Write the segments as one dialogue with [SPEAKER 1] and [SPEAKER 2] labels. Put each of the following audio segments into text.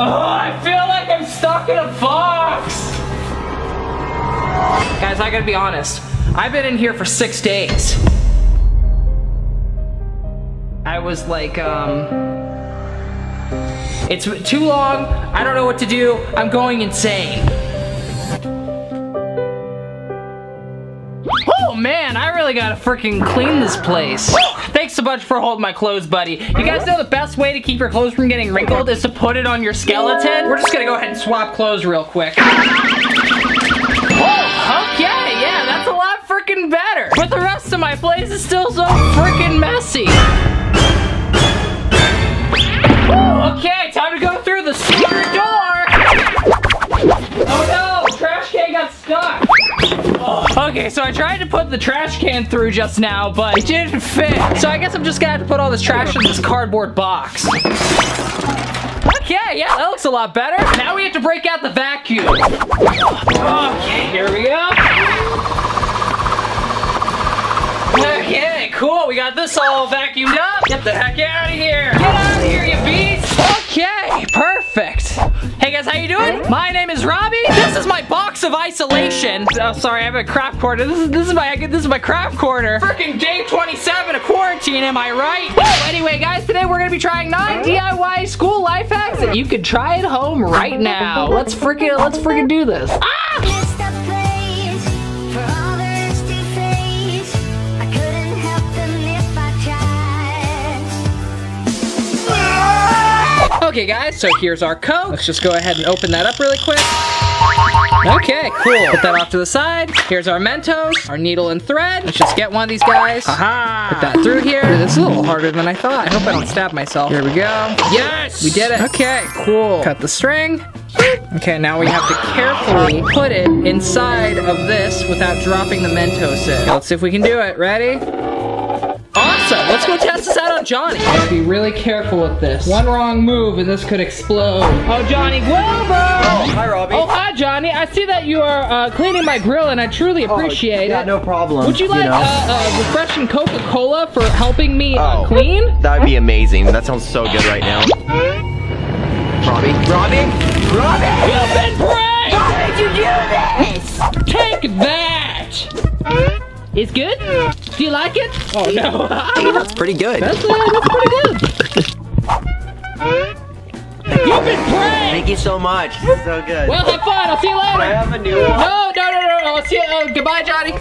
[SPEAKER 1] Oh, I feel like I'm stuck in a box. Guys, I gotta be honest. I've been in here for six days. I was like, um, it's too long. I don't know what to do. I'm going insane. Oh man, I really gotta freaking clean this place. Thanks so much for holding my clothes, buddy. You guys know the best way to keep your clothes from getting wrinkled is to put it on your skeleton? We're just gonna go ahead and swap clothes real quick. Oh, okay, yeah, that's a lot freaking better. But the rest of my place is still so freaking messy. Woo, okay, time to go through the sewer door. Oh no, trash can got stuck. Oh. Okay, so I tried to put the trash can through just now, but it didn't fit. So I guess I'm just gonna have to put all this trash in this cardboard box. Okay, yeah, that looks a lot better. Now we have to break out the vacuum. Okay, here we go. Okay, cool. We got this all vacuumed up. Get the heck out of here. Get out of here, you beast. Okay, perfect. Hey guys, how you doing? My name is Robby. This is my box of isolation. Oh, sorry, I have a craft corner. This is this is my this is my craft corner. Freaking day 27 of quarantine, am I right? Woo! Anyway, guys, today we're gonna be trying nine DIY school life hacks that you could try at home right now. Let's freaking let's freaking do this. Ah! Okay guys, so here's our Coke. Let's just go ahead and open that up really quick. Okay, cool. Put that off to the side. Here's our Mentos, our needle and thread. Let's just get one of these guys. Aha! Put that through here. It's a little harder than I thought. I hope I don't stab myself. Here we go. Yes! We did it. Okay, cool. Cut the string. Okay, now we have to carefully put it inside of this without dropping the Mentos in. Let's see if we can do it. Ready? Awesome! Let's go test this out on Johnnie. Gotta be really careful with this. One wrong move and this could explode. Oh, Johnnie Guilbert!
[SPEAKER 2] Hi, Robby.
[SPEAKER 1] Oh, hi, Johnnie. I see that you are uh, cleaning my grill and I truly appreciate
[SPEAKER 2] yeah,
[SPEAKER 1] it.
[SPEAKER 2] no problem.
[SPEAKER 1] Would you like
[SPEAKER 2] know?
[SPEAKER 1] uh, uh, refreshing Coca-Cola for helping me uh,
[SPEAKER 2] Oh.
[SPEAKER 1] clean?
[SPEAKER 2] That would be amazing. That sounds so good right now. Robby? Robby? Robby!
[SPEAKER 1] You've been pranked!
[SPEAKER 3] How did you do this?
[SPEAKER 1] Take that! It's good? Do you like it? Oh, no.
[SPEAKER 2] That's pretty good.
[SPEAKER 1] that's, uh, that's pretty good. You've been pranked!
[SPEAKER 2] Thank you so much. It's so good.
[SPEAKER 1] Well, have fun. I'll see you later.
[SPEAKER 2] I
[SPEAKER 1] later.
[SPEAKER 2] have a new one.
[SPEAKER 1] No, no, no, no, no. I'll see you. Oh, goodbye, Johnnie.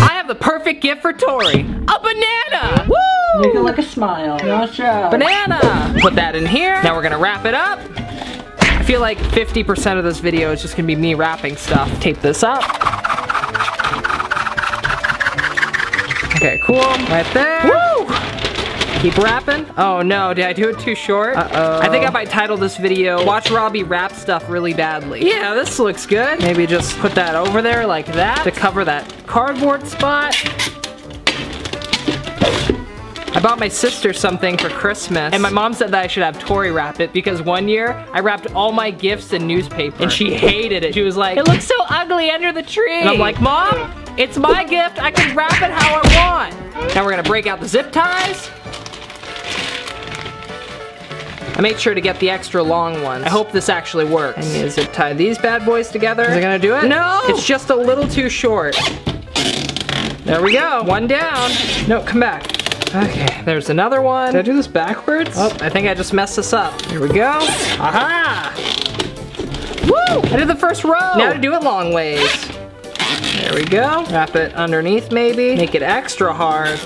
[SPEAKER 1] I have the perfect gift for Tori. A banana. Woo!
[SPEAKER 4] Make it like a smile. No show.
[SPEAKER 1] Banana. Put that in here. Now we're gonna wrap it up. I feel like 50% of this video is just gonna be me wrapping stuff. Tape this up. Okay, cool. Right there. Woo! Keep wrapping. Oh no, did I do it too short? Uh-oh. I think I might title this video, Watch Robby Wrap Stuff Really Badly. Yeah, this looks good. Maybe just put that over there like that to cover that cardboard spot. I bought my sister something for Christmas, and my mom said that I should have Tori wrap it because one year I wrapped all my gifts in newspaper, and she hated it. She was like, "It looks so ugly under the tree." And I'm like, "Mom, it's my gift. I can wrap it how I want." Now we're gonna break out the zip ties. I made sure to get the extra long ones. I hope this actually works. I need to zip tie these bad boys together. Is it gonna do it? No! It's just a little too short. There we go. One down. No, come back. Okay, there's another one. Did I do this backwards? Oh, I think I just messed this up. Here we go. Aha! Woo! I did the first row. Now to do it long ways. There we go. Wrap it underneath maybe. Make it extra hard.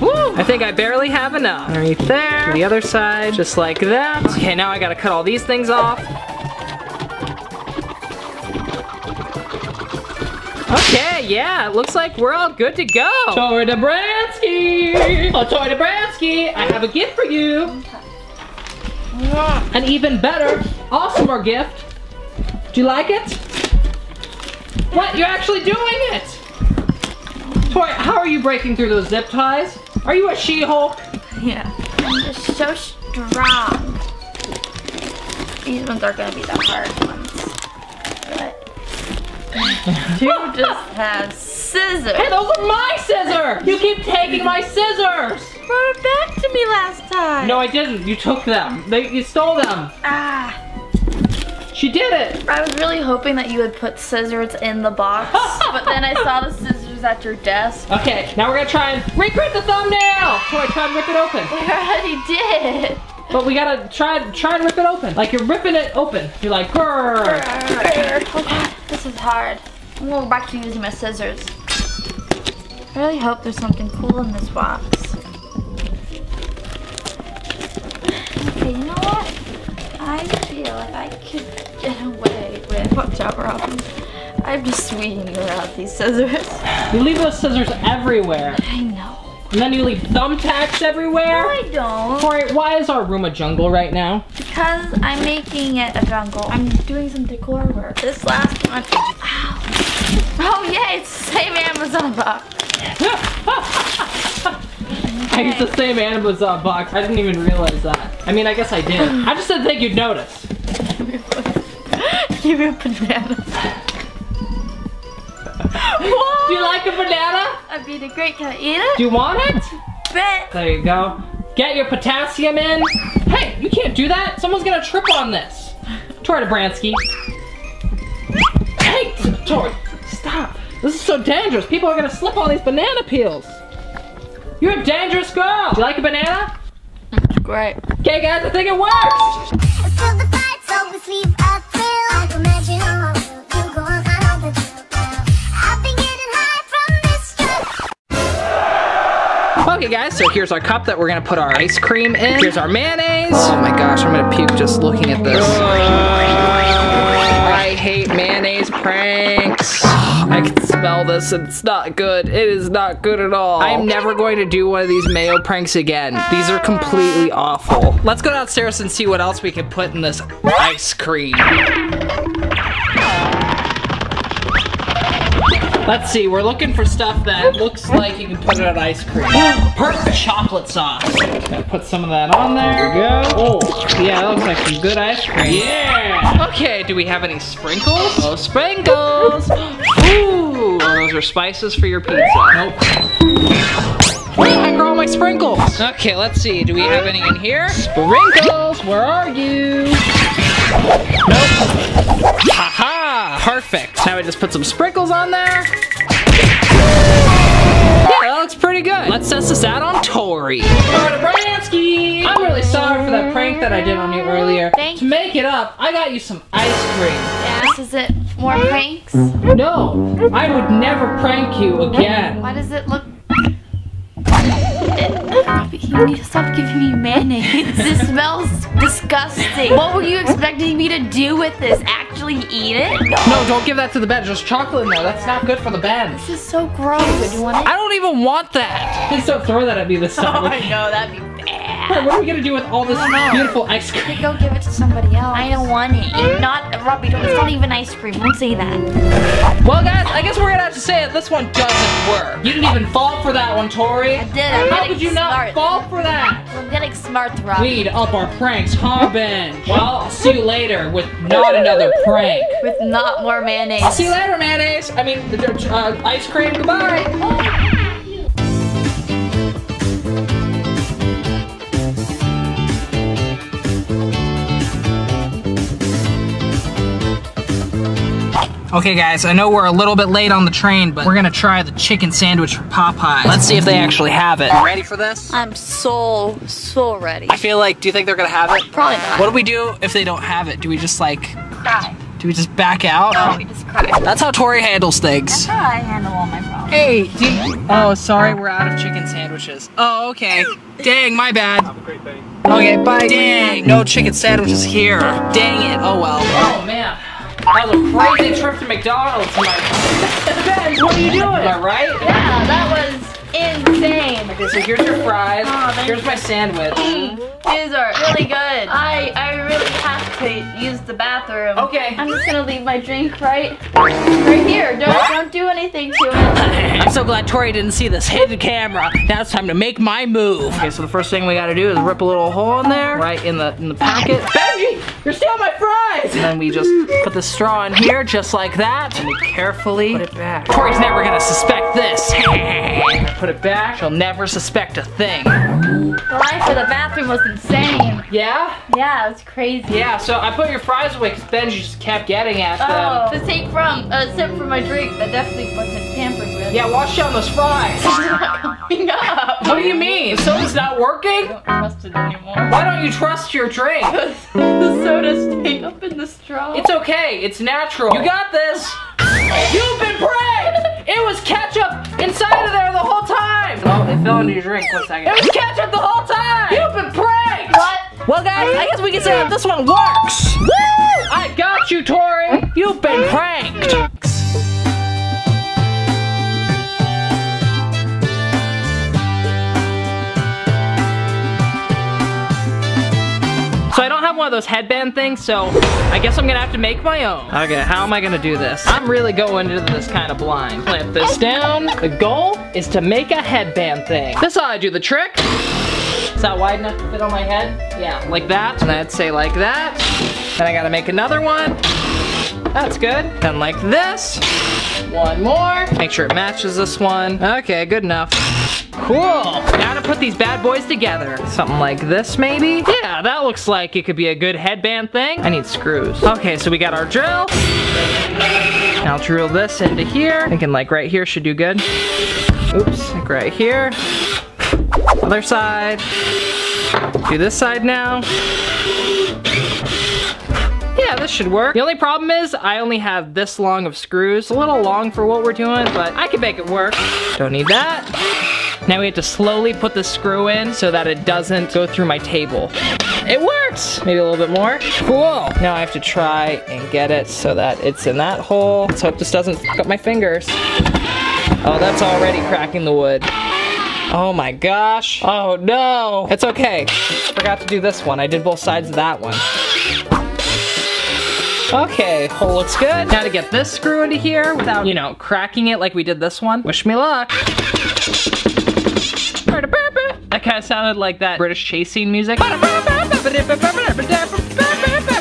[SPEAKER 1] Woo! I think I barely have enough. Underneath there. To the other side. Just like that. Okay, now I gotta cut all these things off. Okay, yeah, it looks like we're all good to go. Tori Dobransky! Oh, Tori Dobransky, I have a gift for you. An even better, awesomer gift. Do you like it? What? You're actually doing it! Tori, how are you breaking through those zip ties? Are you a She-Hulk?
[SPEAKER 3] Yeah. I'm just so strong. These ones are gonna be the hard ones. But
[SPEAKER 5] You just have scissors.
[SPEAKER 1] Hey, those are my scissors! You keep taking my scissors!
[SPEAKER 5] You brought it back to me last time.
[SPEAKER 1] No, I didn't. You took them. They, you stole them.
[SPEAKER 5] Ah.
[SPEAKER 1] She did it.
[SPEAKER 5] I was really hoping that you would put scissors in the box, but then I saw the scissors at your desk.
[SPEAKER 1] Okay, now we're gonna try and recreate the thumbnail. Tori, try and rip it open.
[SPEAKER 5] We already did.
[SPEAKER 1] But we gotta try try and rip it open. Like you're ripping it open. You're like, grrr.
[SPEAKER 5] Oh god, this is hard. I'm going back to using my scissors. I really hope there's something cool in this box. Okay, you know what? I feel like I could get away with out, Robin. I'm just swinging around these scissors.
[SPEAKER 1] You leave those scissors everywhere.
[SPEAKER 5] I.
[SPEAKER 1] And then you leave thumbtacks everywhere. No.
[SPEAKER 5] I don't.
[SPEAKER 1] Tori, why is our room a jungle right now?
[SPEAKER 5] Because I'm making it a jungle. I'm doing some decor work. This last one. Ow. Oh yeah, it's the same Amazon box.
[SPEAKER 1] I used the same Amazon box. I didn't even realize that. I mean, I guess I did. I just didn't think you'd notice.
[SPEAKER 5] Give me a banana.
[SPEAKER 1] Do you like a banana?
[SPEAKER 5] I'd be the great. Can I eat it?
[SPEAKER 1] Do you want it?
[SPEAKER 5] Bet.
[SPEAKER 1] There you go. Get your potassium in. Hey, you can't do that. Someone's gonna trip on this. Tori Bransky. Hey, Tori, stop. This is so dangerous. People are gonna slip on these banana peels. You're a dangerous girl. Do you like a banana?
[SPEAKER 5] Great.
[SPEAKER 1] Okay, guys, I think it works. Okay, guys, so here's our cup that we're gonna put our ice cream in. Here's our mayonnaise. Oh my gosh, I'm gonna puke just looking at this. I hate mayonnaise pranks. I can smell this and it's not good. It is not good at all. I'm never going to do one of these mayo pranks again. These are completely awful. Let's go downstairs and see what else we can put in this ice cream. Let's see, we're looking for stuff that looks like you can put it on ice cream. Perfect chocolate sauce. Gotta put some of that on there. There we go. Oh, yeah, that looks like some good ice cream. Yeah. Okay, do we have any sprinkles? Oh, sprinkles. Ooh, oh, those are spices for your pizza. Nope. I grow my sprinkles. Okay, let's see. Do we have any in here? Sprinkles, where are you? Nope. Haha! Perfect. Now we just put some sprinkles on there. Yeah, that looks pretty good. Let's test this out on Tori. Alright, Bransky! I'm really sorry for that prank that I did on you earlier.
[SPEAKER 5] Thank
[SPEAKER 1] to make it up, I got you some ice cream.
[SPEAKER 5] Yes. Is it more pranks?
[SPEAKER 1] No, I would never prank you again.
[SPEAKER 5] Why does it look? Robby, you need to stop giving me mayonnaise. This smells disgusting. What were you expecting me to do with this? Actually eat it?
[SPEAKER 1] No, don't give that to the bed. There's chocolate in there. That's not good for the bed.
[SPEAKER 5] This is so gross. Do you want it?
[SPEAKER 1] I don't even want that. Please don't throw that at me this oh time.
[SPEAKER 5] Oh, I know, that'd be bad.
[SPEAKER 1] What are we gonna do with all this beautiful ice
[SPEAKER 5] Okay,
[SPEAKER 1] cream?
[SPEAKER 5] Go give it to somebody else. I don't want it. It's not, Robby, don't, it's not even ice cream. Don't say that.
[SPEAKER 1] Well, guys, I guess we're gonna have to say it. this one doesn't work. You didn't even fall for that one, Tori.
[SPEAKER 5] I did. I'm
[SPEAKER 1] How could you not
[SPEAKER 5] smart.
[SPEAKER 1] fall for that?
[SPEAKER 5] I'm getting smart,
[SPEAKER 1] We
[SPEAKER 5] Robby.
[SPEAKER 1] need to up our pranks, huh, Ben? Well, I'll see you later with not another prank.
[SPEAKER 5] With not more mayonnaise.
[SPEAKER 1] See you later, mayonnaise. I mean, uh, ice cream. Goodbye. Okay guys, I know we're a little bit late on the train, but we're gonna try the chicken sandwich from Popeye. Let's see if they actually have it. Ready for this?
[SPEAKER 5] I'm so, so ready.
[SPEAKER 1] I feel like, do you think they're gonna have it?
[SPEAKER 5] Probably not.
[SPEAKER 1] What do we do if they don't have it? Do we just like,
[SPEAKER 5] Cry.
[SPEAKER 1] do we just back out?
[SPEAKER 5] No, we just cry.
[SPEAKER 1] That's how Tori handles things.
[SPEAKER 5] That's how I handle all my problems.
[SPEAKER 1] Hey, do you- oh, sorry, we're out of chicken sandwiches. Oh, okay. Dang, my bad. Have a great day. Okay, bye. Dang, no chicken sandwiches here. Dang it. Oh well. Oh man, that was a crazy trip to McDonald's. My Ben, what are you doing? Am I right?
[SPEAKER 5] Yeah, that was insane.
[SPEAKER 1] Okay, so here's your fries.
[SPEAKER 5] Oh, thank
[SPEAKER 1] here's my sandwich.
[SPEAKER 5] These are really good. I I really have to use the bathroom.
[SPEAKER 1] Okay.
[SPEAKER 5] I'm just gonna leave my drink right right here. Don't don't do anything to it.
[SPEAKER 1] I'm so glad Tori didn't see this hidden camera. Now it's time to make my move. Okay, so the first thing we gotta do is rip a little hole in there, right in the in the packet. Benji, you're stealing my fries! And then we just put the straw in here, just like that. And we carefully put it back. Tori's never gonna suspect this. put it back. She'll never suspect a thing.
[SPEAKER 5] The line for the bathroom was insane.
[SPEAKER 1] Yeah?
[SPEAKER 5] Yeah, it's crazy.
[SPEAKER 1] Yeah, so I put your fries away because Benji just kept getting at them.
[SPEAKER 5] Oh, to take from a sip from my drink that definitely wasn't pampered with.
[SPEAKER 1] Yeah, wash down those fries.
[SPEAKER 5] Coming up.
[SPEAKER 1] What do you mean? The soda's not working?
[SPEAKER 5] I don't trust it anymore.
[SPEAKER 1] Why don't you trust your drink?
[SPEAKER 5] the soda's staying up in the straw.
[SPEAKER 1] It's okay, it's natural. You got this. You've been pranked! It was ketchup inside of there the whole time! Oh, it fell into your drink. One second. It was ketchup the whole time! You've been pranked!
[SPEAKER 5] what?
[SPEAKER 1] Well, guys, I guess we can say that this one works. Woo! I got you, Tori. You've been pranked. So I don't have one of those headband things, so I guess I'm gonna have to make my own. Okay, how am I gonna do this? I'm really going into this kind of blind. Clamp this down. The goal is to make a headband thing. This how I do the trick. Is that wide enough to fit on my head? Yeah, like that. And I'd say like that. Then I gotta make another one. That's good. Then like this. One more. Make sure it matches this one. Okay, good enough. Cool. Now to put these bad boys together. Something like this maybe? Yeah, that looks like it could be a good headband thing. I need screws. Okay, so we got our drill. Now I'll drill this into here. Thinking like right here should do good. Oops, like right here. Other side. Do this side now. Yeah, this should work. The only problem is I only have this long of screws. A little long for what we're doing, but I can make it work. Don't need that. Now we have to slowly put the screw in so that it doesn't go through my table. It works! Maybe a little bit more. Cool! Now I have to try and get it so that it's in that hole. Let's hope this doesn't fuck up my fingers. Oh, that's already cracking the wood. Oh my gosh. Oh no. It's okay. Forgot to do this one. I did both sides of that one. Okay, hole looks good. Now to get this screw into here without, you know, cracking it like we did this one. Wish me luck. That kind of sounded like that British chase scene music.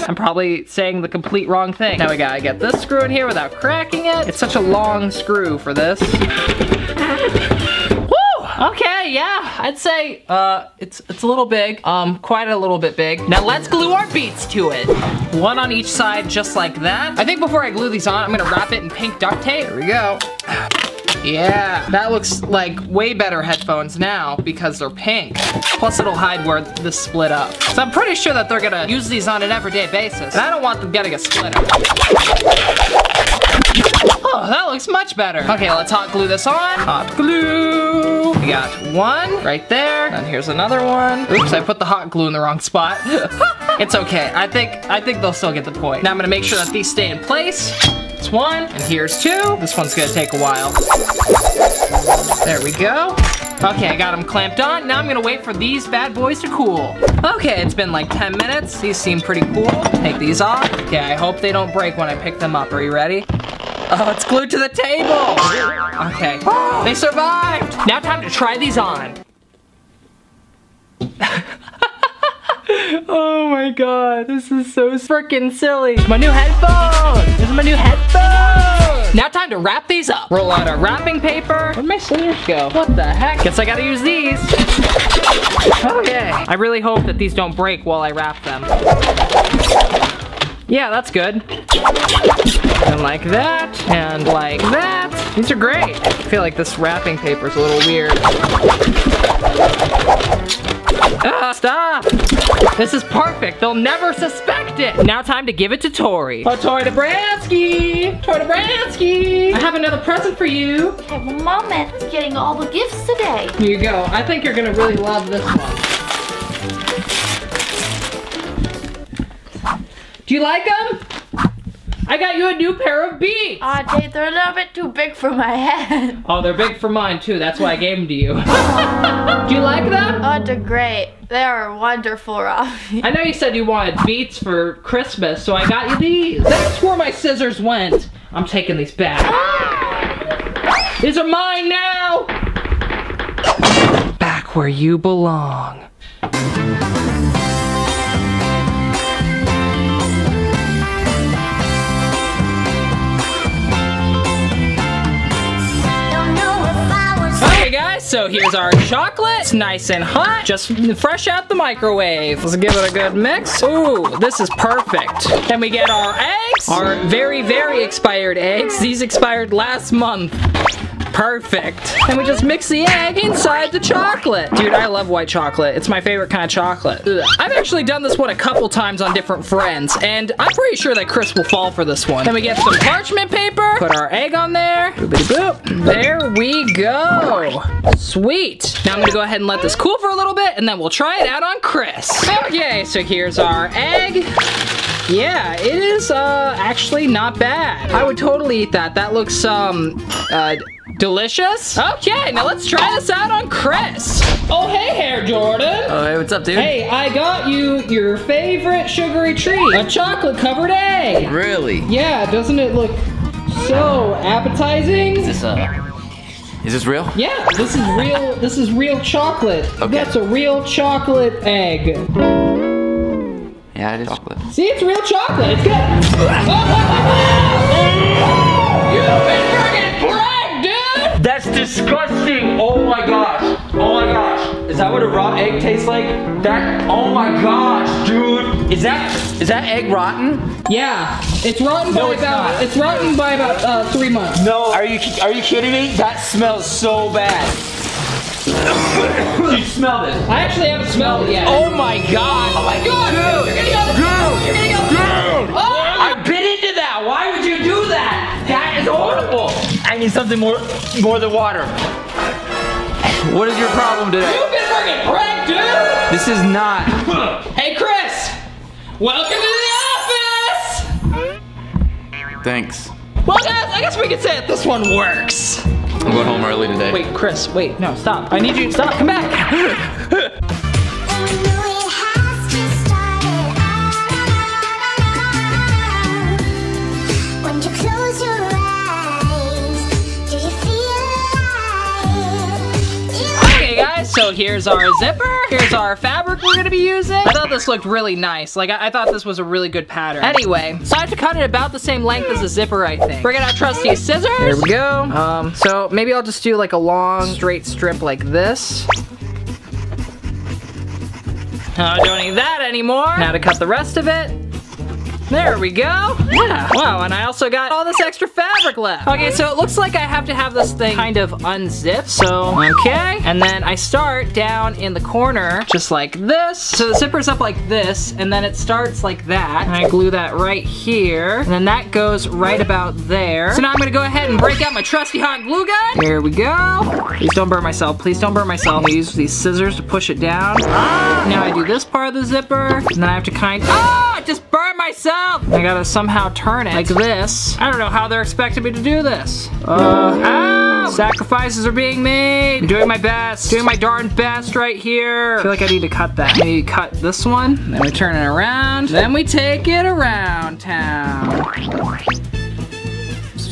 [SPEAKER 1] I'm probably saying the complete wrong thing. Now we gotta get this screw in here without cracking it. It's such a long screw for this. Okay, yeah, I'd say uh, it's it's a little big, um, quite a little bit big. Now let's glue our beats to it. One on each side, just like that. I think before I glue these on, I'm gonna wrap it in pink duct tape. There we go. Yeah, that looks like way better headphones now because they're pink. Plus it'll hide where this split up. So I'm pretty sure that they're gonna use these on an everyday basis. And I don't want them getting a split up. Oh, that looks much better. Okay, let's hot glue this on. Hot glue. We got one right there. And here's another one. Oops, I put the hot glue in the wrong spot. it's okay. I think I think they'll still get the point. Now I'm gonna make sure that these stay in place. It's one, and here's two. This one's gonna take a while. There we go. Okay, I got them clamped on. Now I'm gonna wait for these bad boys to cool. Okay, it's been like 10 minutes. These seem pretty cool. Take these off. Okay, I hope they don't break when I pick them up. Are you ready? Oh, it's glued to the table. Okay, they survived. Now time to try these on. oh my god, this is so freaking silly. My new headphones. This is my new headphones. Now time to wrap these up. Roll out our wrapping paper. Where'd my scissors go? What the heck? Guess I gotta use these. Okay. I really hope that these don't break while I wrap them. Yeah, that's good. And like that, and like that. These are great. I feel like this wrapping paper is a little weird. Ah, stop! This is perfect. They'll never suspect it. Now time to give it to Tori. Oh, Tori Dobransky! Tori Dobransky! I have another present for you.
[SPEAKER 5] Okay, well, Moment's getting all the gifts today.
[SPEAKER 1] Here you go. I think you're gonna really love this one. Do you like them? I got you a new pair of beats.
[SPEAKER 5] Aw, Jade, they're a little bit too big for my head.
[SPEAKER 1] Oh, they're big for mine too. That's why I gave them to you. Do you like them?
[SPEAKER 5] Oh, they're great. They are wonderful, Robby.
[SPEAKER 1] I know you said you wanted beats for Christmas, so I got you these. That's where my scissors went. I'm taking these back. Ah! These are mine now. Back where you belong. So here's our chocolate. It's nice and hot, just fresh out the microwave. Let's give it a good mix. Ooh, this is perfect. Then we get our eggs, our very, very expired eggs. These expired last month. Perfect. And we just mix the egg inside the chocolate. Dude, I love white chocolate. It's my favorite kind of chocolate. Ugh. I've actually done this one a couple times on different friends, and I'm pretty sure that Chris will fall for this one. Then we get some parchment paper, put our egg on there. Boop. There we go. Sweet. Now I'm gonna go ahead and let this cool for a little bit, and then we'll try it out on Chris. Okay, so here's our egg. Yeah, it is uh actually not bad. I would totally eat that. That looks um uh delicious. Okay, now let's try this out on Chris. Oh hey Hair Jordan.
[SPEAKER 2] Oh, hey, what's up, dude?
[SPEAKER 1] Hey, I got you your favorite sugary treat, a chocolate covered egg.
[SPEAKER 2] Really?
[SPEAKER 1] Yeah, doesn't it look so appetizing?
[SPEAKER 2] Is this, uh, is this real?
[SPEAKER 1] Yeah, this is real. This is real chocolate.
[SPEAKER 2] Okay.
[SPEAKER 1] That's a real chocolate egg.
[SPEAKER 2] Yeah, it is chocolate.
[SPEAKER 1] See, it's real chocolate. It's good. You've been freaking pranked, dude.
[SPEAKER 6] That's disgusting! Oh my gosh! Oh my gosh! Is that what a raw egg tastes like? That, oh my gosh, dude! Is that, is that egg rotten?
[SPEAKER 1] Yeah, it's rotten by
[SPEAKER 6] No, it's
[SPEAKER 1] about.
[SPEAKER 6] not.
[SPEAKER 1] It's rotten by about uh, three months.
[SPEAKER 6] No. Are you, are you kidding me? That smells so bad. You smell this?
[SPEAKER 1] I actually haven't smelled it yet.
[SPEAKER 6] Oh my god!
[SPEAKER 1] Oh my god!
[SPEAKER 6] Dude!
[SPEAKER 1] You're gonna go.
[SPEAKER 6] Dude!
[SPEAKER 1] You're gonna go.
[SPEAKER 6] Dude!
[SPEAKER 1] Oh!
[SPEAKER 6] I bit into that! Why would you do that? That is horrible! I need something more, more than water. What is your problem today?
[SPEAKER 1] You've been freaking pranked, dude.
[SPEAKER 6] This is not.
[SPEAKER 1] Hey, Chris. Welcome to the office.
[SPEAKER 2] Thanks.
[SPEAKER 1] Well, guys, I guess we could say that this one works.
[SPEAKER 2] I'm going home early today.
[SPEAKER 1] Wait, Chris. Wait, no, stop. I need you to stop. Come back. so here's our zipper. Here's our fabric we're gonna be using. I thought this looked really nice. Like, I, I thought this was a really good pattern. Anyway, so I have to cut it about the same length as a zipper, I think. Bring out trusty scissors. Here we go. Um, so maybe I'll just do like a long, straight strip like this. I don't need that anymore. Now to cut the rest of it. There we go. Yeah. Wow, and I also got all this extra fabric left. Okay, so it looks like I have to have this thing kind of unzipped. So, okay. And then I start down in the corner, just like this. So the zipper's up like this, and then it starts like that. And I glue that right here. And then that goes right about there. So now I'm gonna go ahead and break out my trusty hot glue gun. Here we go. Please don't burn myself. Please don't burn myself. I use these scissors to push it down. Ah! Now I do this part of the zipper, and then I have to kind Ah! I just burned myself! I gotta somehow turn it like this. I don't know how they're expecting me to do this. Uh, ow! Sacrifices are being made. I'm doing my best. Doing my darn best right here. I feel like I need to cut that. I need to cut this one. Then we turn it around. Then we take it around town.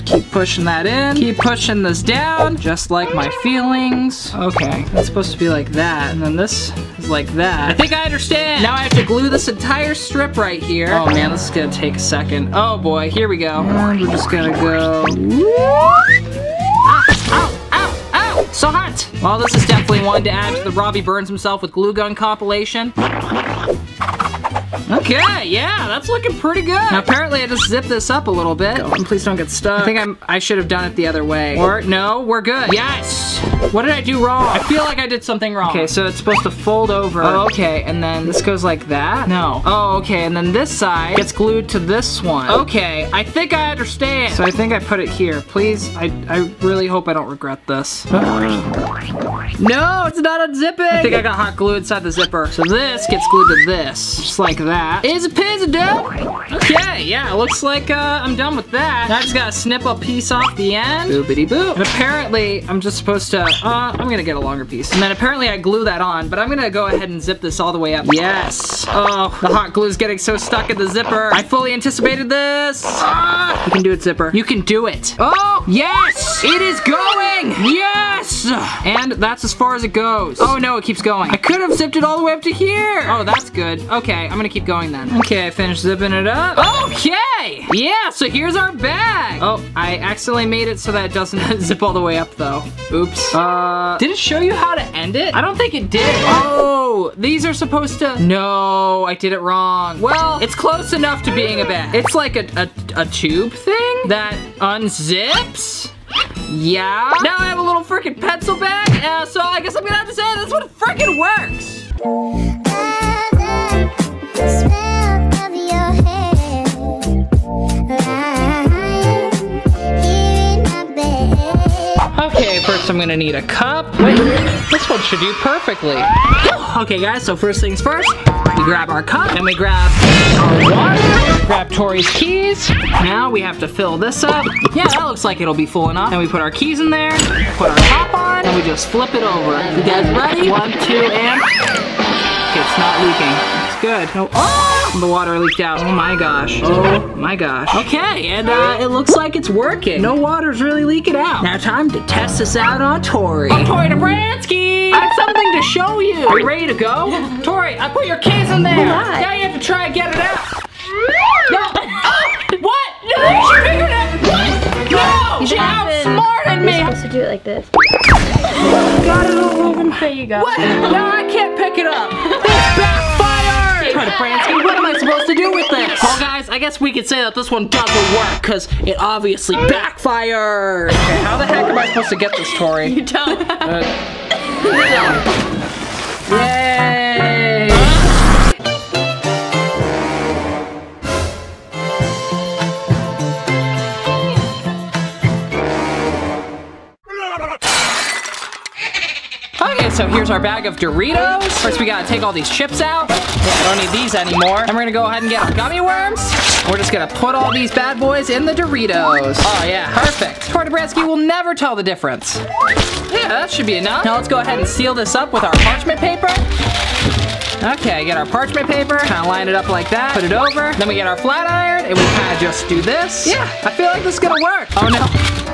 [SPEAKER 1] Keep pushing that in. Keep pushing this down, just like my feelings. Okay, that's supposed to be like that. And then this is like that. I think I understand. Now I have to glue this entire strip right here. Oh man, this is gonna take a second. Oh boy, here we go. And we're just gonna go. Ah, ow, ow, ow! So hot! Well, this is definitely one to add to the Robby Burns himself with glue gun compilation. Okay, yeah, that's looking pretty good. Now, apparently I just zip this up a little bit. And please don't get stuck. I think I'm, I should have done it the other way. Or, no, we're good. Yes! What did I do wrong? I feel like I did something wrong. Okay, so it's supposed to fold over. Oh, okay, and then this goes like that? No. Oh, okay, and then this side gets glued to this one. Okay, I think I understand. So I think I put it here. Please, I, I really hope I don't regret this. No, it's not unzipping. I think I got hot glue inside the zipper. So this gets glued to this, just like that. That. Is a pizza dough. Okay, yeah, looks like uh, I'm done with that. Now I just gotta snip a piece off the end. Boopity boop. And apparently, I'm just supposed to, uh, I'm gonna get a longer piece. And then apparently I glue that on, but I'm gonna go ahead and zip this all the way up. Yes. Oh, the hot glue is getting so stuck in the zipper. I fully anticipated this. Ah, you can do it, zipper. You can do it. Oh, yes, it is going. And that's as far as it goes. Oh no, it keeps going. I could have zipped it all the way up to here. Oh, that's good. Okay, I'm gonna keep going then. Okay, I finished zipping it up. Okay. Yeah, so here's our bag. Oh, I accidentally made it so that it doesn't zip all the way up though. Oops. Uh, did it show you how to end it? I don't think it did. Oh, these are supposed to, no, I did it wrong. Well, it's close enough to being a bag. It's like a, a, a tube thing that unzips. Yeah. Now I have a little freaking pencil bag, uh, so I guess I'm gonna have to say that's what it freaking works. First I'm gonna need a cup. Wait, this one should do perfectly. Okay guys, so first things first, we grab our cup and we grab our water, grab Tori's keys. Now we have to fill this up. Yeah, that looks like it'll be full enough. And we put our keys in there, put our top on, and we just flip it over. You guys ready? One, two, and... Okay, it's not leaking. It's good. No, oh! The water leaked out. Oh my gosh. Oh my gosh. Okay, and uh, it looks like it's working. No water's really leaking out. Now time to test this out on Tori. Oh, Tori Dobransky! I have something to show you. Are you ready to go? Tori, I put your keys in there.
[SPEAKER 5] Why?
[SPEAKER 1] Now you have to try and get it out. No. Oh, what? No, she figured it. What? No,
[SPEAKER 5] You
[SPEAKER 1] she
[SPEAKER 5] haven't-
[SPEAKER 1] outsmarted
[SPEAKER 5] You're supposed to do it like this.
[SPEAKER 1] Got it all over my
[SPEAKER 5] There you go.
[SPEAKER 1] What? No, I can't pick it up. This backfired! Try what am I supposed to do with this? Well, guys, I guess we could say that this one doesn't work because it obviously backfired. Okay, how the heck am I supposed to get this, Tori?
[SPEAKER 5] You don't.
[SPEAKER 1] Uh, Yay! So here's our bag of Doritos. First, we gotta take all these chips out. I don't need these anymore. And we're gonna go ahead and get our gummy worms. We're just gonna put all these bad boys in the Doritos. Oh yeah, perfect. Tori Dobransky will never tell the difference. Yeah, that should be enough. Now let's go ahead and seal this up with our parchment paper. Okay, get our parchment paper, kind of line it up like that, put it over. Then we get our flat iron, and we kind of just do this. Yeah, I feel like this is gonna work. Oh no,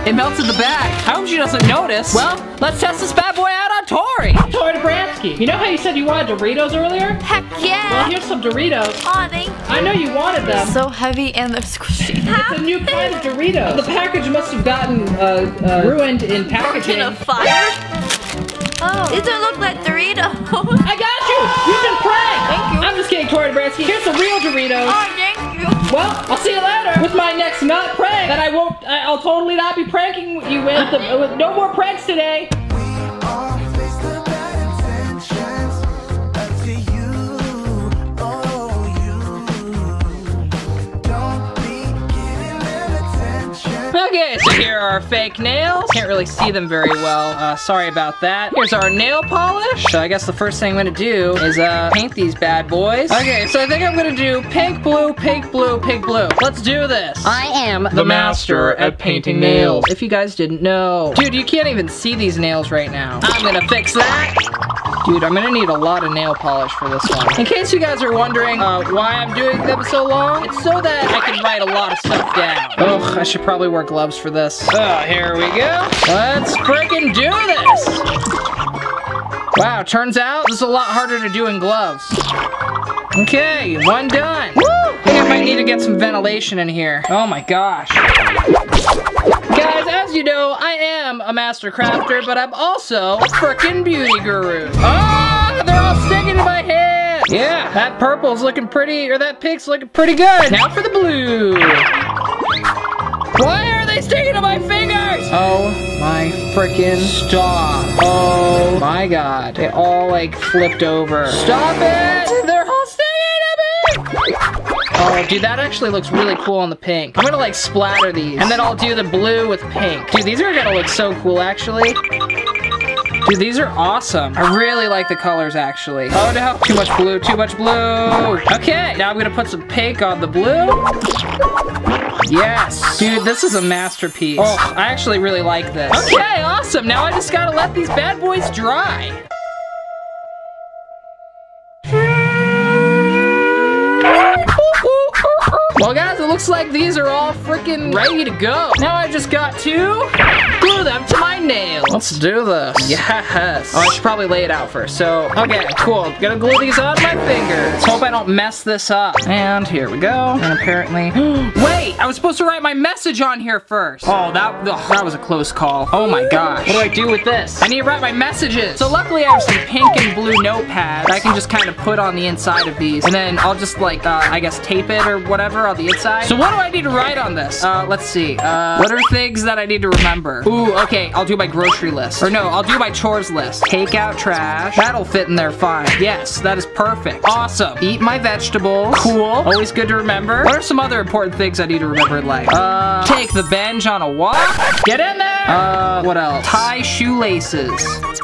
[SPEAKER 1] it melted the bag. I hope she doesn't notice. Well, let's test this bad boy out on Tori. Tori Dobransky, you know how you said you wanted Doritos earlier?
[SPEAKER 5] Heck yeah.
[SPEAKER 1] Well,
[SPEAKER 5] yeah.
[SPEAKER 1] here's some Doritos.
[SPEAKER 5] Aw, thank you.
[SPEAKER 1] I know you wanted them.
[SPEAKER 5] So heavy and they're squishy.
[SPEAKER 1] It's a new kind of Doritos. The package must have gotten uh, uh, ruined in packaging.
[SPEAKER 5] In a fire? Oh. These don't look like Doritos.
[SPEAKER 1] I got you! You've been pranked!
[SPEAKER 5] Thank you.
[SPEAKER 1] I'm just kidding, Tori Dobransky. Here's some real Doritos.
[SPEAKER 5] Oh, thank you.
[SPEAKER 1] Well, I'll see you later with my next nut prank that I won't, I'll totally not be pranking you with. With no more pranks today. Okay, so here are our fake nails. Can't really see them very well. Uh, sorry about that. Here's our nail polish. So I guess the first thing I'm gonna do is uh, paint these bad boys. Okay, so I think I'm gonna do pink, blue, pink, blue, pink, blue. Let's do this. I am the master at painting nails. If you guys didn't know. Dude, you can't even see these nails right now. I'm gonna fix that. Dude, I'm gonna need a lot of nail polish for this one. In case you guys are wondering uh, why I'm doing them so long, it's so that I can write a lot of stuff down. Ugh, I should probably wear gloves for this. Oh, here we go. Let's freaking do this. Wow, turns out this is a lot harder to do in gloves. Okay, one done. Woo! I might need to get some ventilation in here. Oh my gosh. Guys, as you know, I am a master crafter, but I'm also a frickin' beauty guru. Ah, they're all sticking to my hand. Yeah, that purple's looking pretty, or that pink's looking pretty good. Now for the blue. Why are they sticking to my fingers? Oh my frickin' stop. Oh my god. They all like flipped over. Stop it! Oh, dude, that actually looks really cool on the pink. I'm gonna like splatter these, and then I'll do the blue with pink. Dude, these are gonna look so cool, actually. Dude, these are awesome. I really like the colors actually. Oh no, too much blue, too much blue. Okay, now I'm gonna put some pink on the blue. Yes. Dude, this is a masterpiece. Oh, I actually really like this. Okay, awesome. Now I just gotta let these bad boys dry. Well, guys, it looks like these are all freaking ready to go. Now I just got to glue them to my nails. Let's do this. Yes. Oh, I should probably lay it out first. So, okay, cool. Gonna glue these on my fingers. Hope I don't mess this up. And here we go. And apparently, wait, I was supposed to write my message on here first. Oh, that, ugh, that was a close call. Oh my gosh. What do I do with this? I need to write my messages. So luckily I have some pink and blue notepads I can just kind of put on the inside of these. And then I'll just like, uh, I guess tape it or whatever on the inside. So what do I need to write on this? Uh, let's see. Uh, what are things that I need to remember? Ooh, okay, I'll do my grocery list. Or no, I'll do my chores list. Take out trash. That'll fit in there fine. Yes, that is perfect. Awesome. Eat my vegetables. Cool. Always good to remember. What are some other important things I need to remember in life? Uh, take the bench on a walk. Get in there. Uh, what else? Tie shoelaces.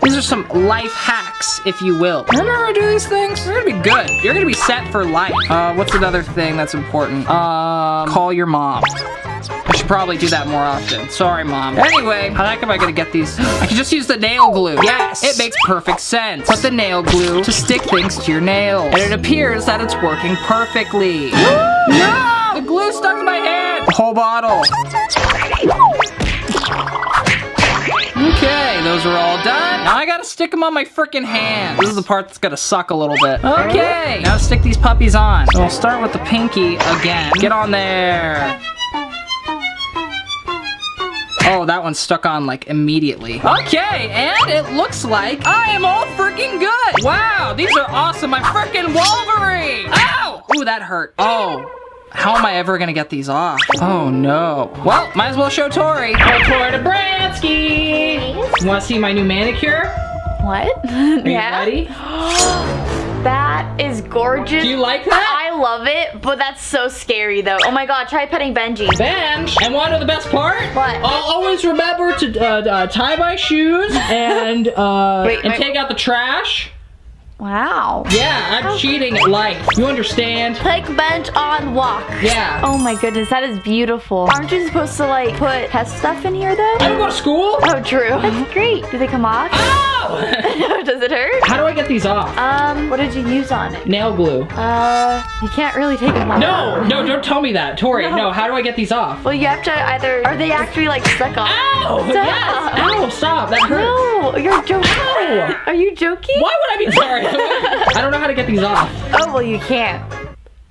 [SPEAKER 1] These are some life hacks, if you will. Remember to do these things? You're gonna be good. You're gonna be set for life. Uh, what's another thing that's important? Um, call your mom. I should probably do that more often. Sorry, mom. Anyway, how the heck am I gonna get these? I can just use the nail glue. Yes, it makes perfect sense. Put the nail glue to stick things to your nails. And it appears that it's working perfectly. no! The glue stuck to my hand. The whole bottle. Okay, those are all done. Now I gotta stick them on my freaking hand. This is the part that's gonna suck a little bit. Okay, now stick these puppies on. So we'll start with the pinky again. Get on there. Oh, that one's stuck on like immediately. Okay, and it looks like I am all freaking good. Wow, these are awesome. I'm freaking Wolverine. Ow! Ooh, that hurt. Oh. How am I ever gonna get these off? Oh no. Well, might as well show Tori. Oh, Tori Dobransky! You wanna see my new manicure?
[SPEAKER 5] What?
[SPEAKER 1] Are you
[SPEAKER 5] yeah.
[SPEAKER 1] ready?
[SPEAKER 5] That is gorgeous.
[SPEAKER 1] Do you like that?
[SPEAKER 5] I love it, but that's so scary though. Oh my god, try petting Benji.
[SPEAKER 1] Bench. And want to know the best part?
[SPEAKER 5] What?
[SPEAKER 1] I'll always remember to uh, uh, tie my shoes and uh,
[SPEAKER 5] Wait,
[SPEAKER 1] and
[SPEAKER 5] wait.
[SPEAKER 1] take out the trash.
[SPEAKER 5] Wow.
[SPEAKER 1] Yeah, I'm cheating at life. You understand?
[SPEAKER 5] Take bench on walk.
[SPEAKER 1] Yeah.
[SPEAKER 5] Oh my goodness, that is beautiful. Aren't you supposed to like put test stuff in here though?
[SPEAKER 1] I don't go to school.
[SPEAKER 5] Oh, true. That's great. Do they come off?
[SPEAKER 1] Ow!
[SPEAKER 5] Does it hurt?
[SPEAKER 1] How do I get these off?
[SPEAKER 5] Um, what did you use on it?
[SPEAKER 1] Nail glue.
[SPEAKER 5] Uh, you can't really take them off.
[SPEAKER 1] No, no, don't tell me that, Tori.
[SPEAKER 5] No.
[SPEAKER 1] No, how do I get these off?
[SPEAKER 5] Well, you have to either. Are they actually like stuck on?
[SPEAKER 1] Ow!
[SPEAKER 5] Stop.
[SPEAKER 1] Yes! Ow! Stop! That hurts.
[SPEAKER 5] No, you're joking.
[SPEAKER 1] Ow!
[SPEAKER 5] Are you joking?
[SPEAKER 1] Why would I be sorry? I don't know how to get these off.
[SPEAKER 5] Oh well, you can't.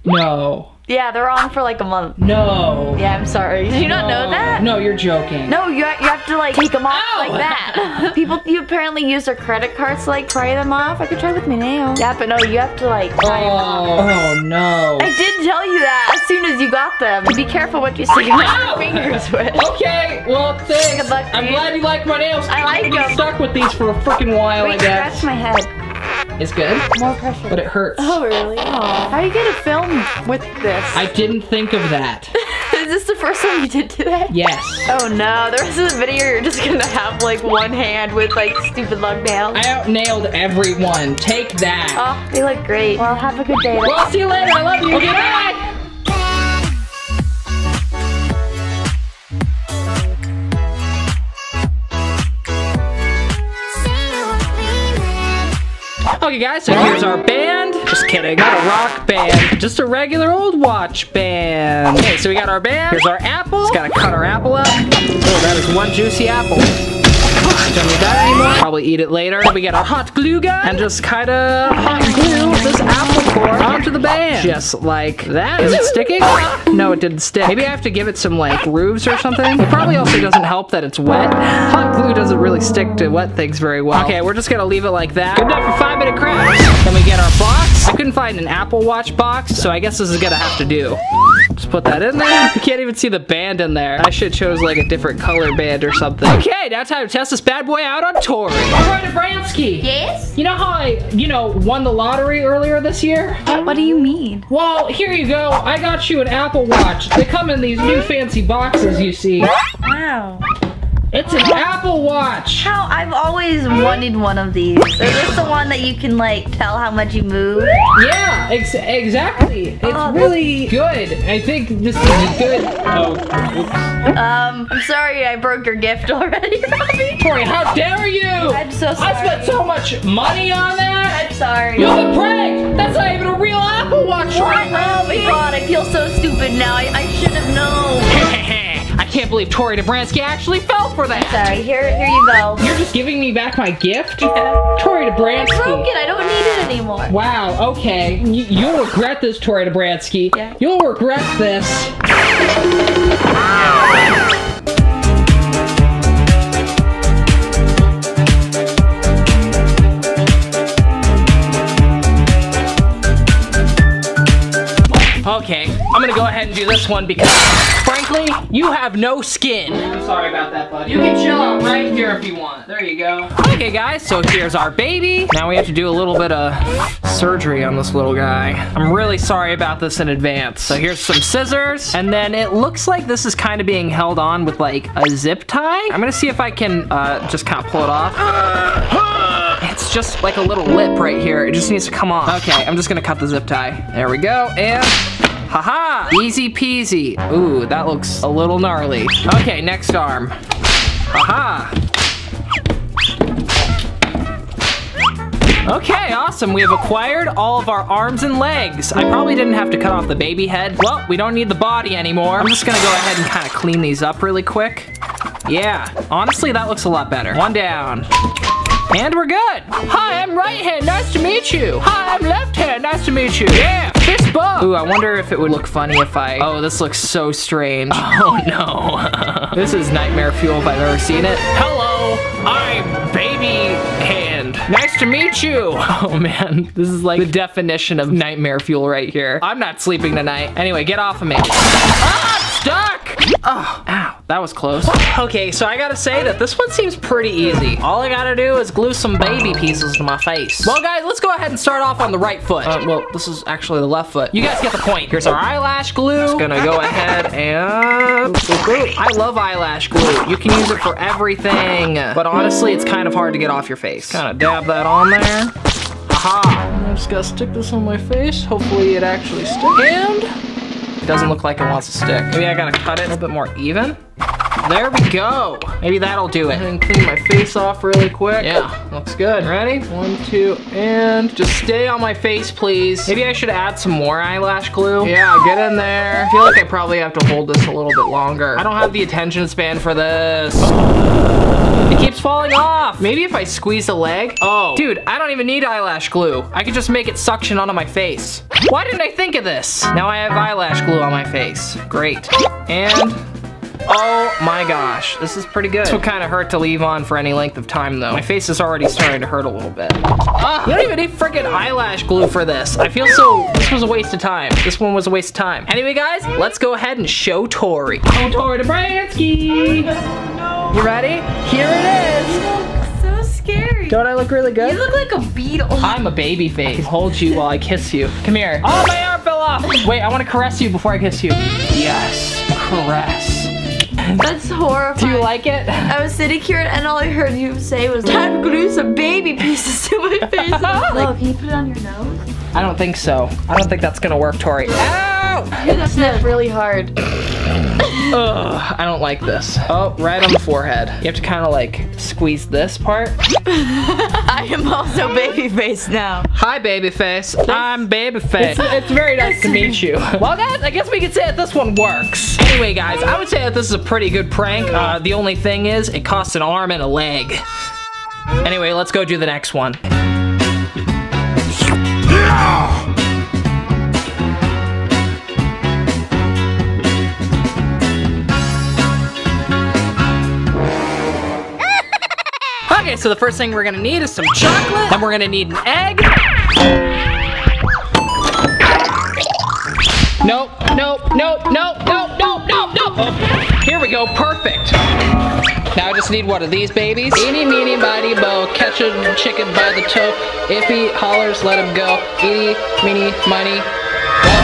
[SPEAKER 1] No.
[SPEAKER 5] Yeah, they're on for like a month.
[SPEAKER 1] No.
[SPEAKER 5] Yeah, I'm sorry. Did you not know that?
[SPEAKER 1] No, you're joking.
[SPEAKER 5] No, you, ha- you have to like take them off
[SPEAKER 1] Ow!
[SPEAKER 5] like oh. that. People, you apparently use their credit cards to like pry them off. I could try with my nail. Yeah, but no, you have to like pry them off.
[SPEAKER 1] Oh, oh no.
[SPEAKER 5] I did tell you that as soon as you got them. Be careful what you stick your
[SPEAKER 1] oh.
[SPEAKER 5] fingers with.
[SPEAKER 1] Okay, well, thanks.
[SPEAKER 5] Good luck,
[SPEAKER 1] I'm
[SPEAKER 5] dude.
[SPEAKER 1] glad you like my nails.
[SPEAKER 5] I like
[SPEAKER 1] I'm gonna be
[SPEAKER 5] them.
[SPEAKER 1] stuck with these for a freaking while,
[SPEAKER 5] Wait,
[SPEAKER 1] I guess.
[SPEAKER 5] scratch my head.
[SPEAKER 1] It's good,
[SPEAKER 5] More pressure.
[SPEAKER 1] but it hurts.
[SPEAKER 5] Oh, really? Aww. How are you gonna film with this?
[SPEAKER 1] I didn't think of that.
[SPEAKER 5] Is this the first time you did today?
[SPEAKER 1] Yes.
[SPEAKER 5] Oh no, the rest of the video you're just gonna have like one hand with like stupid lug nails.
[SPEAKER 1] I out nailed everyone. Take that.
[SPEAKER 5] Oh, they look great. Well, have a good day.
[SPEAKER 1] Well, I'll see you later. I love you. Okay, bye. Okay, guys, so here's our band. Just kidding, not a rock band, just a regular old watch band. Okay, so we got our band. Here's our apple. Just gotta cut our apple up. Oh, that is one juicy apple. Don't need that anymore. Probably eat it later. We get our hot glue gun and just kind of hot glue this apple core onto the band. Just like that. Is it sticking? No, it didn't stick. Maybe I have to give it some like grooves or something. It probably also doesn't help that it's wet. Hot glue doesn't really stick to wet things very well. Okay, we're just gonna leave it like that. Good enough for five minute crafts. Then we get our box. I couldn't find an Apple Watch box, so I guess this is gonna have to do. Just put that in there. You can't even see the band in there. I should chose like a different color band or something. Okay, now time to test this bad boy out on Tori. All right, Abransky.
[SPEAKER 5] Yes?
[SPEAKER 1] You know how I, you know, won the lottery earlier this year?
[SPEAKER 5] What do you mean?
[SPEAKER 1] Well, here you go. I got you an Apple Watch. They come in these new fancy boxes, you see.
[SPEAKER 5] Wow.
[SPEAKER 1] It's an Apple Watch.
[SPEAKER 5] How I've always wanted one of these. Is this the one that you can like tell how much you move?
[SPEAKER 1] Yeah, ex- exactly. It's
[SPEAKER 5] Oh,
[SPEAKER 1] really good. I think this is a good. Oh, oops.
[SPEAKER 5] Um, I'm sorry I broke your gift already, Robby.
[SPEAKER 1] Tori, how dare you?
[SPEAKER 5] I'm so sorry.
[SPEAKER 1] I spent so much money on that.
[SPEAKER 5] I'm sorry.
[SPEAKER 1] You've been pranked. That's not even a real Apple Watch, right?
[SPEAKER 5] Oh my god, I feel so stupid now. I, I should have known.
[SPEAKER 1] I can't believe Tori Dobransky actually fell for that.
[SPEAKER 5] Sorry, here here you go.
[SPEAKER 1] You're just giving me back my gift?
[SPEAKER 5] Yeah.
[SPEAKER 1] Tori
[SPEAKER 5] I broke it. I don't need it anymore.
[SPEAKER 1] Wow, okay. You'll regret this, Tori Dobransky.
[SPEAKER 5] Yeah.
[SPEAKER 1] You'll regret this. Okay, I'm gonna go ahead and do this one because, frankly, you have no skin. I'm sorry about that, buddy. You can chill out right here if you want. There you go. Okay, guys, so here's our baby. Now we have to do a little bit of surgery on this little guy. I'm really sorry about this in advance. So here's some scissors, and then it looks like this is kind of being held on with like a zip tie. I'm gonna see if I can uh, just kind of pull it off. It's just like a little lip right here. It just needs to come off. Okay, I'm just gonna cut the zip tie. There we go, and haha, easy peasy. Ooh, that looks a little gnarly. Okay, next arm. Haha. Okay, awesome. We have acquired all of our arms and legs. I probably didn't have to cut off the baby head. Well, we don't need the body anymore. I'm just gonna go ahead and kind of clean these up really quick. Yeah, honestly, that looks a lot better. One down. And we're good. Hi, I'm right hand. Nice to meet you. Hi, I'm left hand. Nice to meet you. Yeah, fist bump. Ooh, I wonder if it would look funny if I. Oh, this looks so strange. Oh no. this is nightmare fuel if I've ever seen it. Hello, I'm baby hand. Nice to meet you. Oh man, this is like the definition of nightmare fuel right here. I'm not sleeping tonight. Anyway, get off of me. Ah, stuck. Oh, ow, that was close. Okay, so I gotta say that this one seems pretty easy. All I gotta do is glue some baby pieces to my face. Well, guys, let's go ahead and start off on the right foot. Uh, well, this is actually the left foot. You guys get the point. Here's our eyelash glue. Just gonna go ahead and... I love eyelash glue. You can use it for everything. But honestly, it's kind of hard to get off your face. Kind of dab that on there. Aha! I'm just gonna stick this on my face. Hopefully it actually sticks. And it doesn't look like it wants to stick. Maybe I gotta cut it a little bit more even. There we go. Maybe that'll do it. And clean my face off really quick. Yeah, looks good. Ready? One, two, and just stay on my face, please. Maybe I should add some more eyelash glue. Yeah, get in there. I feel like I probably have to hold this a little bit longer. I don't have the attention span for this. It keeps falling off. Maybe if I squeeze the leg. Oh, dude, I don't even need eyelash glue. I could just make it suction onto my face. Why didn't I think of this? Now I have eyelash glue on my face. Great. And Oh my gosh, this is pretty good. This would kind of hurt to leave on for any length of time though. My face is already starting to hurt a little bit. Ah, you don't even need freaking eyelash glue for this. I feel so, this was a waste of time. This one was a waste of time. Anyway guys, let's go ahead and show Tori. Oh, Tori Dobransky. You ready? Here it is.
[SPEAKER 5] So scary.
[SPEAKER 1] Don't I look really good?
[SPEAKER 5] You look like a beetle.
[SPEAKER 1] I'm a baby face. Hold you while I kiss you. Come here. Oh, my arm fell off. Wait, I want to caress you before I kiss you. Yes, caress.
[SPEAKER 5] That's horrifying.
[SPEAKER 1] Do you like it?
[SPEAKER 5] I was sitting here and all I heard you say was time to glue some baby pieces to my face. Like, can you put it on your nose?
[SPEAKER 1] I don't think so. I don't think that's gonna work, Tori. Ow!
[SPEAKER 5] You sniff really hard.
[SPEAKER 1] Ugh, I don't like this. Oh, right on the forehead. You have to kind of like squeeze this part.
[SPEAKER 5] I am also baby face now.
[SPEAKER 1] Hi, babyface. I'm babyface. It's, it's very nice to meet you. Well, guys, I guess we could say that this one works. Anyway, guys, I would say that this is a pretty good prank. Uh, the only thing is, it costs an arm and a leg. Anyway, let's go do the next one. So the first thing we're gonna need is some chocolate. Then we're gonna need an egg. Nope, nope, nope, nope, nope, nope, nope, nope. Here we go, perfect. Now I just need one of these babies. Eeny, meeny, miny, mo, catch a chicken by the toe. If he hollers, let him go. Eeny, meeny, miny,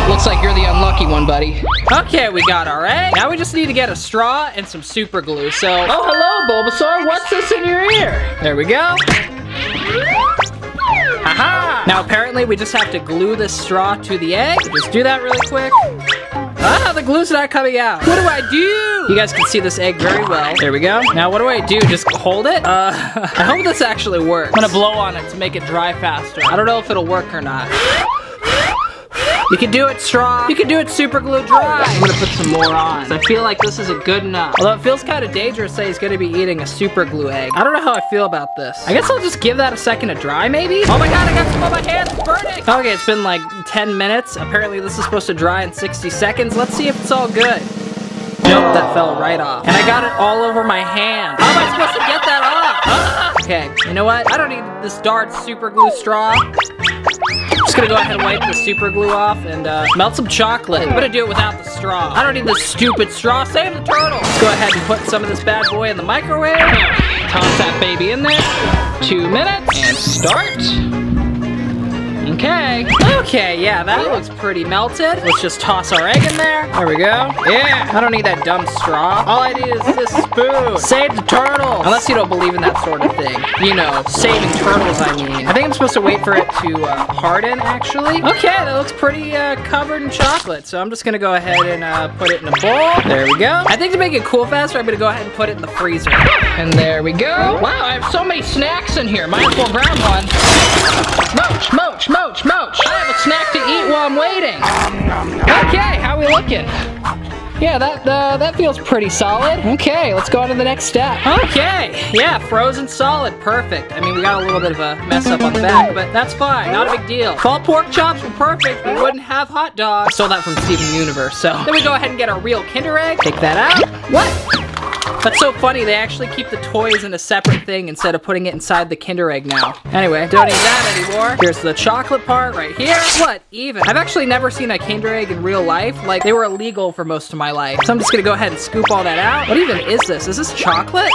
[SPEAKER 1] looks like you're the unlucky one, buddy. Okay, we got our egg. Now we just need to get a straw and some super glue. So, oh, hello, Bulbasaur. What's this in your ear? There we go. Aha! Now, apparently, we just have to glue this straw to the egg. Just do that really quick. Ah, the glue's not coming out. What do I do? You guys can see this egg very well. There we go. Now, what do I do? Just hold it? Uh, I hope this actually works. I'm gonna blow on it to make it dry faster. I don't know if it'll work or not. You can do it straw. You can do it super glue dry. I'm gonna put some more on. So I feel like this isn't good enough. Although it feels kind of dangerous say he's gonna be eating a super glue egg. I don't know how I feel about this. I guess I'll just give that a second to dry maybe? Oh my god, I got some on my hands, it's burning. Okay, it's been like 10 minutes. Apparently this is supposed to dry in 60 seconds. Let's see if it's all good. Nope, that fell right off. And I got it all over my hand. How am I supposed to get that off? Okay, you know what? I don't need this Dart super glue straw. Just gonna go ahead and wipe the super glue off and uh, melt some chocolate. I'm gonna do it without the straw. I don't need this stupid straw. Save the turtle. Let's go ahead and put some of this bad boy in the microwave. Toss that baby in there. Two minutes and start. Okay. Okay, yeah, that looks pretty melted. Let's just toss our egg in there. There we go. Yeah, I don't need that dumb straw. All I need is this spoon. Save the turtle. Unless you don't believe in that sort of thing. You know, saving turtles, I mean. I think I'm supposed to wait for it to uh, harden, actually. Okay, that looks pretty uh, covered in chocolate. So I'm just gonna go ahead and uh, put it in a bowl. There we go. I think to make it cool faster, I'm gonna go ahead and put it in the freezer. And there we go. Wow, I have so many snacks in here. Well grab one. Moach, moach, moach, moach. I have a snack to eat while I'm waiting. Okay, how we looking? Yeah, that uh, that feels pretty solid. Okay, let's go on to the next step. Okay, yeah, frozen solid, perfect. I mean, we got a little bit of a mess up on the back, but that's fine, not a big deal. Fall pork chops were perfect, we wouldn't have hot dogs. Stole that from Steven Universe, so. Then we go ahead and get our real Kinder Egg, take that out. What? That's so funny, they actually keep the toys in a separate thing instead of putting it inside the Kinder Egg now. Anyway, don't need that anymore. Here's the chocolate part right here. What even? I've actually never seen a Kinder Egg in real life. Like, they were illegal for most of my life. So I'm just gonna go ahead and scoop all that out. What even is this? Is this chocolate?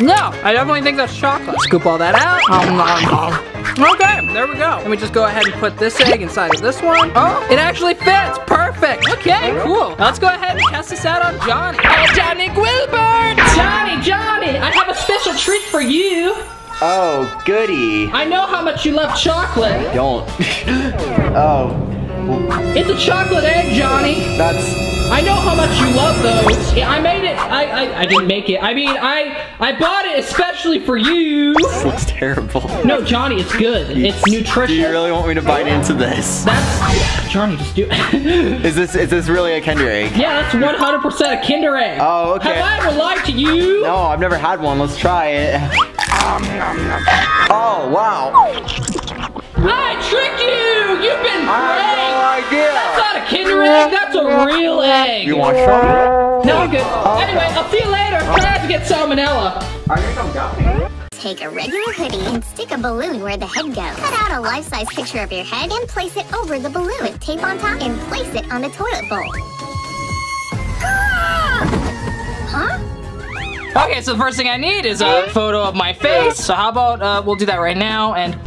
[SPEAKER 1] No, I definitely think that's chocolate. Scoop all that out. Okay, there we go. Let me just go ahead and put this egg inside of this one. Oh, it actually fits. Perfect. Okay, cool. Now let's go ahead and test this out on Johnnie. Oh, Johnnie Guilbert. Johnnie, Johnnie, I have a special treat for you.
[SPEAKER 2] Oh, goody.
[SPEAKER 1] I know how much you love chocolate.
[SPEAKER 2] Don't. oh,
[SPEAKER 1] It's a chocolate egg, Johnnie.
[SPEAKER 2] that's.
[SPEAKER 1] I know how much you love those. Yeah, I made it. I, I I didn't make it. I mean, I I bought it especially for you.
[SPEAKER 2] This looks terrible.
[SPEAKER 1] No, Johnnie, it's good. It's nutritious.
[SPEAKER 2] Do you really want me to bite into this?
[SPEAKER 1] That's Johnnie. Just do.
[SPEAKER 2] Is this is this really a Kinder egg?
[SPEAKER 1] yeah, that's 100% a Kinder egg.
[SPEAKER 2] Oh, okay.
[SPEAKER 1] Have I ever lied to you?
[SPEAKER 2] No, I've never had one. Let's try it. Oh, wow.
[SPEAKER 1] I tricked you. You've been
[SPEAKER 2] I
[SPEAKER 1] pranked.
[SPEAKER 2] no idea.
[SPEAKER 1] That's not a Kinder egg. That's a real egg.
[SPEAKER 2] You want some?
[SPEAKER 1] No, I'm good. Anyway, I'll see you later. Try not to get salmonella. I hear some jockey.
[SPEAKER 3] Take a regular hoodie and stick a balloon where the head goes. Cut out a life-size picture of your head and place it over the balloon with tape on top and place it on the toilet bowl. Huh?
[SPEAKER 1] Okay, so the first thing I need is a photo of my face. So how about uh, we'll do that right now and.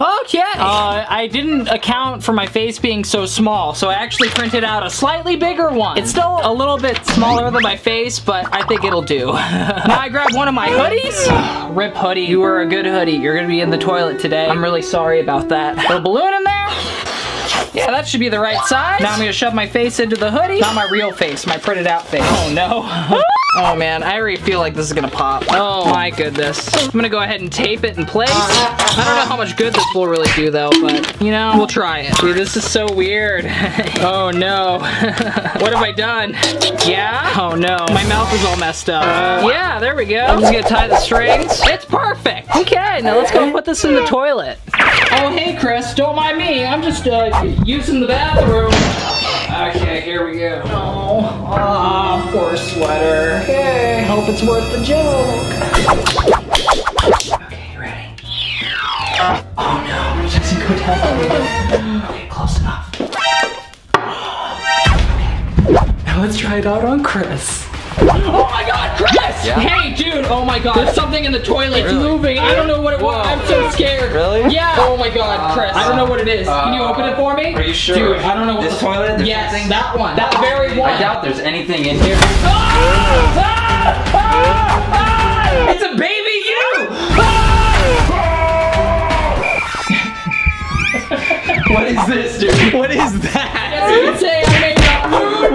[SPEAKER 1] Okay. Uh, I didn't account for my face being so small, so I actually printed out a slightly bigger one. It's still a little bit smaller than my face, but I think it'll do. now I grab one of my hoodies. Rip hoodie, you were a good hoodie. You're gonna be in the toilet today. I'm really sorry about that. A balloon in there. Yeah, that should be the right size. Now I'm gonna shove my face into the hoodie. Not my real face, my printed out face. Oh no. Oh man, I already feel like this is gonna pop. Oh my goodness. I'm gonna go ahead and tape it in place. I don't know how much good this will really do though, but you know, we'll try it. Dude, this is so weird. oh no. what have I done? Yeah? Oh no. My mouth is all messed up. yeah, there we go. I'm just gonna tie the strings. It's perfect. Okay, now let's go put this in the toilet. Oh hey Chris, don't mind me. I'm just uh, using the bathroom. Okay, here we go. Oh, ah, poor sweater. Okay, hope it's worth the joke. Okay, ready? oh no, doesn't go down. Okay, close enough. Okay, now let's try it out on Chris. Oh my god, Chris!
[SPEAKER 2] Yeah?
[SPEAKER 1] Hey, dude, oh my god, there's something in the toilet. It's
[SPEAKER 2] Really?
[SPEAKER 1] moving. I don't know what it was.
[SPEAKER 2] Whoa.
[SPEAKER 1] I'm so scared.
[SPEAKER 2] Really?
[SPEAKER 1] Yeah. Oh my god, uh, Chris. I don't know what it is. Can you open it for me?
[SPEAKER 6] Are you sure?
[SPEAKER 1] Dude, I don't know what
[SPEAKER 6] This
[SPEAKER 1] the-
[SPEAKER 6] toilet? There's
[SPEAKER 1] Yes,
[SPEAKER 6] something?
[SPEAKER 1] that one. That very one.
[SPEAKER 6] I doubt there's anything in here. Ah! Ah! Ah! It's a baby you! what is this, dude? What is that?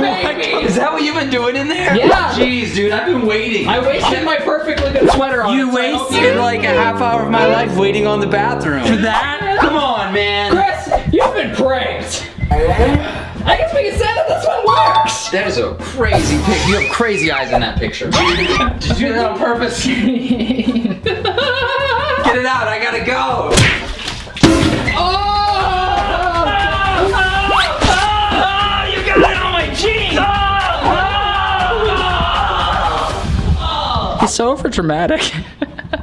[SPEAKER 1] Baby.
[SPEAKER 6] Is that what you've been doing in there?
[SPEAKER 1] Yeah.
[SPEAKER 6] Jeez, dude, I've been waiting.
[SPEAKER 1] I wasted my perfectly good sweater on.
[SPEAKER 6] you
[SPEAKER 1] it, so I hope
[SPEAKER 6] wasted like a half hour of my life waiting on the bathroom. For that? Come on, man.
[SPEAKER 1] Chris, you've been pranked. I guess we can say that this one works.
[SPEAKER 6] That is a crazy pic. You have crazy eyes in that picture. Did you do that on purpose? Get it out, I gotta go. Got it on my!
[SPEAKER 1] He's so over dramatic.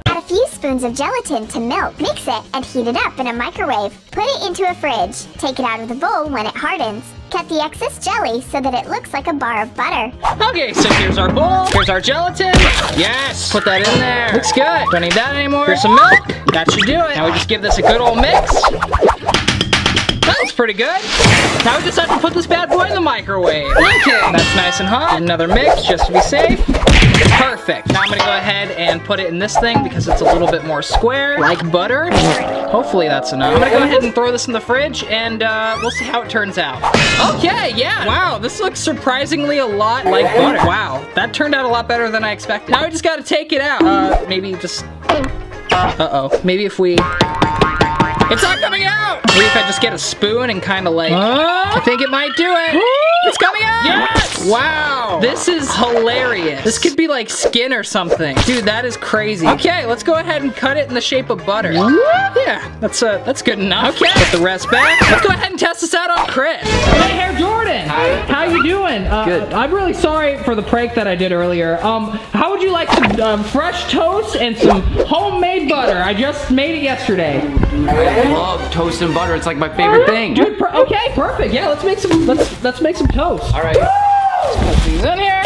[SPEAKER 3] Add a few spoons of gelatin to milk. Mix it and heat it up in a microwave. Put it into a fridge. Take it out of the bowl when it hardens. Cut the excess jelly so that it looks like a bar of butter.
[SPEAKER 1] Okay, so here's our bowl. Here's our gelatin. Yes. Put that in there. Looks good. Don't need that anymore. Here's some milk. That should do it. Now we just give this a good old mix. Pretty good. Now we just have to put this bad boy in the microwave. Okay, that's nice and hot. Another mix just to be safe. Perfect. Now I'm gonna go ahead and put it in this thing because it's a little bit more square, like butter. Hopefully that's enough. I'm gonna go ahead and throw this in the fridge and uh, we'll see how it turns out. Okay, yeah. Wow, this looks surprisingly a lot like butter. Wow, that turned out a lot better than I expected. Now we just gotta take it out. Uh, maybe just, uh-oh. Maybe if we, it's not coming out! Maybe if I just get a spoon and kind of like, I think it might do it. It's coming out! Yes! Wow! This is hilarious. This could be like skin or something. Dude, that is crazy. Okay, let's go ahead and cut it in the shape of butter. Yeah, that's uh, that's good enough. Okay, put the rest back. Let's go ahead and test this out on Chris.
[SPEAKER 4] Hey, Hair Jordan. Hi. How you doing? Uh,
[SPEAKER 2] Good.
[SPEAKER 4] I'm really sorry for the prank that I did earlier. Um, how would you like some um, fresh toast and some homemade butter? I just made it yesterday.
[SPEAKER 2] I love toast and butter. It's like my favorite thing.
[SPEAKER 4] Dude, per- okay, perfect. Yeah, let's make some. Let's let's make some toast.
[SPEAKER 2] All right.
[SPEAKER 1] Put these in here.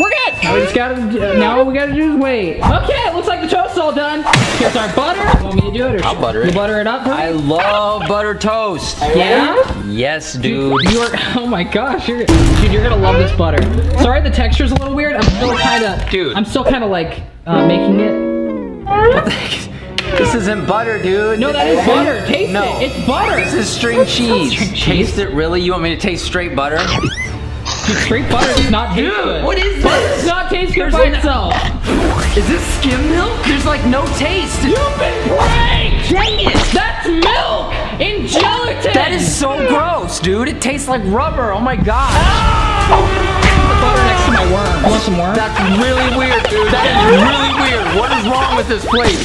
[SPEAKER 1] We're good.
[SPEAKER 4] Now we just gotta. Uh, now all we gotta do is wait. Okay, it looks like the toast's all done. Here's our butter. You want me to do it or
[SPEAKER 2] I'll butter
[SPEAKER 4] You
[SPEAKER 2] it.
[SPEAKER 4] butter it up.
[SPEAKER 2] I love butter toast.
[SPEAKER 4] yeah.
[SPEAKER 2] Yes, dude.
[SPEAKER 4] You're, oh my gosh, you're, dude, you're gonna love this butter. Sorry, the texture's a little weird. I'm still kind of,
[SPEAKER 2] Dude.
[SPEAKER 4] I'm still kind of like uh, making it.
[SPEAKER 2] This isn't butter, dude.
[SPEAKER 4] No, that is butter. Taste
[SPEAKER 2] No.
[SPEAKER 4] it. It's butter.
[SPEAKER 2] This is string cheese.
[SPEAKER 4] string cheese.
[SPEAKER 2] Taste it, really? You want me to taste straight butter?
[SPEAKER 4] Dude, straight butter does not taste good.
[SPEAKER 2] what is
[SPEAKER 4] Butter
[SPEAKER 2] this?
[SPEAKER 4] does not taste good
[SPEAKER 2] There's
[SPEAKER 4] by itself.
[SPEAKER 2] Is this skim milk? There's like no taste.
[SPEAKER 4] You've been pranked. Dang it. That's milk in gelatin.
[SPEAKER 2] That is so gross, dude. It tastes like rubber. Oh my god. Ah!
[SPEAKER 4] Butter next to my worm. You want some worm?
[SPEAKER 2] That's really weird, dude. That is really weird. What is wrong with this plate?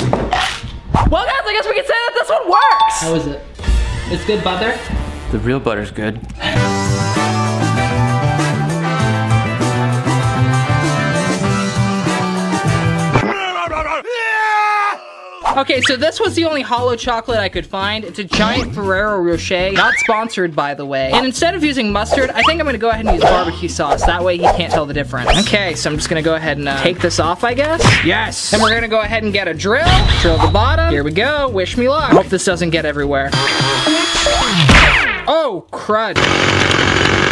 [SPEAKER 1] Well, guys, I guess we can say that this one works.
[SPEAKER 4] How is it? It's good butter.
[SPEAKER 2] The real butter's good.
[SPEAKER 1] Okay, so this was the only hollow chocolate I could find. It's a giant Ferrero Rocher, not sponsored by the way. And instead of using mustard, I think I'm gonna go ahead and use barbecue sauce. That way he can't tell the difference. Okay, so I'm just gonna go ahead and uh, take this off, I guess.
[SPEAKER 2] Yes.
[SPEAKER 1] And we're gonna go ahead and get a drill, drill the bottom. Here we go, wish me luck. Hope this doesn't get everywhere. Oh, crud.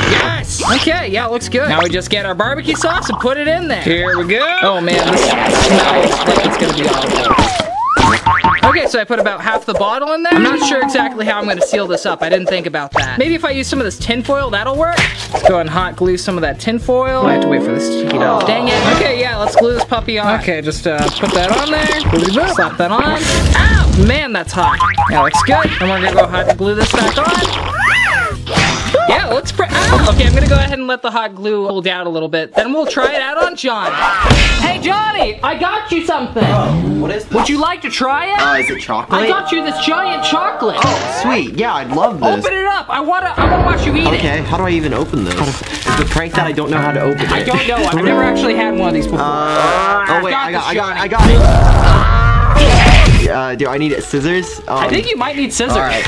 [SPEAKER 1] Yes! Okay, yeah, it looks good. Now we just get our barbecue sauce and put it in there. Here we go. Oh man, this smells like it's gonna be awful. Okay, so I put about half the bottle in there. I'm not sure exactly how I'm gonna seal this up. I didn't think about that. Maybe if I use some of this tin foil, that'll work. Let's go and hot glue some of that tin foil. I have to wait for this to heat up. Dang it. Okay, yeah, let's glue this puppy on. Okay, just uh, put that on there. Slap that on. Ow! Man, that's hot. That looks good. And we're gonna go hot glue this back on. Yeah, let's pre- Ow! Okay, I'm gonna go ahead and let the hot glue cool down a little bit. Then we'll try it out on John. Hey, Johnnie, I got you something.
[SPEAKER 7] What is this?
[SPEAKER 1] Would you like to try it?
[SPEAKER 7] Uh, is it chocolate?
[SPEAKER 1] I got you this giant chocolate.
[SPEAKER 7] Oh, sweet. Yeah, I'd love this.
[SPEAKER 1] Open it up. I wanna. I wanna watch you eat it!
[SPEAKER 7] Okay, how do I even open this? It's the prank that I don't know how to open it.
[SPEAKER 1] it. I don't know. I've never actually had one of these before.
[SPEAKER 7] Uh, oh wait,
[SPEAKER 1] got
[SPEAKER 7] I got,
[SPEAKER 1] this,
[SPEAKER 7] I got, I
[SPEAKER 1] Johnnie.
[SPEAKER 7] got it. Uh, do I need scissors? Um,
[SPEAKER 1] I think you might need scissors.
[SPEAKER 7] All right.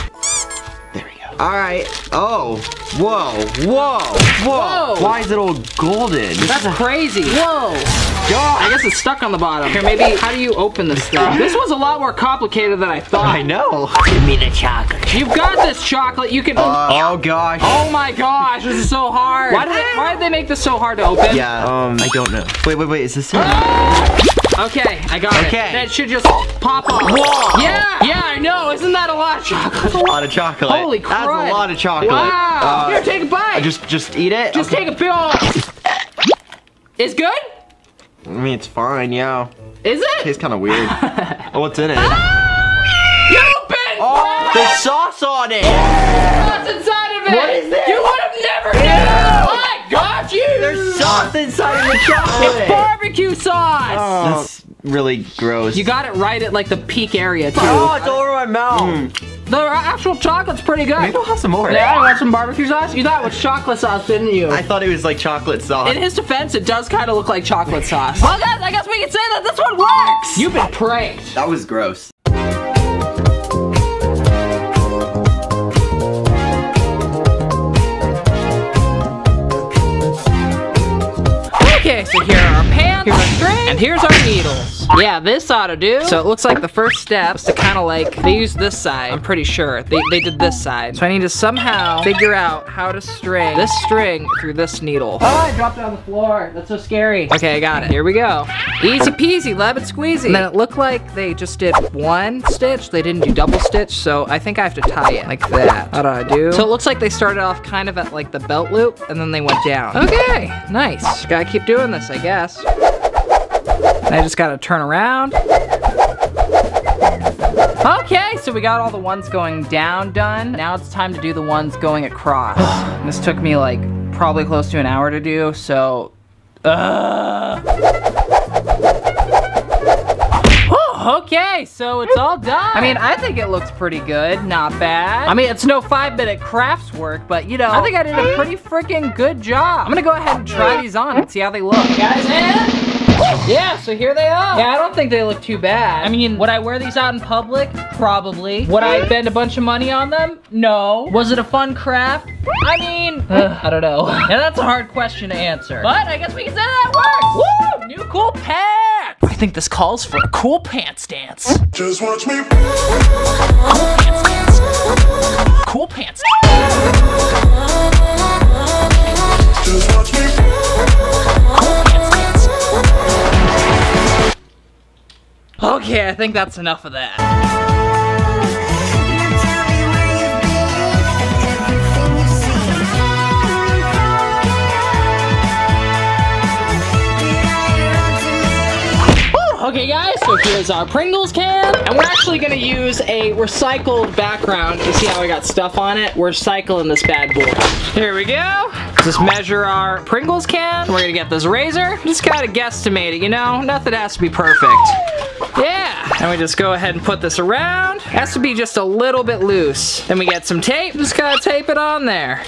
[SPEAKER 7] There we go. All right. Oh. Whoa. Whoa. Whoa.
[SPEAKER 1] Whoa.
[SPEAKER 7] Why is it all golden?
[SPEAKER 1] That's crazy. Whoa. I guess it's stuck on the bottom. Here, maybe, how do you open this thing? This was a lot more complicated than I thought.
[SPEAKER 7] I know. Give me the chocolate.
[SPEAKER 1] You've got this chocolate. You can.
[SPEAKER 7] oh gosh.
[SPEAKER 1] oh my gosh, this is so hard. Why did they, why did they make this so hard to open?
[SPEAKER 7] Yeah. Um. I don't know. Wait. Wait. Wait. Is this it?
[SPEAKER 1] Okay, I got it.
[SPEAKER 7] Okay.
[SPEAKER 1] That should just pop off.
[SPEAKER 7] Whoa.
[SPEAKER 1] Yeah, yeah, I know. Isn't that a lot of chocolate?
[SPEAKER 7] That's a lot of chocolate.
[SPEAKER 1] Holy
[SPEAKER 7] That's
[SPEAKER 1] crud.
[SPEAKER 7] a lot of chocolate.
[SPEAKER 1] Wow.
[SPEAKER 7] Uh,
[SPEAKER 1] Here, take a bite.
[SPEAKER 7] Just, just eat it.
[SPEAKER 1] Just take a ol' It's good?
[SPEAKER 7] I mean, it's fine. Yeah.
[SPEAKER 1] Is it?
[SPEAKER 7] Tastes kind of weird. oh, what's in it?
[SPEAKER 1] You opened!
[SPEAKER 7] Oh, there's sauce on it.
[SPEAKER 1] What's inside of it?
[SPEAKER 7] What is this?
[SPEAKER 1] You would have never known! I got you!
[SPEAKER 7] There's sauce inside of the chocolate.
[SPEAKER 1] It's barbecue sauce! Oh.
[SPEAKER 7] That's really gross.
[SPEAKER 1] You got it right at like the peak area too.
[SPEAKER 7] Oh, it's all over my mouth. Hmm.
[SPEAKER 1] The uh, actual chocolate's pretty good.
[SPEAKER 7] Maybe I'll have some more.
[SPEAKER 1] Yeah, you want some barbecue sauce? You thought it was chocolate sauce, didn't you?
[SPEAKER 7] I thought it was like chocolate sauce.
[SPEAKER 1] In his defense, it does kind of look like chocolate sauce. Well, guys, I guess we can say that this one works. You've been pranked.
[SPEAKER 7] That was gross.
[SPEAKER 1] Okay, so here are our pants, here's our string, and here's our needles. Yeah, this ought to do. So it looks like the first step is to kind of like, they used this side, I'm pretty sure. They, they did this side. So I need to somehow figure out how to string this string through this needle. Oh, I dropped it on the floor. That's so scary. Okay, I got it. Here we go. Easy peasy, lemon squeezy. And then it looked like they just did one stitch. They didn't do double stitch, so I think I have to tie it like that. How do I do? So it looks like they started off kind of at like the belt loop, and then they went down. Okay, nice. Gotta keep doing this, I guess. And I just gotta turn around. Okay, so we got all the ones going down done. Now it's time to do the ones going across. this took me like probably close to an hour to do, so. Uh. Oh, okay, so it's all done. I mean, I think it looks pretty good, not bad. I mean, it's no five minute crafts work, but you know, I think I did a pretty freaking good job. I'm gonna go ahead and try these on and see how they look. Guys, in? Yeah, so here they are. Yeah, I don't think they look too bad. I mean, would I wear these out in public? Probably. Would I mm-hmm. spend a bunch of money on them? No. Was it a fun craft? I mean, ugh, I don't know. Yeah, that's a hard question to answer. But I guess we can say that works. Woo! New cool pants. I think this calls for a cool pants dance.
[SPEAKER 8] Just watch me.
[SPEAKER 1] Cool pants.
[SPEAKER 8] Just watch me.
[SPEAKER 1] Okay, I think that's enough of that. Okay guys, so here's our Pringles can. And we're actually gonna use a recycled background. You see how we got stuff on it? We're recycling this bad boy. Here we go. Just measure our Pringles can. We're gonna get this razor. Just gotta guesstimate it, you know? Nothing has to be perfect. Yeah, and we just go ahead and put this around. It Has to be just a little bit loose. Then we get some tape, just gotta tape it on there.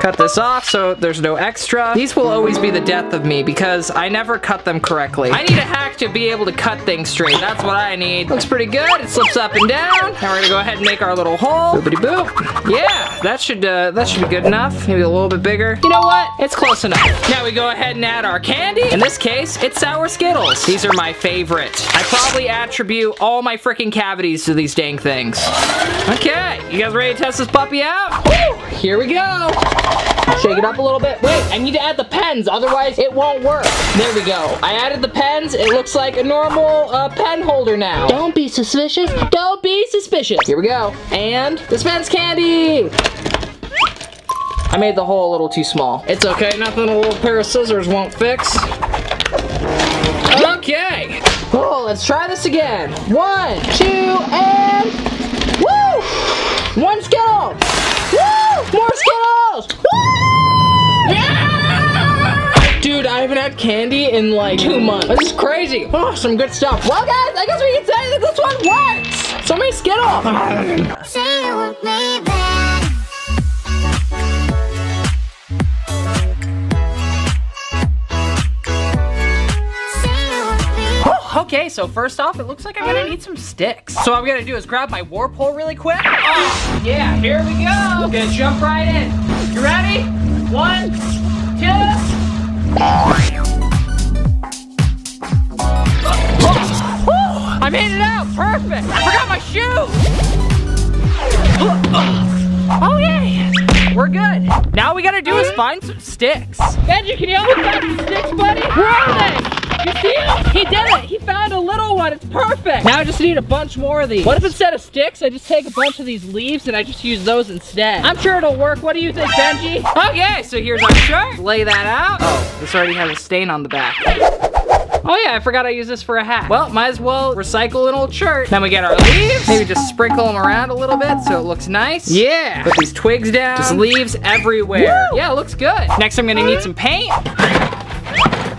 [SPEAKER 1] Cut this off so there's no extra. These will always be the death of me because I never cut them correctly. I need a hack to be able to cut things straight. That's what I need. Looks pretty good. It slips up and down. Now we're gonna go ahead and make our little hole. Boopity boop. Yeah, that should uh, that should be good enough. Maybe a little bit bigger. You know what? It's close enough. Now we go ahead and add our candy. In this case, it's sour Skittles. These are my favorite. I probably attribute all my freaking cavities to these dang things. Okay, you guys ready to test this puppy out? Woo! Here we go. Shake it up a little bit. Wait, I need to add the pens, otherwise it won't work. There we go. I added the pens. It looks like a normal uh, pen holder now. Don't be suspicious. Don't be suspicious. Here we go. And dispense candy. I made the hole a little too small. It's okay, nothing a little pair of scissors won't fix. Okay. Oh, let's try this again. One, two, and woo! One Skittle. Woo! More Skittles. Yeah! Dude, I haven't had candy in like two months. This is crazy. Oh, some good stuff. Well, guys, I guess we can say that this one works. So many Skittles.
[SPEAKER 3] Say it with me, babe.
[SPEAKER 1] Okay, so first off, it looks like I'm gonna need some sticks. So what I'm gonna do is grab my war pole really quick. Oh, yeah, here we go. Gonna jump right in. You ready? One, two. I made it out, perfect. I forgot my shoe. Oh yeah, we're good. Now we gotta do is find some sticks.
[SPEAKER 4] Benji, can you help me find some sticks, buddy? Where are they? You see him? He did it. He found a little one. It's perfect. Now I just need a bunch more of these. What if instead of sticks, I just take a bunch of these leaves and I just use those instead? I'm sure it'll work. What do you think, Benji?
[SPEAKER 1] Oh, okay, so here's our shirt. Lay that out. Oh, this already has a stain on the back. Oh yeah, I forgot I used this for a hat. Well, might as well recycle an old shirt. Then we get our leaves. Maybe just sprinkle them around a little bit so it looks nice. Yeah. Put these twigs down. Just leaves everywhere. Yeah, it looks good. Next, I'm gonna need some paint.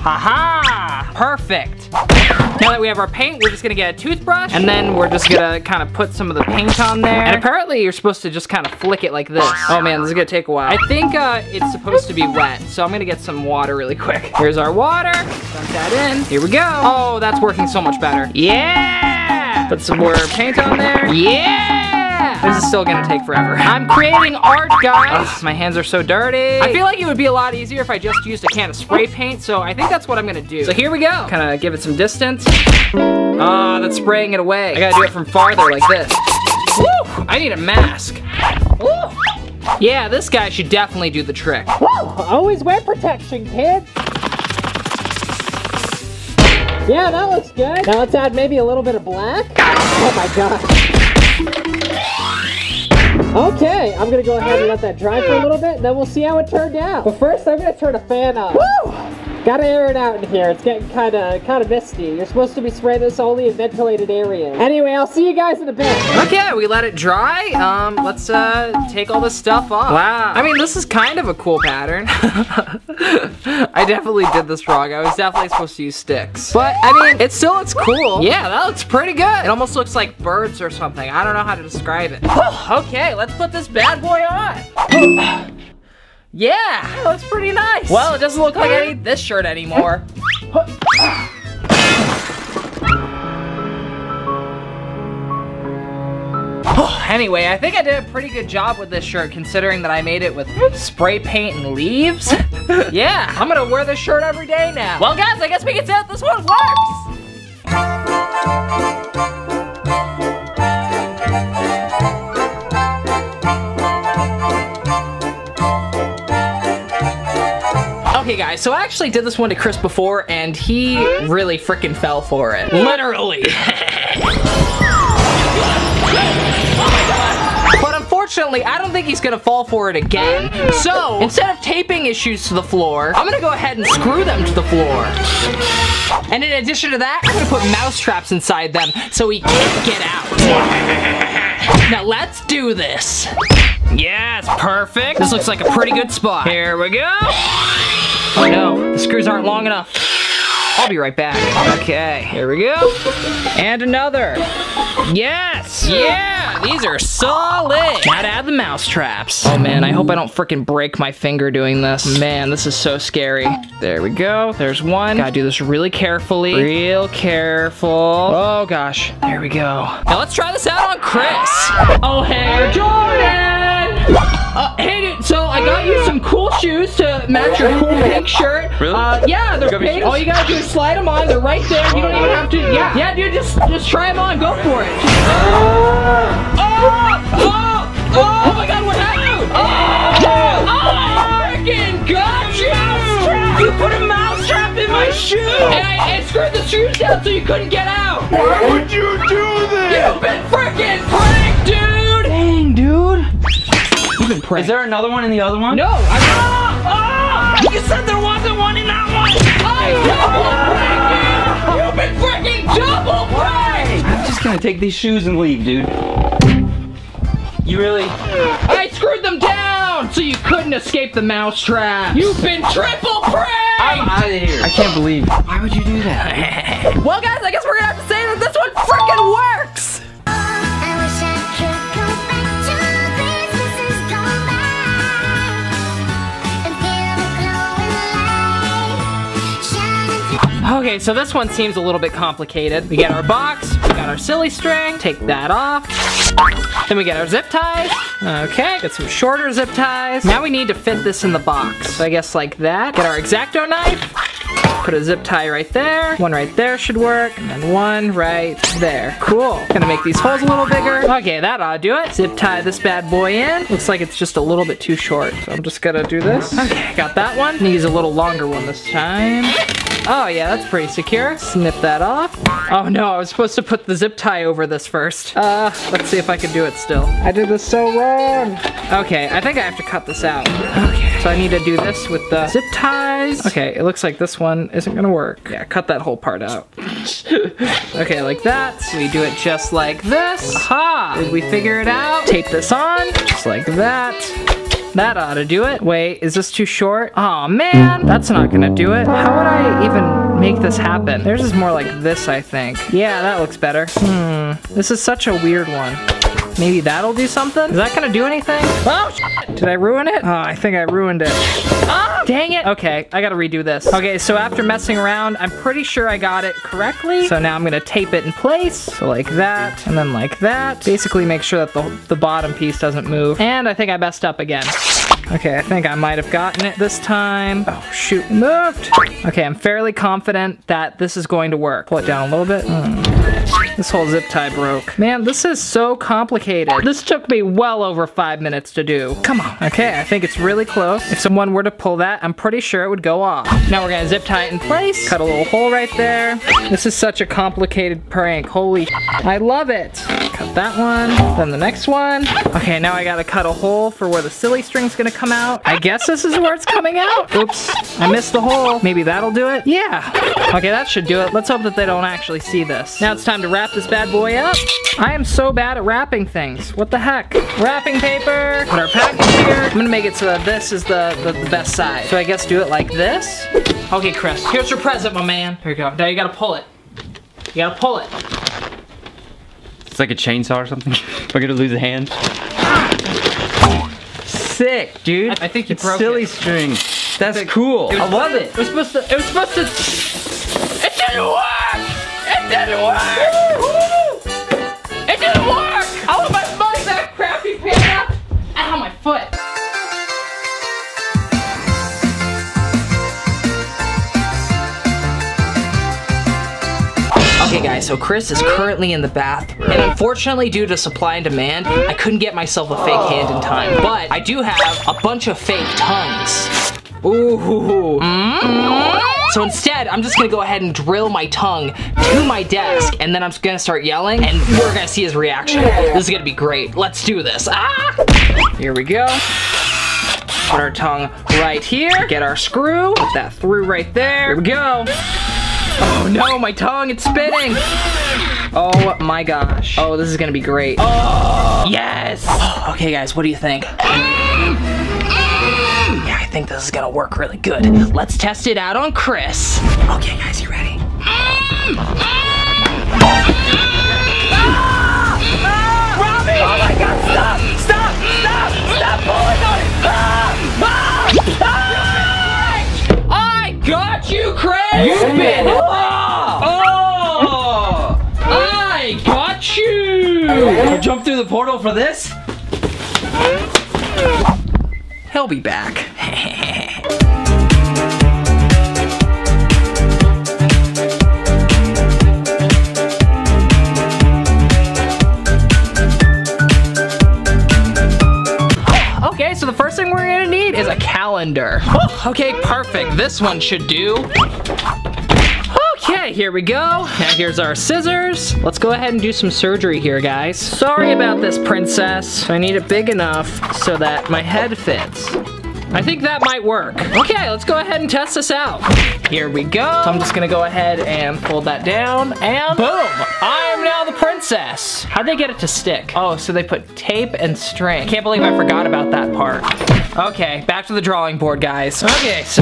[SPEAKER 1] Haha, perfect. Now that we have our paint, we're just gonna get a toothbrush and then we're just gonna kind of put some of the paint on there. And apparently you're supposed to just kind of flick it like this. Oh man, this is gonna take a while. I think uh, it's supposed to be wet, so I'm gonna get some water really quick. Here's our water, dump that in. Here we go. Oh, that's working so much better. Yeah! Put some more paint on there. Yeah! This is still gonna take forever. I'm creating art, guys. Ugh, my hands are so dirty. I feel like it would be a lot easier if I just used a can of spray paint, so I think that's what I'm gonna do. So here we go. Kind of give it some distance. Ah, that's spraying it away. I gotta do it from farther like this. Woo! I need a mask. Woo! Yeah, this guy should definitely do the trick.
[SPEAKER 4] Always wear protection, kids. Yeah, that looks good. Now let's add maybe a little bit of black. Oh my god. Okay, I'm gonna go ahead and let that dry for a little bit, and then we'll see how it turned out. But first, I'm gonna turn a fan on. Woo! Gotta air it out in here. It's getting kind of, kind of misty. You're supposed to be spraying this only in ventilated areas. Anyway, I'll see you guys in a bit.
[SPEAKER 1] Okay, we let it dry. Um, let's uh take all this stuff off. Wow. I mean, this is kind of a cool pattern. I definitely did this wrong. I was definitely supposed to use sticks. But I mean, it still looks cool. Yeah, that looks pretty good. It almost looks like birds or something. I don't know how to describe it. okay, let's put this bad boy on. Yeah, oh, that looks pretty nice. Well, it doesn't look like I need this shirt anymore. Anyway, I think I did a pretty good job with this shirt considering that I made it with spray paint and leaves. yeah, I'm gonna wear this shirt every day now. Well guys, I guess we can say that this one works. Okay guys, so I actually did this one to Chris before and he really freaking fell for it. Literally. But unfortunately, I don't think he's gonna fall for it again. So, instead of taping his shoes to the floor, I'm gonna go ahead and screw them to the floor. And in addition to that, I'm gonna put mouse traps inside them so he can't get out. Now let's do this. Yes, perfect. This looks like a pretty good spot. Here we go. Oh no, the screws aren't long enough. I'll be right back. Okay, here we go. And another. Yes, yeah, these are solid. Gotta add the mouse traps. Oh man, I hope I don't freaking break my finger doing this. Man, this is so scary. There we go, there's one. Gotta do this really carefully. Real careful. Oh gosh, there we go. Now let's try this out on Chris. Oh hey, Jordan! Uh, hey dude, so I got you some cool shoes to match your cool pink shirt.
[SPEAKER 6] Really?
[SPEAKER 1] Uh, yeah, they're pink.
[SPEAKER 6] shoes?
[SPEAKER 1] All you gotta do is slide them on. They're right there. You don't even have to. Yeah, yeah, dude, just just try them on. Go for it. Oh! Oh! Oh my God! What happened? Oh! I freaking got you! You put a mouse trap in my shoe, and I, I screwed the shoes down so you couldn't get out.
[SPEAKER 6] Why would you do this?
[SPEAKER 1] You've been freaking pranked, dude. Dang, dude. You've been.
[SPEAKER 6] Is there another one in the other one?
[SPEAKER 1] No, I oh, oh, You said there wasn't one in that one! I double pranked you! You've been freaking double pranked!
[SPEAKER 6] I'm just gonna take these shoes and leave, dude. You really?
[SPEAKER 1] I screwed them down so you couldn't escape the mousetrap! You've been triple pranked!
[SPEAKER 6] I'm out of here. I can't believe. Why would you do that?
[SPEAKER 1] well guys, I guess we're gonna have to say that this one freaking works! Okay, so this one seems a little bit complicated. We get our box, we got our silly string, take that off. Then we get our zip ties. Okay, get some shorter zip ties. Now we need to fit this in the box. So I guess like that. Get our X-Acto knife. Put a zip tie right there. One right there should work. And then one right there. Cool. Gonna make these holes a little bigger. Okay, that ought to do it. Zip tie this bad boy in. Looks like it's just a little bit too short. So I'm just gonna do this. Okay, got that one. Need to use a little longer one this time. Oh yeah, that's pretty secure. Snip that off. Oh no, I was supposed to put the zip tie over this first. Uh, let's see if I can do it still. I did this so wrong. Okay, I think I have to cut this out. Okay, so I need to do this with the zip ties. Okay, it looks like this one isn't gonna work. Yeah, cut that whole part out. okay, like that. So we do it just like this. Aha! Did we figure it out? Tape this on, just like that. That ought to do it. Wait, is this too short? oh, man, that's not gonna do it. How would I even make this happen? Theirs is more like this, I think. Yeah, that looks better. Hmm, this is such a weird one. Maybe that'll do something? Is that gonna do anything? Oh, shit. Did I ruin it? Oh, I think I ruined it. Ah, dang it. Okay, I gotta redo this. Okay, so after messing around, I'm pretty sure I got it correctly. So now I'm gonna tape it in place. So like that, and then like that. Basically make sure that the, the bottom piece doesn't move. And I think I messed up again. Okay, I think I might have gotten it this time. Oh, shoot, moved. Okay, I'm fairly confident that this is going to work. Pull it down a little bit. Hmm. This whole zip tie broke. Man, this is so complicated. This took me well over five minutes to do. Come on. Okay, I think it's really close. If someone were to pull that, I'm pretty sure it would go off. Now we're gonna zip tie it in place. Cut a little hole right there. This is such a complicated prank. Holy I love it. Cut that one, then the next one. Okay, now I gotta cut a hole for where the silly string's gonna come out. I guess this is where it's coming out. Oops, I missed the hole. Maybe that'll do it? Yeah. Okay, that should do it. Let's hope that they don't actually see this. Now it's time to wrap this bad boy up. I am so bad at wrapping things. What the heck? Wrapping paper. Put our package here. I'm gonna make it so that this is the, the, the best side. So I guess do it like this. Okay, Chris, here's your present, my man. Here you go. Now you gotta pull it. You gotta pull it.
[SPEAKER 6] It's like a chainsaw or something. Am I gonna lose a hand? Sick, dude.
[SPEAKER 1] I think you
[SPEAKER 6] it's
[SPEAKER 1] broke
[SPEAKER 6] silly
[SPEAKER 1] it.
[SPEAKER 6] string. That's cool. I love it.
[SPEAKER 1] It was supposed to, it was supposed to, it didn't work! Didn't work! It didn't work! All of my money's that crappy panda! Ow, my foot! Okay guys, so Chris is currently in the bathroom. And unfortunately, due to supply and demand, I couldn't get myself a fake hand in time. But I do have a bunch of fake tongues. Ooh. Mm. So instead, I'm just gonna go ahead and drill my tongue to my desk, and then I'm just gonna start yelling, and we're gonna see his reaction. This is gonna be great. Let's do this. Ah! Here we go. Put our tongue right here. Get our screw. Put that through right there. Here we go. Oh no, my tongue, it's spinning. Oh my gosh. Oh, this is gonna be great. Oh, yes. Okay, guys, what do you think? Yeah, I think this is gonna work really good. Let's test it out on Chris. Okay, guys, you ready? Robby! Oh my god, stop! Stop! Stop! Stop pulling on it! Ah! Ah! I got you, Chris! You been Oh! I got you!
[SPEAKER 6] I jumped through the portal for this?
[SPEAKER 1] He'll be back. Okay, so the first thing we're gonna need is a calendar. Okay, perfect. This one should do. Okay, here we go. Now here's our scissors. Let's go ahead and do some surgery here, guys. Sorry about this, princess. I need it big enough so that my head fits. I think that might work. Okay, let's go ahead and test this out. Here we go. I'm just gonna go ahead and fold that down and boom! I am now the princess. How'd they get it to stick? Oh, so they put tape and string. Can't believe I forgot about that part. Okay, back to the drawing board, guys. Okay, so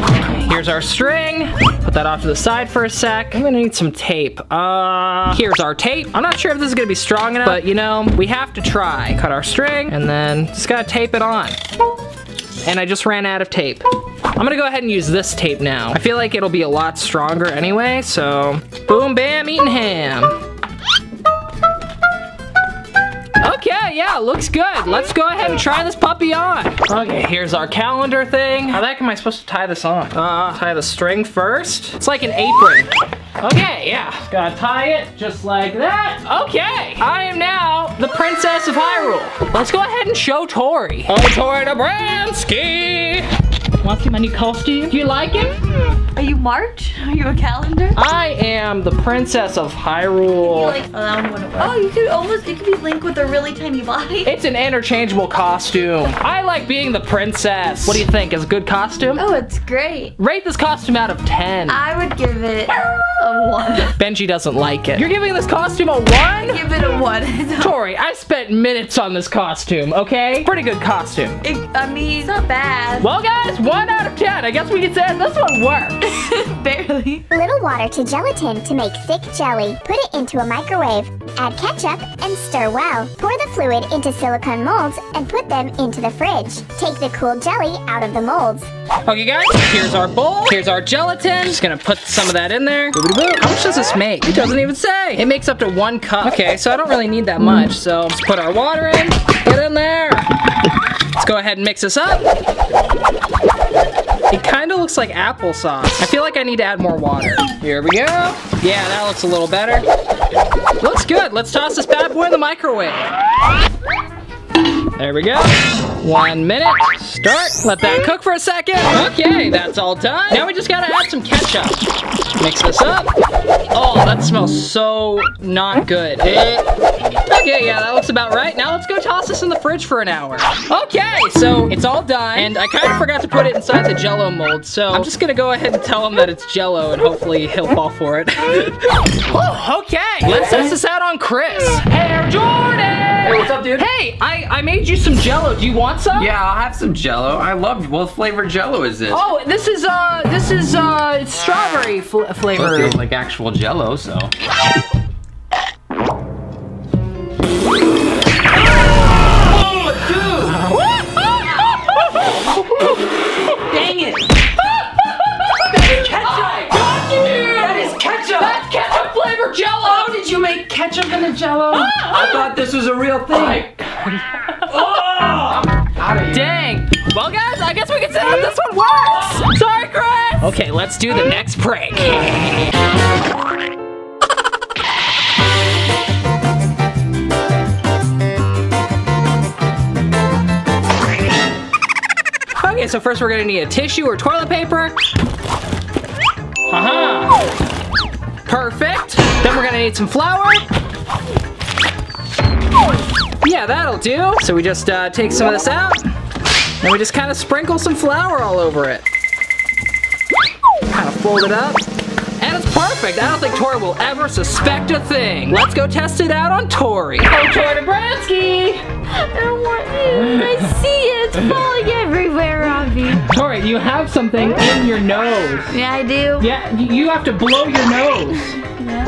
[SPEAKER 1] here's our string. Put that off to the side for a sec. I'm gonna need some tape. Uh, here's our tape. I'm not sure if this is gonna be strong enough, but you know, we have to try. Cut our string and then just gotta tape it on. and I just ran out of tape. I'm gonna go ahead and use this tape now. I feel like it'll be a lot stronger anyway, so boom, bam, eating ham. Okay, yeah, looks good. Let's go ahead and try this puppy on. Okay, here's our calendar thing. How the heck am I supposed to tie this on? Uh, tie the string first. It's like an apron. Okay, yeah. Just gotta tie it just like that. Okay, I am now the princess of Hyrule. Let's go ahead and show Tori. Oh, Tori Dobransky. Want to see my new costume? Do you like it?
[SPEAKER 5] Are you March? Are you a calendar?
[SPEAKER 1] I am the princess of Hyrule.
[SPEAKER 5] Like, oh, that one went away. Oh, you could almost, you could be Link with a really tiny body.
[SPEAKER 1] It's an interchangeable costume. I like being the princess. What do you think? Is a good costume?
[SPEAKER 5] Oh, it's great.
[SPEAKER 1] Rate this costume out of 10.
[SPEAKER 5] I would give it a one.
[SPEAKER 1] Benji doesn't like it. You're giving this costume a 1?
[SPEAKER 5] Give it a one.
[SPEAKER 1] Tori, I spent minutes on this costume, okay? Pretty good costume.
[SPEAKER 5] It, I mean, it's not bad.
[SPEAKER 1] Well, guys, 1 out of 10. I guess we can say this one works.
[SPEAKER 5] Barely.
[SPEAKER 3] Little water to gelatin to make thick jelly. Put it into a microwave. Add ketchup and stir well. Pour the fluid into silicone molds and put them into the fridge. Take the cool jelly out of the molds.
[SPEAKER 1] Okay, guys, here's our bowl. Here's our gelatin. Just gonna put some of that in there. How much does this make? It doesn't even say. It makes up to one cup. Okay, so I don't really need that much. So let's put our water in. Get in there. Let's go ahead and mix this up. It kind of looks like applesauce. I feel like I need to add more water. Here we go. Yeah, that looks a little better. Looks good. Let's toss this bad boy in the microwave. There we go. One minute. Start. Let that cook for a second. Okay, that's all done. Now we just gotta add some ketchup. Mix this up. Oh, that smells so not good. Okay, yeah, that looks about right. Now let's go toss this in the fridge for an hour. Okay, so it's all done, and I kind of forgot to put it inside the Jello mold, so I'm just gonna go ahead and tell him that it's Jello, and hopefully he'll fall for it. Oh, okay, let's test this out on Chris. Hey, Jordan!
[SPEAKER 6] Hey, what's up, dude?
[SPEAKER 1] Hey, I, I made you some Jello. Do you want some?
[SPEAKER 6] Yeah, I'll have some Jello. I love. What flavor Jello is this?
[SPEAKER 1] Oh, this is uh, this is uh, strawberry fl flavor.
[SPEAKER 6] feels like actual Jello, so.
[SPEAKER 1] Dang it! ketchup! Got you! That is ketchup! That's ketchup flavored Jello! Oh, did you make ketchup in the Jello? Ah, ah.
[SPEAKER 6] I thought this was a real thing.
[SPEAKER 1] oh, Dang! Well, guys, I guess we can say that this one works. Sorry, Chris. Okay, let's do the next prank. Okay, so first we're gonna need a tissue or toilet paper. Haha. Perfect. Then we're gonna need some flour. Yeah, that'll do. So we just uh, take some of this out. And we just kind of sprinkle some flour all over it. Kind of fold it up. And it's perfect. I don't think Tori will ever suspect a thing. Let's go test it out on Tori. Oh, Tori Dobransky.
[SPEAKER 5] I don't want you. I see it. It's falling everywhere on me.
[SPEAKER 1] Tori, you have something in your nose.
[SPEAKER 5] Yeah, I do.
[SPEAKER 1] Yeah, you have to blow your nose.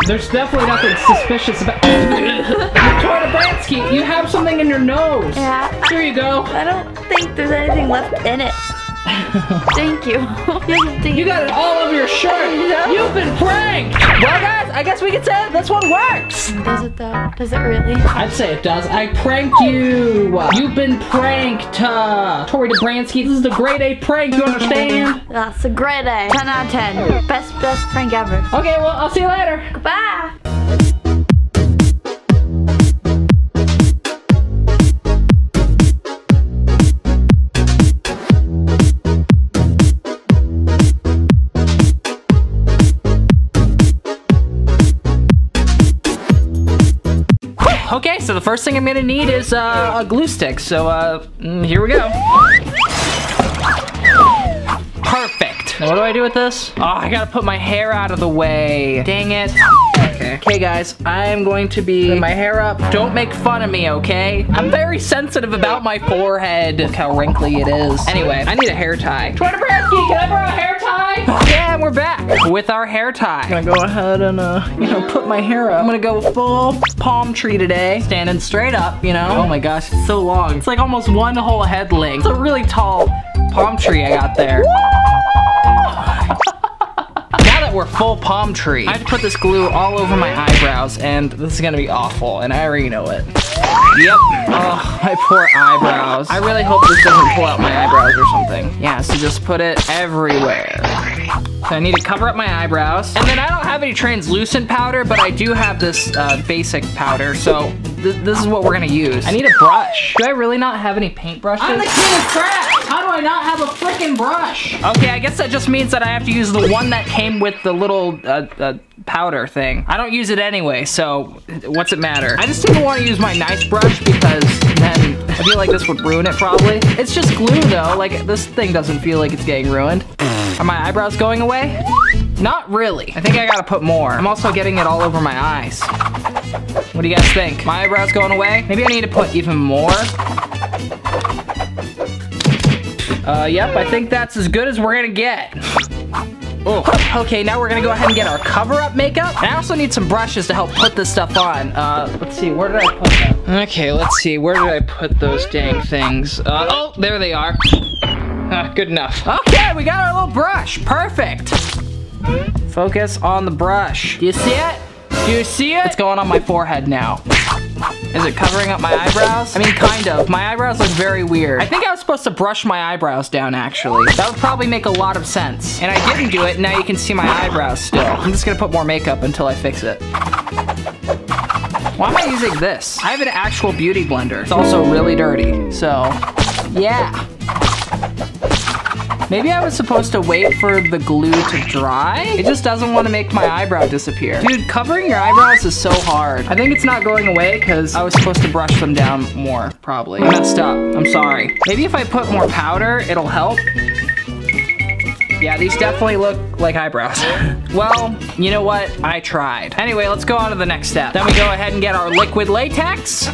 [SPEAKER 1] There's definitely nothing suspicious about. Tori Dobransky, you have something in your nose.
[SPEAKER 5] Yeah.
[SPEAKER 1] Here you go.
[SPEAKER 5] I don't think there's anything left in it. Thank you.
[SPEAKER 1] You got it all over your shirt. You've been pranked. Well, guys, I guess we can say that this one works.
[SPEAKER 5] Does it though? Does it really?
[SPEAKER 1] I'd say it does. I pranked you. You've been pranked. Uh, Tori Dobransky, this is the grade A prank. You understand?
[SPEAKER 5] That's a great A. 10 out of 10. Best, best prank ever.
[SPEAKER 1] Okay, well, I'll see you later.
[SPEAKER 5] Goodbye.
[SPEAKER 1] So the first thing I'm gonna need is uh, a glue stick. So uh, mm, here we go. Perfect. Now what do I do with this? Oh, I gotta put my hair out of the way. Dang it. Okay. Okay, guys, I'm going to be putting my hair up. Don't make fun of me, okay? I'm very sensitive about my forehead. Look how wrinkly it is. Anyway, I need a hair tie. Tori Dobransky, can I borrow a hair tie? Yeah, and we're back with our hair tie. I'm gonna go ahead and, uh, you know, put my hair up. I'm gonna go full palm tree today. Standing straight up, you know? Oh my gosh, it's so long. It's like almost one whole head length. It's a really tall palm tree I got there. That we're full palm tree, I have to put this glue all over my eyebrows, and this is gonna be awful, and I already know it. Yep. Oh, my poor eyebrows. I really hope this doesn't pull out my eyebrows or something. Yeah, so just put it everywhere. So I need to cover up my eyebrows. And then I don't have any translucent powder, but I do have this uh, basic powder, so th this is what we're gonna use. I need a brush. Do I really not have any paintbrushes? I'm the king of crafts! How do I not have a freaking brush? Okay, I guess that just means that I have to use the one that came with the little uh, uh, powder thing. I don't use it anyway, so what's it matter? I just didn't want to use my nice brush because then I feel like this would ruin it probably. It's just glue though, like this thing doesn't feel like it's getting ruined. Are my eyebrows going away? Not really. I think I gotta put more. I'm also getting it all over my eyes. What do you guys think? My eyebrows going away? Maybe I need to put even more. Uh, yep, I think that's as good as we're gonna get. Oh, okay, now we're gonna go ahead and get our cover-up makeup. And I also need some brushes to help put this stuff on. Uh, let's see, where did I put them? Okay, let's see, where did I put those dang things? Uh, oh, there they are. Uh, good enough. Okay, we got our little brush, perfect. Focus on the brush. Do you see it? Do you see it? It's going on my forehead now. Is it covering up my eyebrows? I mean, kind of. My eyebrows look very weird. I think I was supposed to brush my eyebrows down, actually. That would probably make a lot of sense. And I didn't do it, now you can see my eyebrows still. I'm just gonna put more makeup until I fix it. Why am I using this? I have an actual beauty blender. It's also really dirty, so yeah. Maybe I was supposed to wait for the glue to dry? It just doesn't want to make my eyebrow disappear. Dude, covering your eyebrows is so hard. I think it's not going away because I was supposed to brush them down more, probably. I messed up, I'm sorry. Maybe if I put more powder, it'll help. Yeah, these definitely look like eyebrows. well, you know what? I tried. Anyway, let's go on to the next step. Then we go ahead and get our liquid latex.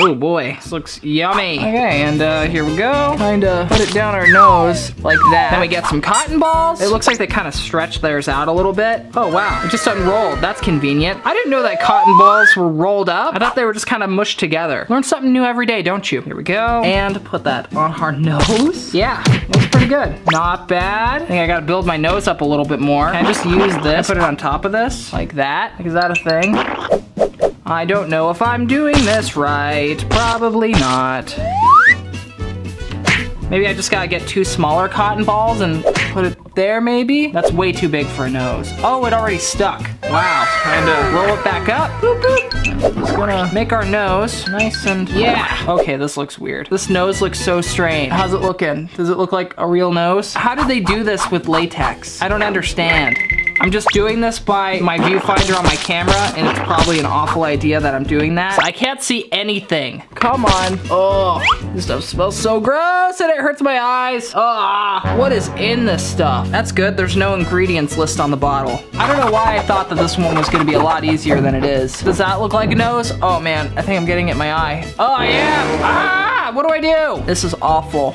[SPEAKER 1] Oh boy, this looks yummy. Okay, and uh, here we go. Kinda put it down our nose like that. Then we get some cotton balls. It looks like they kind of stretch theirs out a little bit. Oh wow, it just unrolled. That's convenient. I didn't know that cotton balls were rolled up. I thought they were just kind of mushed together. Learn something new every day, don't you? Here we go. And put that on our nose. Yeah, looks pretty good. Not bad. I think I gotta build my nose up a little bit more. Can I just use this, put it on top of this, like that? Is that a thing? I don't know if I'm doing this right. Probably not. Maybe I just gotta get two smaller cotton balls and put it there, maybe? That's way too big for a nose. Oh, it already stuck. Wow. Time to roll it back up. Boop, boop. Just gonna make our nose nice and, yeah. Okay, this looks weird. This nose looks so strange. How's it looking? Does it look like a real nose? How did they do this with latex? I don't understand. I'm just doing this by my viewfinder on my camera, and it's probably an awful idea that I'm doing that. I can't see anything. Come on. Oh, this stuff smells so gross, and it hurts my eyes. Ah, what is in this stuff? That's good, there's no ingredients list on the bottle. I don't know why I thought that this one was gonna be a lot easier than it is. Does that look like a nose? Oh man, I think I'm getting it in my eye. Oh, I am. Ah, what do I do? This is awful.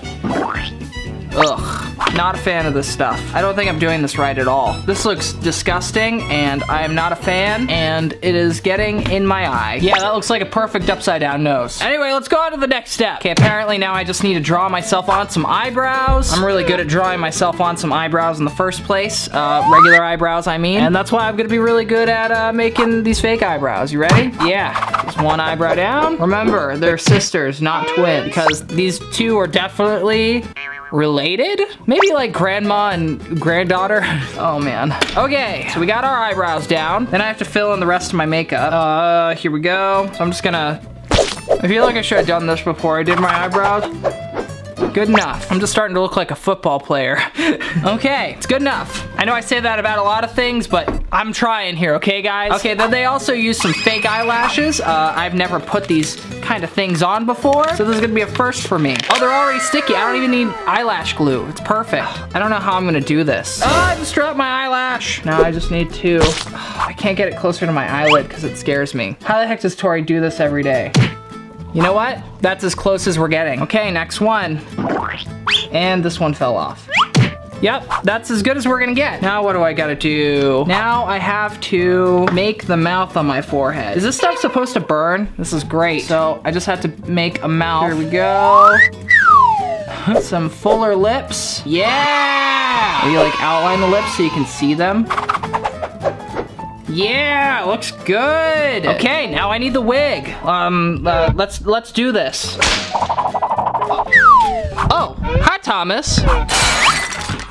[SPEAKER 1] Ugh, not a fan of this stuff. I don't think I'm doing this right at all. This looks disgusting and I am not a fan and it is getting in my eye. Yeah, that looks like a perfect upside down nose. Anyway, let's go on to the next step. Okay, apparently now I just need to draw myself on some eyebrows. I'm really good at drawing myself on some eyebrows in the first place. Uh, regular eyebrows, I mean. And that's why I'm gonna be really good at uh, making these fake eyebrows. You ready? Yeah, just one eyebrow down. Remember, they're sisters, not twins. Because these two are definitely related? Maybe like grandma and granddaughter? Oh man. Okay, so we got our eyebrows down. Then I have to fill in the rest of my makeup. Uh, here we go. So I'm just gonna, I feel like I should have done this before I did my eyebrows. Good enough. I'm just starting to look like a football player. okay, it's good enough. I know I say that about a lot of things, but I'm trying here, okay guys? Okay, then they also use some fake eyelashes. Uh, I've never put these kind of things on before, so this is gonna be a first for me. Oh, they're already sticky. I don't even need eyelash glue. It's perfect. I don't know how I'm gonna do this. Oh, I just dropped my eyelash. Now I just need to, I can't get it closer to my eyelid because it scares me. How the heck does Tori do this every day? You know what? That's as close as we're getting. Okay, next one. And this one fell off. Yep, that's as good as we're gonna get. Now what do I gotta do? Now I have to make the mouth on my forehead. Is this stuff supposed to burn? This is great. So I just have to make a mouth. Here we go. Some fuller lips. Yeah! We like outline the lips so you can see them. Yeah, looks good. Okay, now I need the wig. Um, uh, let's let's do this. Oh, hi Thomas.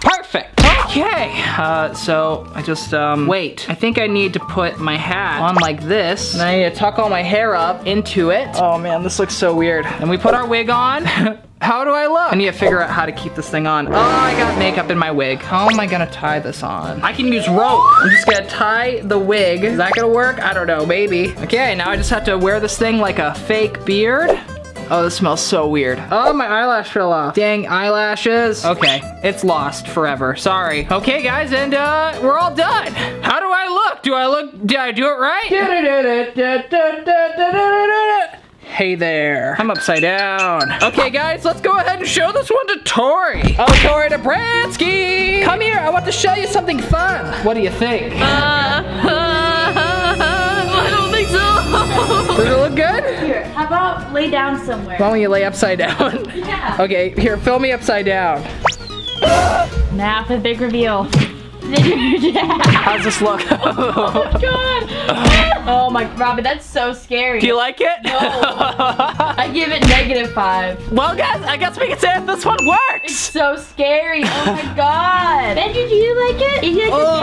[SPEAKER 1] Perfect. Okay. Uh, so I just um wait. I think I need to put my hat on like this. And I need to tuck all my hair up into it. Oh man, this looks so weird. And we put our wig on. How do I look? I need to figure out how to keep this thing on. Oh, I got makeup in my wig. How am I gonna tie this on? I can use rope. I'm just gonna tie the wig. Is that gonna work? I don't know, maybe. Okay, now I just have to wear this thing like a fake beard. Oh, this smells so weird. Oh, my eyelash fell off. Dang eyelashes. Okay, it's lost forever. Sorry. Okay, guys, and uh, we're all done. How do I look? Do I look, did I do it right? Hey there. I'm upside down. Okay, guys, let's go ahead and show this one to Tori. Oh, Tori Dobransky. Come here, I want to show you something fun. What do you think?
[SPEAKER 5] I don't think so.
[SPEAKER 1] Does it look good?
[SPEAKER 5] Here, how about lay down somewhere?
[SPEAKER 1] Why don't you lay upside down?
[SPEAKER 5] Yeah.
[SPEAKER 1] Okay, here, fill me upside down.
[SPEAKER 5] Now for the big reveal. oh
[SPEAKER 1] How's this look?
[SPEAKER 5] Oh my god! Oh my, Robby, that's so scary.
[SPEAKER 1] Do you like it?
[SPEAKER 5] No. I give it negative five.
[SPEAKER 1] well, guys, I guess we can say that this one works.
[SPEAKER 5] It's so scary. Oh my god. Benji, do you like it? Do you like
[SPEAKER 1] Oh.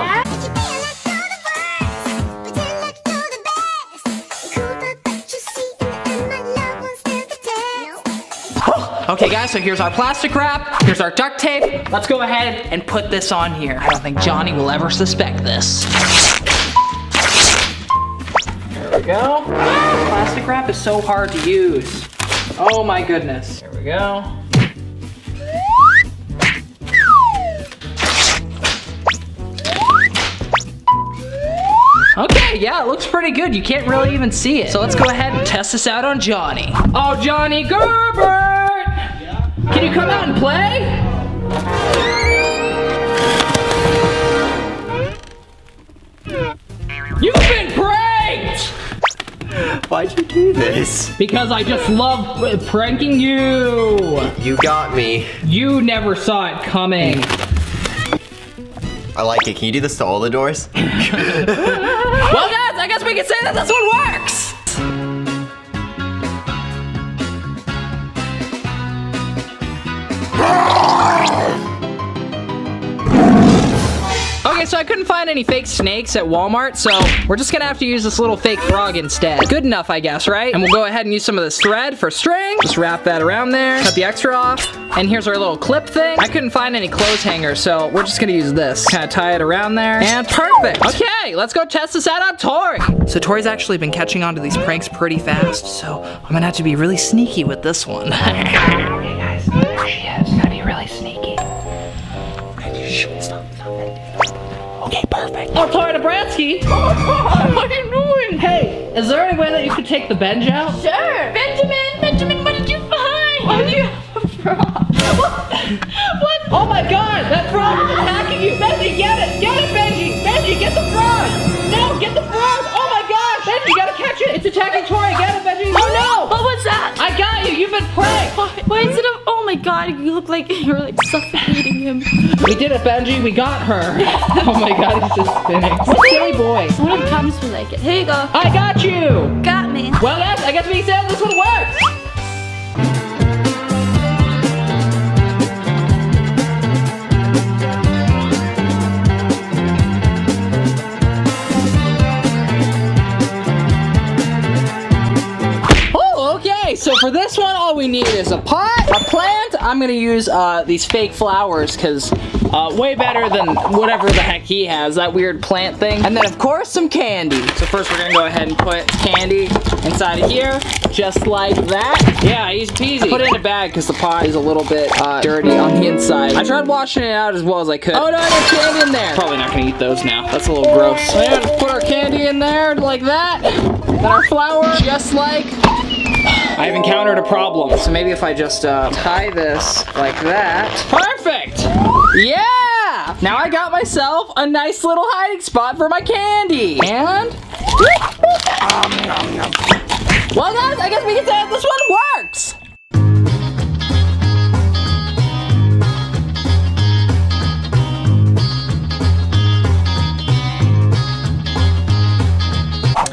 [SPEAKER 1] Okay, guys, so here's our plastic wrap. Here's our duct tape. Let's go ahead and put this on here. I don't think Johnnie will ever suspect this. There we go. Plastic wrap is so hard to use. Oh my goodness. There we go. Okay, yeah, it looks pretty good. You can't really even see it. So let's go ahead and test this out on Johnnie. Oh, Johnnie Guilbert! Can you come out and play? You've been pranked!
[SPEAKER 7] Why'd you do this?
[SPEAKER 1] Because I just love pranking you.
[SPEAKER 7] You got me.
[SPEAKER 1] You never saw it coming.
[SPEAKER 7] I like it. Can you do this to all the doors?
[SPEAKER 1] Well, guys, I guess we can say that this one works. Okay, so I couldn't find any fake snakes at Walmart, so we're just gonna have to use this little fake frog instead. Good enough, I guess, right? And we'll go ahead and use some of this thread for string. Just wrap that around there, cut the extra off. And here's our little clip thing. I couldn't find any clothes hangers, so we're just gonna use this. Kind of tie it around there, and perfect. Okay, let's go test this out on Tori. So Tori's actually been catching on to these pranks pretty fast, so I'm gonna have to be really sneaky with this one. okay, guys, there she is. Gotta be really sneaky. Shh, stop, stop it. Okay, perfect. Oh, Tori Dobransky! what are you doing? Hey, is there any way that you could take the bench out?
[SPEAKER 5] Sure. Benjamin, Benjamin, what did you find? Why do you have a frog? what?
[SPEAKER 1] Oh my god, that frog is attacking you! Benji, get it! Get it, Benji! Benji, get the frog! No, get the frog! You gotta catch it! It's attacking Tori! Get it, Benji! Oh no!
[SPEAKER 5] What was that?
[SPEAKER 1] I got you! You've been pranked!
[SPEAKER 5] Why, why is it a, oh my god, you look like you're like suffocating him.
[SPEAKER 1] We did it, Benji! We got her! oh my god, he's just spinning. Silly boy!
[SPEAKER 5] One of Thomas would like it. Here you go.
[SPEAKER 1] I got you!
[SPEAKER 5] Got me.
[SPEAKER 1] Well, guys, I guess we say this one works! Okay. So for this one, all we need is a pot, a plant. I'm gonna use uh, these fake flowers because uh, way better than whatever the heck he has, that weird plant thing. And then of course some candy. So first we're gonna go ahead and put candy inside of here, just like that. Yeah, easy peasy. Put it in a bag because the pot is a little bit uh, dirty on the inside. I tried washing it out as well as I could. Oh no, I candy in there. Probably not gonna eat those now. That's a little gross. So yeah, just put our candy in there like that. And our flour, just like I've encountered a problem. So maybe if I just uh, tie this like that. Perfect! Yeah! Now I got myself a nice little hiding spot for my candy. And... Well guys, I guess we can say that this one works!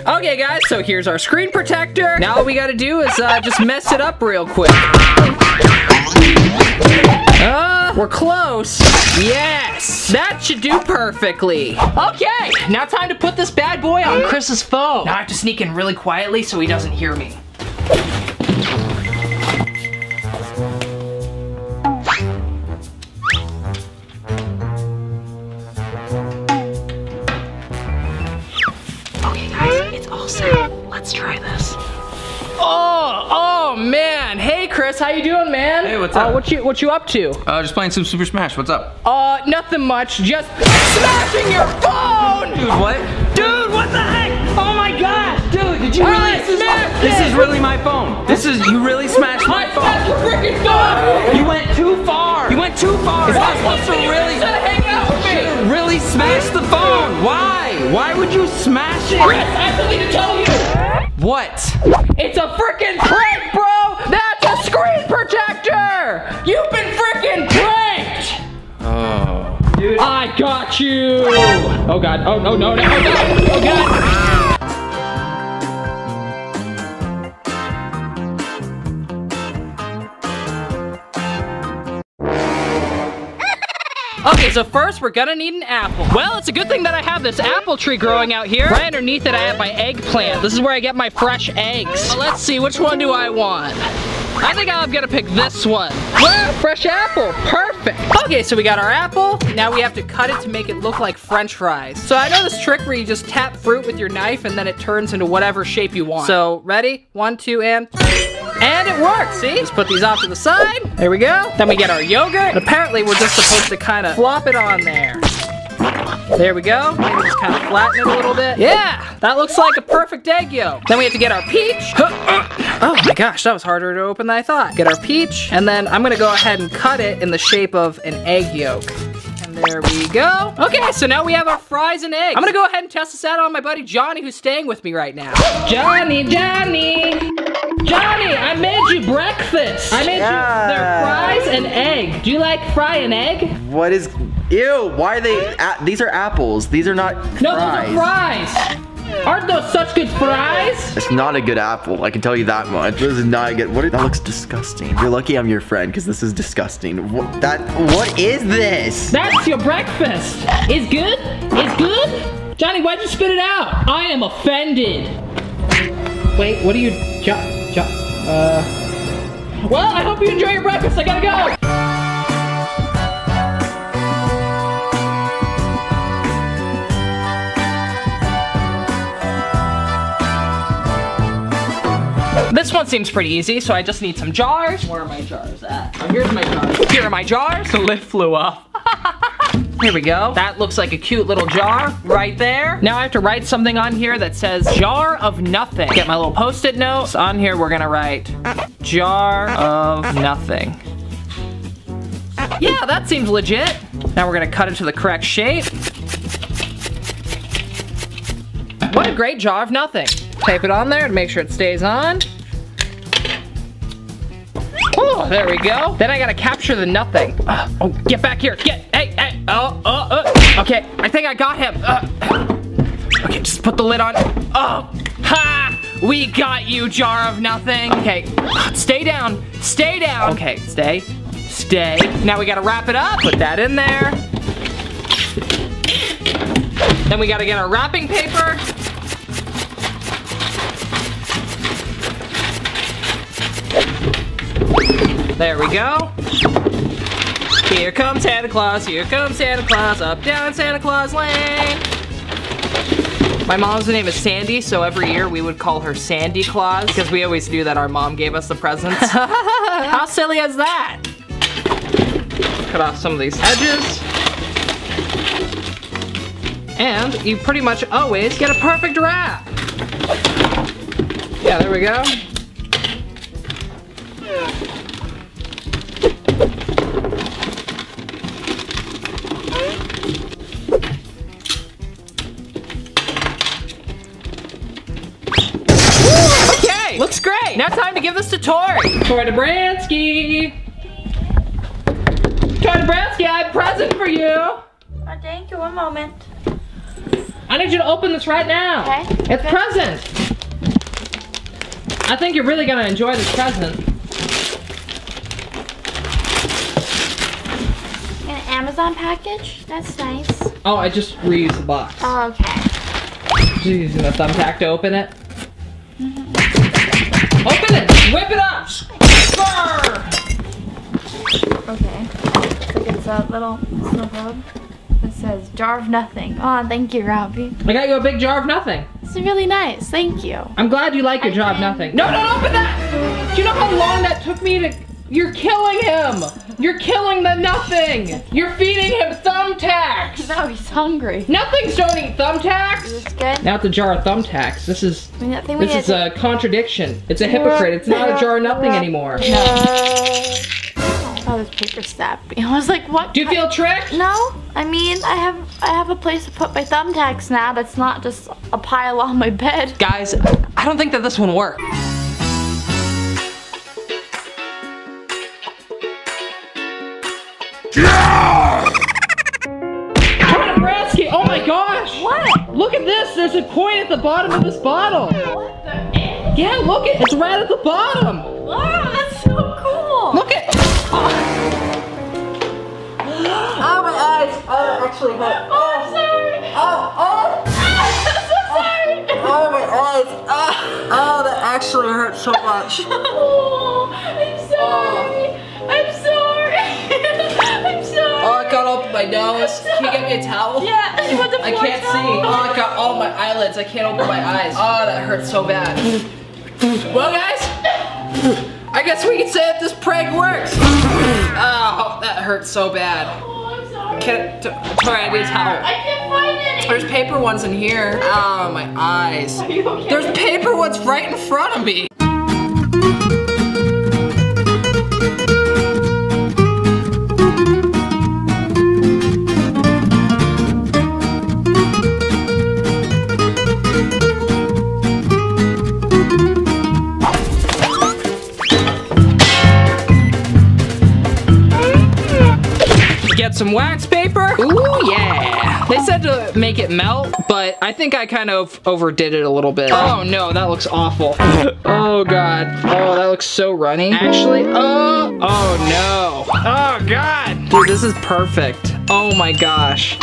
[SPEAKER 1] Okay, guys, so here's our screen protector. Now all we gotta do is uh, just mess it up real quick. Uh, we're close. Yes, that should do perfectly. Okay, now time to put this bad boy on Chris's phone. Now I have to sneak in really quietly so he doesn't hear me. Let's try this. Oh, oh man. Hey, Chris, how you doing, man?
[SPEAKER 6] Hey, what's
[SPEAKER 1] Uh,
[SPEAKER 6] up?
[SPEAKER 1] what you what you up to?
[SPEAKER 6] Uh, just playing some Super Smash. What's up?
[SPEAKER 1] Uh, nothing much. Just smashing your phone.
[SPEAKER 6] Dude, what?
[SPEAKER 1] Dude, what the heck? Oh my gosh, dude, did you really smash
[SPEAKER 6] This is really my phone. This is you really smashed my
[SPEAKER 1] I smashed your
[SPEAKER 6] phone.
[SPEAKER 1] freaking phone.
[SPEAKER 6] You went too far. You went too far. It's not supposed to really,
[SPEAKER 1] To hang out with me.
[SPEAKER 6] really smash the phone. Why? Why would you smash it? Chris.
[SPEAKER 1] I have something to tell you.
[SPEAKER 6] What?
[SPEAKER 1] It's a freaking prank, bro. That's a screen protector. You've been freaking pranked.
[SPEAKER 6] Oh. Dude.
[SPEAKER 1] I got you! Oh god, oh no, no, no, oh god, oh god! Okay, so first we're gonna need an apple. Well, it's a good thing that I have this apple tree growing out here. Right underneath it, I have my eggplant. This is where I get my fresh eggs. Uh, Let's see, which one do I want? I think I'm gonna pick this one. Fresh apple, perfect. Okay, so we got our apple. Now we have to cut it to make it look like french fries. So I know this trick where you just tap fruit with your knife and then it turns into whatever shape you want. So ready? One, two, and... And it works, see? Just put these off to the side. There we go. Then we get our yogurt. And apparently we're just supposed to kind of flop it on there. There we go. Maybe just kind of flatten it a little bit. Yeah, that looks like a perfect egg yolk. Then we have to get our peach. Uh. Oh my gosh, that was harder to open than I thought. Get our peach, and then I'm gonna go ahead and cut it in the shape of an egg yolk. And there we go. Okay, so now we have our fries and eggs. I'm gonna go ahead and test this out on my buddy Johnnie, who's staying with me right now. Johnnie, Johnnie, Johnnie, I made you breakfast. I made
[SPEAKER 7] Yeah.
[SPEAKER 1] you their fries and egg. Do you like fry and egg?
[SPEAKER 7] What is? Ew! Why are they? A- these are apples. These are not
[SPEAKER 1] No,
[SPEAKER 7] fries.
[SPEAKER 1] those are fries. Aren't those such good fries?
[SPEAKER 7] It's not a good apple. I can tell you that much. This is not a good. What? Is, that looks disgusting. You're lucky I'm your friend because this is disgusting. What? That? What is this?
[SPEAKER 1] That's your breakfast. Is good? Is good? Johnnie, why'd you spit it out? I am offended. Wait, what are you, jo, jo, uh. Well, I hope you enjoy your breakfast. I gotta go. This one seems pretty easy, so I just need some jars. Where are my jars at? Oh, here's my jars. Here are my jars. The lid flew off. Here we go. That looks like a cute little jar right there. Now I have to write something on here that says jar of nothing. Get my little post-it notes. On here we're gonna write jar of nothing. Yeah, that seems legit. Now we're gonna cut it to the correct shape. What a great jar of nothing. Tape it on there to make sure it stays on. Oh, there we go. Then I gotta capture the nothing. Uh, oh, get back here. Get, hey, hey. Oh, oh, uh. Okay, I think I got him. Uh, okay, just put the lid on. Oh, ha! We got you, jar of nothing. Okay, stay down. Stay down. Okay, stay. Stay. Now we gotta wrap it up. Put that in there. Then we gotta get our wrapping paper. There we go. Here comes Santa Claus, here comes Santa Claus, up down Santa Claus Lane. My mom's name is Sandy, so every year we would call her Sandy Claus because we always knew that our mom gave us the presents. How silly is that? Cut off some of these edges. And you pretty much always get a perfect wrap. Yeah, there we go. Now time to give this to Tori. Tori Dobransky. Tori Dobransky, I have a present for you.
[SPEAKER 5] Oh, thank you. One moment.
[SPEAKER 1] I need you to open this right now.
[SPEAKER 5] Okay,
[SPEAKER 1] It's
[SPEAKER 5] okay.
[SPEAKER 1] present. I think you're really gonna enjoy this present.
[SPEAKER 5] An Amazon package? That's nice.
[SPEAKER 1] Oh, I just reused the box.
[SPEAKER 5] Oh, okay.
[SPEAKER 1] Just using the thumbtack to open it. It! Whip it up! Brr!
[SPEAKER 5] Okay. So it's a little envelope that says jar of nothing. Oh, thank you, Robby.
[SPEAKER 1] I got you a big jar of nothing.
[SPEAKER 5] It's really nice. Thank you.
[SPEAKER 1] I'm glad you like your jar of nothing. No, don't open that! Do you know how long that took me to... You're killing him! You're killing the nothing! You're feeding him thumbtacks!
[SPEAKER 5] No, he's hungry.
[SPEAKER 1] Nothings don't eat thumbtacks!
[SPEAKER 5] Is this good?
[SPEAKER 1] Now it's a jar of thumbtacks. This is...
[SPEAKER 5] I mean, that thing we
[SPEAKER 1] This
[SPEAKER 5] had
[SPEAKER 1] is a contradiction. It's a hypocrite. It's not a jar of nothing anymore. No.
[SPEAKER 5] Oh, this paper stabbed me. I was like, what?
[SPEAKER 1] Do you feel tricked?
[SPEAKER 5] No, I mean, I have I have a place to put my thumbtacks now. That's not just a pile on my bed.
[SPEAKER 1] Guys, I don't think that this one worked. Nebraska! Oh my gosh!
[SPEAKER 5] What?
[SPEAKER 1] Look at this! There's a coin at the bottom of this bottle!
[SPEAKER 5] What the heck?
[SPEAKER 1] Yeah, look it! It's right at the bottom!
[SPEAKER 5] Wow, that's so cool.
[SPEAKER 1] Look it! Oh my eyes! Oh, actually hurt.
[SPEAKER 5] Oh, I'm sorry.
[SPEAKER 1] Oh, oh!
[SPEAKER 5] I'm so sorry.
[SPEAKER 1] Oh my eyes! Oh, oh that actually hurt so much.
[SPEAKER 5] Oh, I'm sorry. I'm sorry. Sorry.
[SPEAKER 1] Oh, I got open my nose. Can you get me a towel?
[SPEAKER 5] Yeah, want the
[SPEAKER 1] I can't see. Oh, I got all my eyelids. I can't open my eyes. Oh, that hurts so bad. Well, guys, I guess we can say that this prank works. Oh, that hurts so bad.
[SPEAKER 5] Oh, I'm sorry.
[SPEAKER 1] Can, Tori, I need a towel.
[SPEAKER 5] I can't find any.
[SPEAKER 1] There's paper ones in here. Oh, my eyes.
[SPEAKER 5] Are you okay?
[SPEAKER 1] There's paper ones right in front of me. Some wax paper. Ooh, yeah. They said to make it melt, but I think I kind of overdid it a little bit. Oh, oh no, that looks awful. oh god. Oh, that looks so runny. Actually, oh, oh no. Oh god. Dude, this is perfect. Oh my gosh.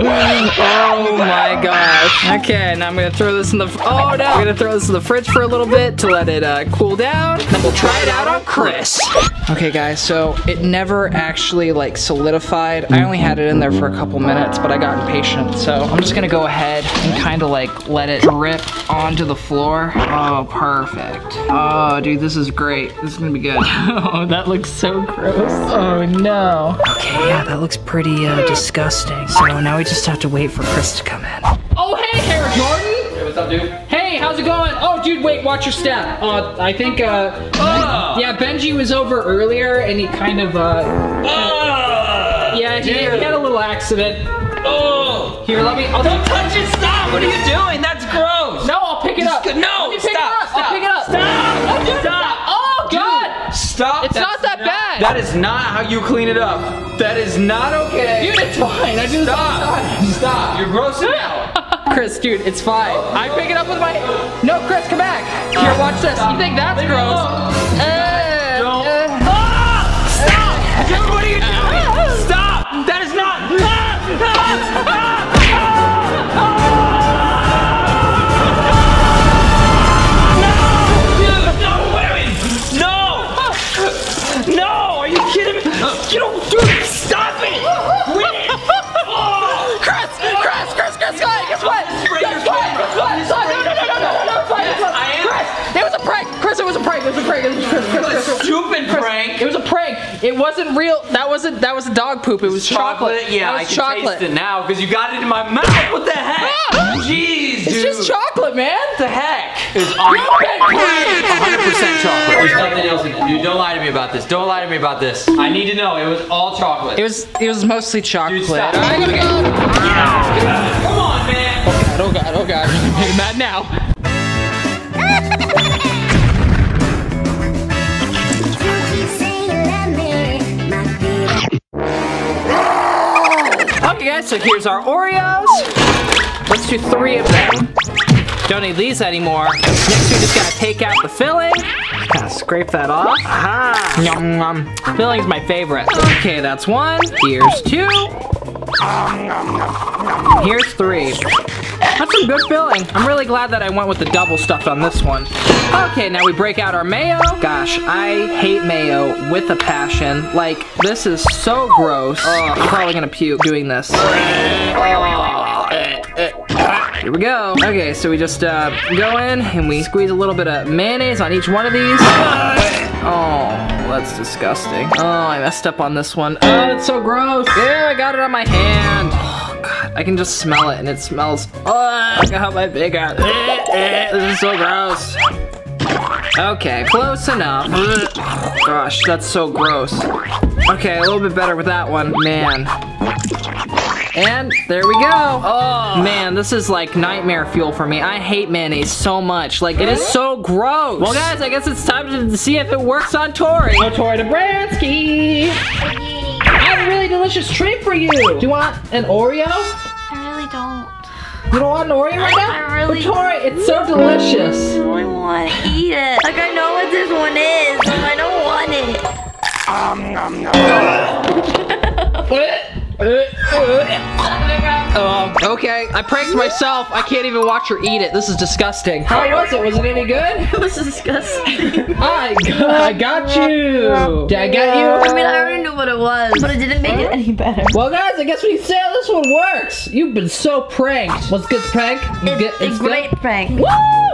[SPEAKER 1] Oh my gosh. Okay, now I'm gonna throw this in the, oh no. I'm gonna throw this in the fridge for a little bit to let it uh, cool down. Then we'll try it out on Chris. Okay guys, so it never actually like solidified. I only had it in there for a couple minutes, but I got impatient. So I'm just gonna go ahead and kind of like let it drip onto the floor. Oh, perfect. Oh, dude, this is great. This is gonna be good. oh, that looks so gross. Oh no. Okay, yeah, that looks pretty uh, disgusting. So now we just have to wait for Chris to come in. Oh, hey, Hair Jordan.
[SPEAKER 6] Hey, what's up, dude?
[SPEAKER 1] Hey, how's it going? Oh, dude, wait, watch your step. Uh, I think, uh,
[SPEAKER 6] Oh!
[SPEAKER 1] yeah, Benji was over earlier and he kind of, uh,
[SPEAKER 6] Oh!
[SPEAKER 1] yeah, he, he had a little accident.
[SPEAKER 6] Oh!
[SPEAKER 1] Here, let me, I'll
[SPEAKER 6] Don't touch it! Stop! What are you doing? That's gross!
[SPEAKER 1] No, I'll pick it up.
[SPEAKER 6] No,
[SPEAKER 1] Let pick
[SPEAKER 6] stop,
[SPEAKER 1] it up.
[SPEAKER 6] stop,
[SPEAKER 1] I'll pick it up.
[SPEAKER 6] stop, stop. Stop!
[SPEAKER 1] It's
[SPEAKER 6] That's
[SPEAKER 1] not that bad.
[SPEAKER 6] That is not how you clean it up. That is not okay.
[SPEAKER 1] Dude, it's fine. I do this all the
[SPEAKER 6] Stop!
[SPEAKER 1] time.
[SPEAKER 6] Stop! You're grossing out.
[SPEAKER 1] Chris, dude, it's fine. I pick it up with my. No, Chris, come back. Here, watch this. You think that's gross? Uh, Chris, it was a prank. It was a prank. It was Chris, Chris, Chris, Chris.
[SPEAKER 6] Stupid prank.
[SPEAKER 1] It was a prank. It wasn't real. That wasn't. That was a dog poop. It was chocolate.
[SPEAKER 6] Yeah,
[SPEAKER 1] that
[SPEAKER 6] I
[SPEAKER 1] was
[SPEAKER 6] can
[SPEAKER 1] chocolate.
[SPEAKER 6] taste it now because you got it in my mouth. What the heck? Ah!
[SPEAKER 1] Jeez,
[SPEAKER 6] dude.
[SPEAKER 1] It's just chocolate, man.
[SPEAKER 6] What the heck? It's 100% chocolate. There's nothing else in it. Dude, don't lie to me about this. Don't lie to me about this. I need to know. It was all chocolate.
[SPEAKER 1] It was. It was mostly chocolate.
[SPEAKER 6] Dude, stop.
[SPEAKER 1] I gotta go.
[SPEAKER 6] Yeah. Come on, man.
[SPEAKER 1] Oh god. Oh god. I'm mad now. So here's our Oreos. Let's do three of them. Don't need these anymore. Next, we just gotta take out the filling. Of scrape that off. Aha! Yum, yum. Filling's my favorite. Okay, that's one. Here's two. Here's three. That's some good filling. I'm really glad that I went with the double stuffed on this one. Okay, now we break out our mayo. Gosh, I hate mayo with a passion. Like, this is so gross. Oh, I'm probably gonna puke doing this. Here we go. Okay, so we just uh, go in and we squeeze a little bit of mayonnaise on each one of these. Oh, that's disgusting. Oh, I messed up on this one. Oh, it's so gross. Yeah, I got it on my hand. God, I can just smell it and it smells. Oh, look at how my big out. This is so gross. Okay, close enough. Gosh, that's so gross. Okay, a little bit better with that one. Man. And there we go. Oh, man, this is like nightmare fuel for me. I hate mayonnaise so much. Like, it is so gross. Well, guys, I guess it's time to see if it works on Tori. Oh, Tori Dobransky. I have a really delicious treat for you. Do you want an Oreo?
[SPEAKER 5] I really don't.
[SPEAKER 1] You don't want an Oreo right now?
[SPEAKER 5] I really-
[SPEAKER 1] But Tori, it's so delicious.
[SPEAKER 5] I really want to eat it. Like I know what this one is, but I don't want it.
[SPEAKER 1] Oh, okay. I pranked myself. I can't even watch her eat it. This is disgusting. How was it? Was it any good?
[SPEAKER 5] It was disgusting.
[SPEAKER 1] I got, I got you. Did I get you?
[SPEAKER 5] I mean, I already knew what it was, but it didn't make it any better.
[SPEAKER 1] Well, guys, I guess we can say this one works. You've been so pranked. What's good, prank? You
[SPEAKER 5] It's,
[SPEAKER 1] get-
[SPEAKER 5] a great
[SPEAKER 1] good?
[SPEAKER 5] prank.
[SPEAKER 1] Woo!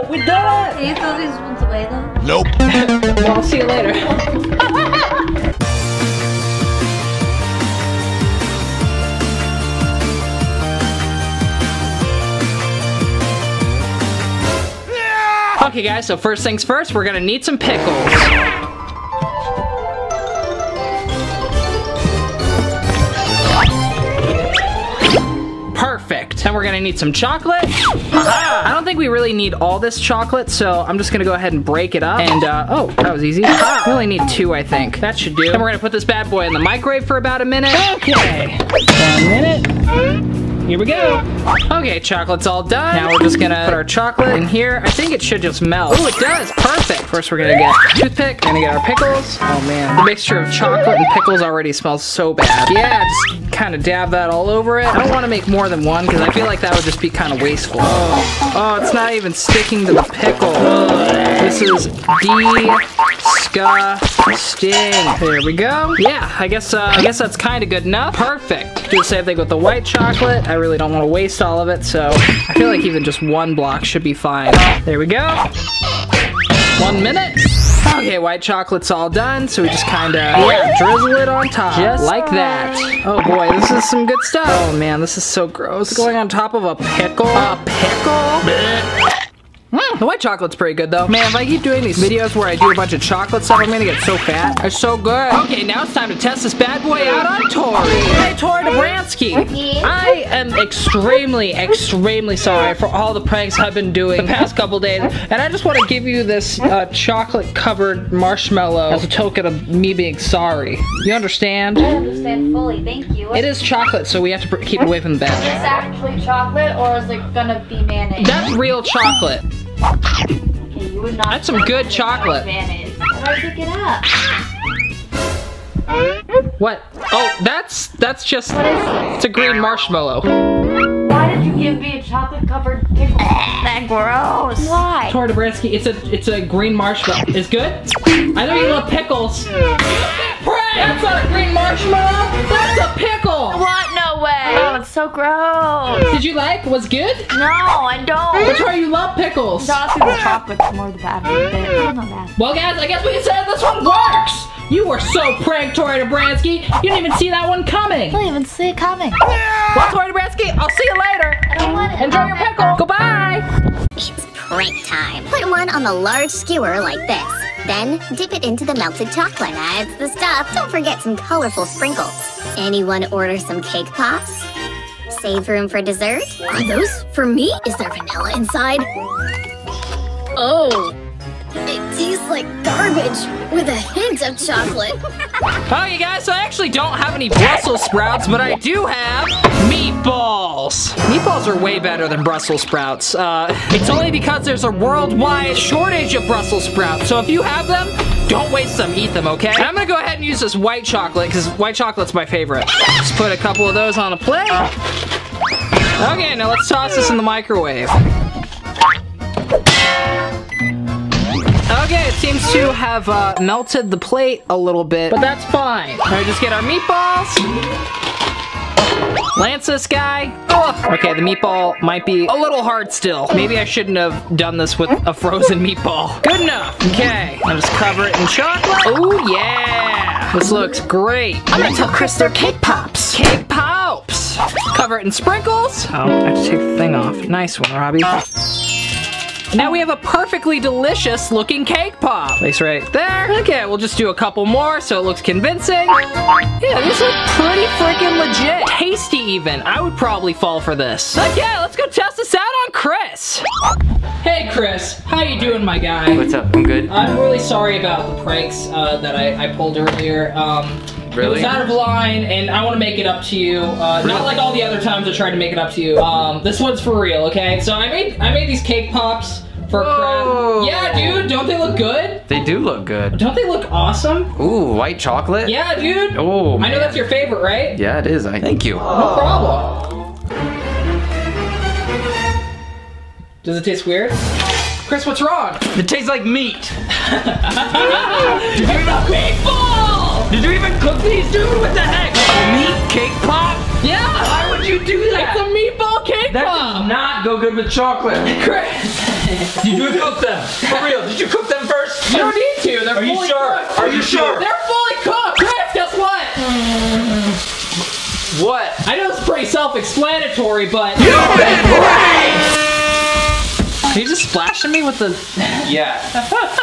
[SPEAKER 1] We did it!
[SPEAKER 5] Can you throw these ones away though?
[SPEAKER 8] Nope.
[SPEAKER 1] Well, I'll see you later. Okay, guys, so first things first, we're gonna need some pickles. Perfect. Then we're gonna need some chocolate. I don't think we really need all this chocolate, so I'm just gonna go ahead and break it up. And, uh, oh, that was easy. We only need two, I think. That should do. Then we're gonna put this bad boy in the microwave for about a minute. Okay. One minute. Here we go. Okay, chocolate's all done. Now we're just gonna put our chocolate in here. I think it should just melt. Oh, it does. Perfect. First, we're gonna get a toothpick. We're gonna get our pickles. Oh man, the mixture of chocolate and pickles already smells so bad. Yeah, just kind of dab that all over it. I don't want to make more than one because I feel like that would just be kind of wasteful. Oh. oh, it's not even sticking to the pickle. This is disgusting. There we go. Yeah, I guess uh, I guess that's kind of good enough. Perfect. Do the same thing with the white chocolate. I really don't want to waste all of it, so I feel like even just one block should be fine. There we go. One minute. Okay, white chocolate's all done, so we just kind of yeah, drizzle it on top, just like that. Oh boy, this is some good stuff. Oh man, this is so gross. Going on top of a pickle. A pickle. Mm, the white chocolate's pretty good though. Man, if I keep doing these videos where I do a bunch of chocolate stuff, I'm gonna get so fat. It's so good. Okay, now it's time to test this bad boy out on Tori. Hey, Tori Dobransky. I am extremely, extremely sorry for all the pranks I've been doing the past couple days, and I just want to give you this uh, chocolate-covered marshmallow as a token of me being sorry. You understand?
[SPEAKER 5] I understand fully. Thank you.
[SPEAKER 1] It is chocolate, so we have to keep it away from the
[SPEAKER 5] Is this actually chocolate or is it gonna be mayonnaise?
[SPEAKER 1] That's real chocolate.
[SPEAKER 5] Okay, you would not.
[SPEAKER 1] That's some good chocolate.
[SPEAKER 5] Mayonnaise. How do I pick it up?
[SPEAKER 1] What? Oh, that's that's just
[SPEAKER 5] What is this?
[SPEAKER 1] it's a green marshmallow.
[SPEAKER 5] Why did you give me a chocolate covered pickle? That gross. Why?
[SPEAKER 1] Tori it's a it's a green marshmallow. It's good. I know you love pickles. That's not a green marshmallow. That's a pickle.
[SPEAKER 5] What? No way. Oh, it's so gross.
[SPEAKER 1] Did you like? Was good?
[SPEAKER 5] No, I don't.
[SPEAKER 1] But Tori, you love pickles.
[SPEAKER 5] Honestly, the chocolate's more the bad bit. I don't know that.
[SPEAKER 1] Well, guys, I guess we can say this one works. You were so pranked, Tori Dobransky. You didn't even see that one coming.
[SPEAKER 5] I didn't even see it coming.
[SPEAKER 1] Well, Tori Dobransky, I'll see you later.
[SPEAKER 5] I don't want it.
[SPEAKER 1] Enjoy your pickle. Goodbye.
[SPEAKER 3] It's time. Put one on the large skewer like this. Then dip it into the melted chocolate. That's the stuff. Don't forget some colorful sprinkles. Anyone order some cake pops? Save room for dessert? Are those for me? Is there vanilla inside? Oh, it tastes like garbage with a hint of chocolate.
[SPEAKER 1] Oh, you guys, So I actually don't have any Brussels sprouts, but I do have meatballs. Meatballs meatballs are way better than Brussels sprouts. Uh, it's only because there's a worldwide shortage of Brussels sprouts. So if you have them, don't waste them, eat them, okay? And I'm gonna go ahead and use this white chocolate because white chocolate's my favorite. Just put a couple of those on a plate. Okay, now let's toss this in the microwave. Okay, it seems to have uh, melted the plate a little bit, but that's fine. Now we just get our meatballs. Lance this guy. Ugh. Okay, the meatball might be a little hard still. Maybe I shouldn't have done this with a frozen meatball. Good enough. Okay, I'll just cover it in chocolate. Oh yeah, this looks great. I'm gonna tell Chris they're cake pops. Cake pops. Cover it in sprinkles. Oh, I have to take the thing off. Nice one, Robby. Now we have a perfectly delicious looking cake pop. Place right there. Okay, we'll just do a couple more so it looks convincing. Yeah, these look pretty freaking legit. Tasty even. I would probably fall for this. Okay, let's go test this out on Chris. Hey Chris, how you doing my guy?
[SPEAKER 2] What's up? I'm good.
[SPEAKER 1] I'm really sorry about the pranks uh, that I, I pulled earlier. Um, It
[SPEAKER 2] Really?
[SPEAKER 1] was out of line, and I want to make it up to you. Uh, Not like all the other times I tried to make it up to you. Um, this one's for real, okay? So I made I made these cake pops for
[SPEAKER 2] Whoa.
[SPEAKER 1] Crab. Yeah, dude. Don't they look good?
[SPEAKER 2] They do look good.
[SPEAKER 1] Don't they look awesome?
[SPEAKER 2] Ooh, white chocolate?
[SPEAKER 1] Yeah, dude.
[SPEAKER 2] Oh,
[SPEAKER 1] I know that's your favorite, right?
[SPEAKER 2] Yeah, it is. I thank you.
[SPEAKER 1] No problem. Does it taste weird? Chris, what's wrong?
[SPEAKER 6] It tastes like meat.
[SPEAKER 1] Did you eat a meatball?
[SPEAKER 6] Did you even cook these, dude? What the heck? A meat cake pop?
[SPEAKER 1] Yeah.
[SPEAKER 6] Why would you do that?
[SPEAKER 1] It's a meatball cake
[SPEAKER 6] that
[SPEAKER 1] pop.
[SPEAKER 6] does not go good with chocolate.
[SPEAKER 1] Chris.
[SPEAKER 6] Did you cook them? For real? Did you cook them first?
[SPEAKER 1] You don't need to. They're
[SPEAKER 6] Are you sure?
[SPEAKER 1] cooked.
[SPEAKER 6] Are you sure?
[SPEAKER 1] They're fully cooked. Chris, guess what?
[SPEAKER 6] What?
[SPEAKER 1] I know it's pretty self-explanatory, but
[SPEAKER 6] You've been pranked!
[SPEAKER 1] Are you just splashing me with the?
[SPEAKER 6] Yeah.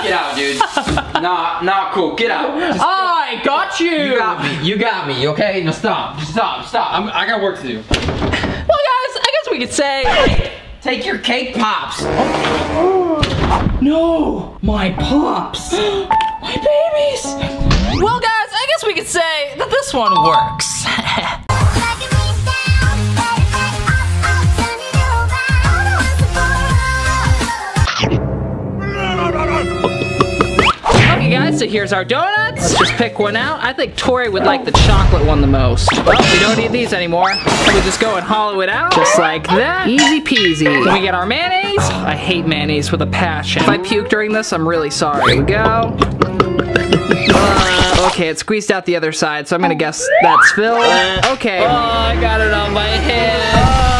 [SPEAKER 6] Get out, dude. Nah, not cool. Get out. Just-
[SPEAKER 1] I got you.
[SPEAKER 6] you got me. You got me. Okay? Now stop. Just stop. Stop. I'm, I got work to do.
[SPEAKER 1] Well, guys, I guess we could say.
[SPEAKER 6] Take your cake pops.
[SPEAKER 1] No, my pops, my babies. Well, guys, I guess we could say that this one works. So here's our donuts. Let's just pick one out. I think Tori would like the chocolate one the most. Well, we don't need these anymore. So we just go and hollow it out, just like that. Easy peasy. Can we get our mayonnaise. I hate mayonnaise with a passion. If I puke during this, I'm really sorry. Here we go. Uh, okay, it squeezed out the other side, so I'm gonna guess that's filled. Okay. Oh, I got it on my hand. Oh,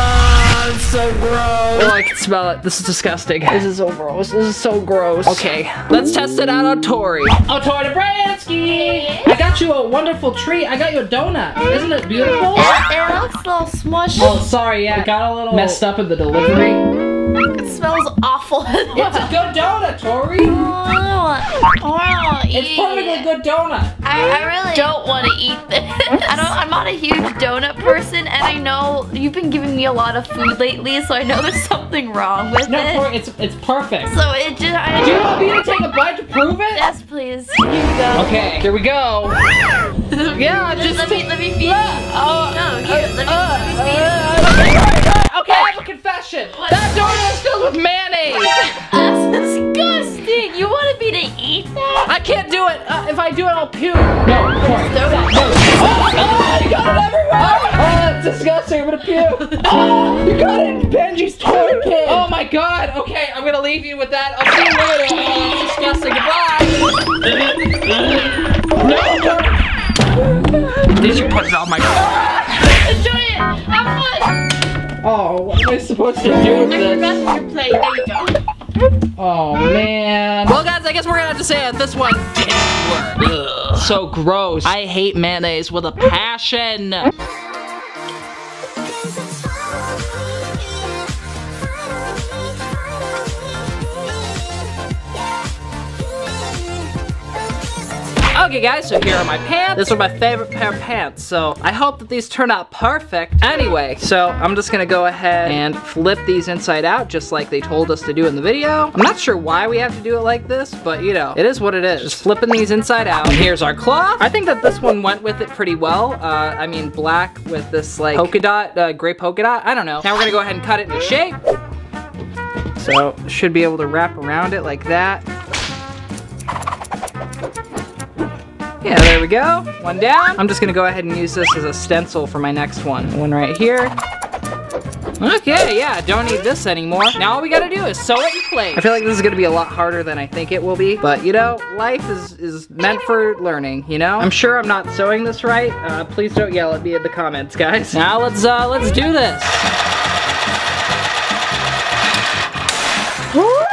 [SPEAKER 1] so gross. Oh, I can smell it. This is disgusting. This is so gross. This is so gross. Okay, let's test it out on Tori. Oh, Tori Bransky! I got you a wonderful treat. I got you a donut. Isn't it beautiful?
[SPEAKER 5] It looks a little smushy.
[SPEAKER 1] Oh, sorry, yeah, it got a little messed up in the delivery.
[SPEAKER 5] It smells awful.
[SPEAKER 1] It's a good donut, Tori.
[SPEAKER 5] I don't want.
[SPEAKER 1] It's perfectly good donut.
[SPEAKER 5] I, I really don't want to eat this. I don't. I'm not a huge donut person, and I know you've been giving me a lot of food lately, so I know there's something wrong with
[SPEAKER 1] No,
[SPEAKER 5] it.
[SPEAKER 1] No, it's it's perfect.
[SPEAKER 5] So it just. I,
[SPEAKER 1] Do you want me to take a bite to prove it?
[SPEAKER 5] Yes, please. Here you go.
[SPEAKER 1] Okay, here we go. yeah, just
[SPEAKER 5] Let me let me feed you.
[SPEAKER 1] Oh,
[SPEAKER 5] No, here. Let me, let me feed you.
[SPEAKER 1] uh, okay, I have a confession. That donut is filled with mayonnaise.
[SPEAKER 5] That's disgusting. You wanted me to eat that?
[SPEAKER 1] I can't do it. Uh, if I do it, I'll puke. No. No, no. Oh, oh, you got it everywhere. Oh, that's disgusting. I'm gonna puke. Oh, you got it in Benji's toy can. Oh my god. Okay, I'm gonna leave you with that. I'll see you later. Oh, disgusting. Goodbye. no, no. Did you put it on my?
[SPEAKER 5] Enjoy it. Have fun.
[SPEAKER 1] Oh, what am I supposed to do with
[SPEAKER 5] Look at the rest your plate. There you go.
[SPEAKER 1] Oh man. Well, guys, I guess we're gonna have to say that this one didn't work. Ugh. So gross. I hate mayonnaise with a passion. Okay guys, so here are my pants. This are my favorite pair of pants. So I hope that these turn out perfect. Anyway, so I'm just gonna go ahead and flip these inside out just like they told us to do in the video. I'm not sure why we have to do it like this, but you know, it is what it is. Just flipping these inside out. And here's our cloth. I think that this one went with it pretty well. Uh, I mean, black with this like polka dot, uh, gray polka dot. I don't know. Now we're gonna go ahead and cut it into shape. So should be able to wrap around it like that. Yeah, there we go. One down. I'm just gonna go ahead and use this as a stencil for my next one. One right here. Okay, yeah, don't need this anymore. Now all we gotta do is sew it in place. I feel like this is gonna be a lot harder than I think it will be, but you know, life is, is meant for learning, you know? I'm sure I'm not sewing this right. Uh, please don't yell at me in the comments, guys. Now let's, uh, let's do this.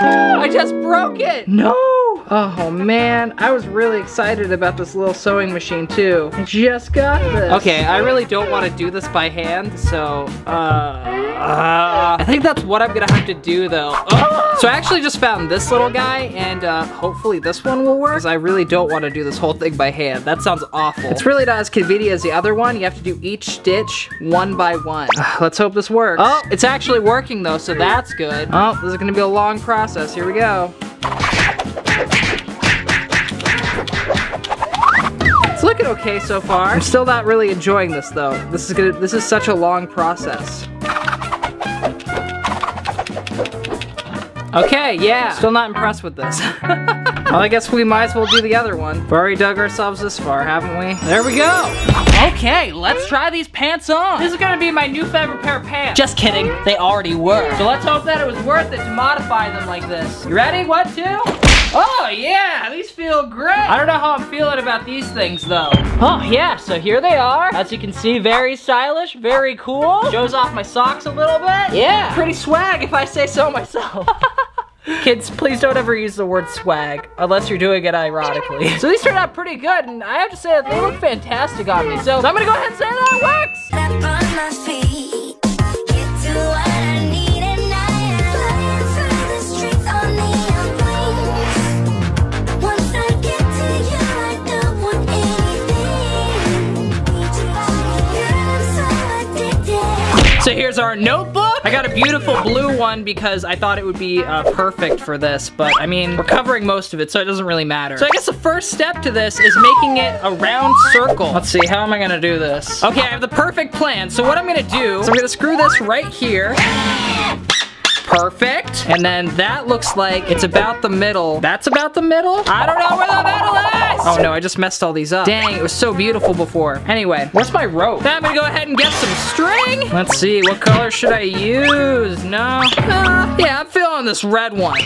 [SPEAKER 1] I just broke it! No! Oh man, I was really excited about this little sewing machine too. I just got this. Okay, I really don't want to do this by hand, so, uh, uh, I think that's what I'm gonna have to do though. Oh! So I actually just found this little guy, and uh, hopefully this one will work, because I really don't want to do this whole thing by hand. That sounds awful. It's really not as convenient as the other one. You have to do each stitch one by one. Let's hope this works. Oh, it's actually working though, so that's good. Oh, this is gonna be a long process. Here we go. It's looking okay so far. I'm still not really enjoying this though. This is gonna this is such a long process. Okay, yeah. Still not impressed with this. well, I guess we might as well do the other one. We've already dug ourselves this far, haven't we? There we go. Okay, let's try these pants on. This is gonna be my new favorite pair of pants. Just kidding, they already were. So let's hope that it was worth it to modify them like this. You ready? One, two. Oh yeah, these feel great. I don't know how I'm feeling about these things though. Oh yeah, so here they are. As you can see, very stylish, very cool. Shows off my socks a little bit. Yeah, pretty swag if I say so myself. Kids, please don't ever use the word swag unless you're doing it ironically. So these turned out pretty good, and I have to say that they look fantastic on me. So, I'm gonna go ahead and say that it works.
[SPEAKER 8] So
[SPEAKER 1] here's our notebook. I got a beautiful blue one because I thought it would be uh, perfect for this, but I mean, we're covering most of it, so it doesn't really matter. So I guess the first step to this is making it a round circle. Let's see, how am I gonna do this? Okay, I have the perfect plan. So what I'm gonna do is I'm gonna screw this right here. Perfect. And then that looks like it's about the middle. That's about the middle? I don't know where the middle is! Oh no, I just messed all these up. Dang, it was so beautiful before. Anyway, where's my rope? Then I'm gonna go ahead and get some string. Let's see, what color should I use? No? Uh, yeah, I'm feeling this red one.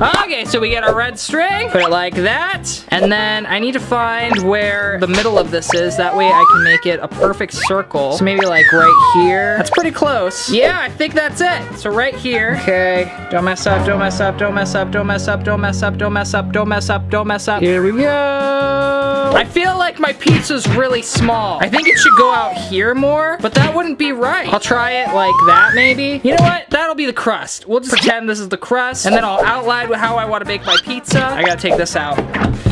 [SPEAKER 1] Okay, so we get our red string, put it like that, and then I need to find where the middle of this is. That way I can make it a perfect circle. So maybe like right here. That's pretty close. Yeah, I think that's it. So right here. Okay, don't mess up, don't mess up, don't mess up, don't mess up, don't mess up, don't mess up, don't mess up, don't mess up. Here we go. I feel like my pizza's really small. I think it should go out here more, but that wouldn't be right. I'll try it like that maybe. You know what? That'll be the crust. We'll just pretend this is the crust, and then I'll outline how I want to make my pizza. I gotta take this out.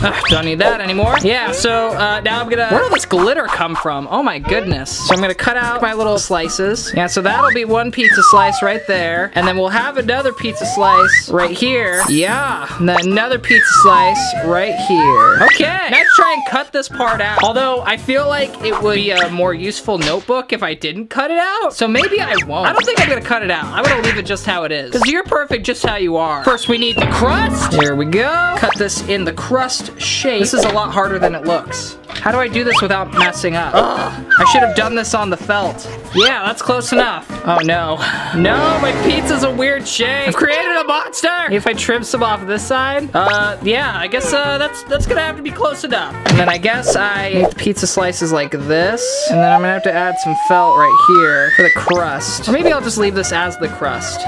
[SPEAKER 1] Ugh, don't need that anymore. Yeah, so uh, now I'm gonna, where did this glitter come from? Oh my goodness. So I'm gonna cut out my little slices. Yeah, so that'll be one pizza slice right there. And then we'll have another pizza slice right here. Yeah, and then another pizza slice right here. Okay, let's try and cut this part out. Although I feel like it would be a more useful notebook if I didn't cut it out. So maybe I won't. I don't think I'm gonna cut it out. I'm gonna leave it just how it is. Because you're perfect just how you are. First, we need the crust. Here we go. Cut this in the crust shape. This is a lot harder than it looks. How do I do this without messing up? Ugh, I should have done this on the felt. Yeah, that's close enough. Oh no. No, my pizza's a weird shape. I've created a monster. If I trim some off this side, uh, yeah, I guess uh, that's that's gonna have to be close enough. And then I guess I make the pizza slices like this, and then I'm gonna have to add some felt right here for the crust. Or maybe I'll just leave this as the crust.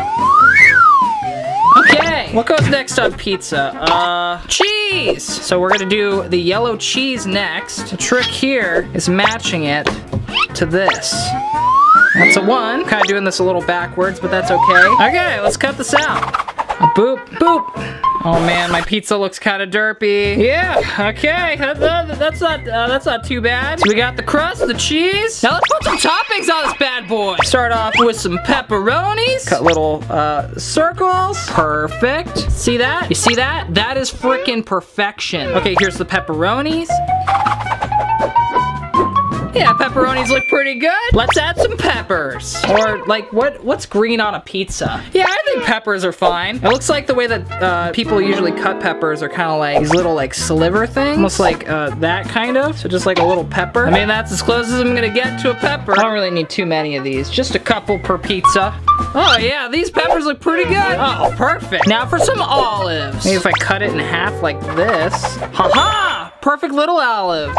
[SPEAKER 1] Okay, what goes next on pizza? Uh, cheese! So we're gonna do the yellow cheese next. The trick here is matching it to this. That's a one. Kind of doing this a little backwards, but that's okay. Okay, let's cut this out. A boop, boop. Oh man, my pizza looks kind of derpy. Yeah, okay, that- that- that's not uh, that's not too bad. So we got the crust, the cheese. Now let's put some toppings on this bad boy. Start off with some pepperonis. Cut little uh, circles. Perfect. See that? You see that? That is freaking perfection. Okay, here's the pepperonis. Yeah, pepperonis look pretty good. Let's add some peppers. Or like what what's green on a pizza? Yeah, I think peppers are fine. It looks like the way that uh, people usually cut peppers are kind of like these little like sliver things. Almost like uh, that kind of. So just like a little pepper. I mean, that's as close as I'm gonna get to a pepper. I don't really need too many of these. Just a couple per pizza. Oh yeah, these peppers look pretty good. Oh, perfect. Now for some olives. Maybe if I cut it in half like this. Haha! Perfect little olive.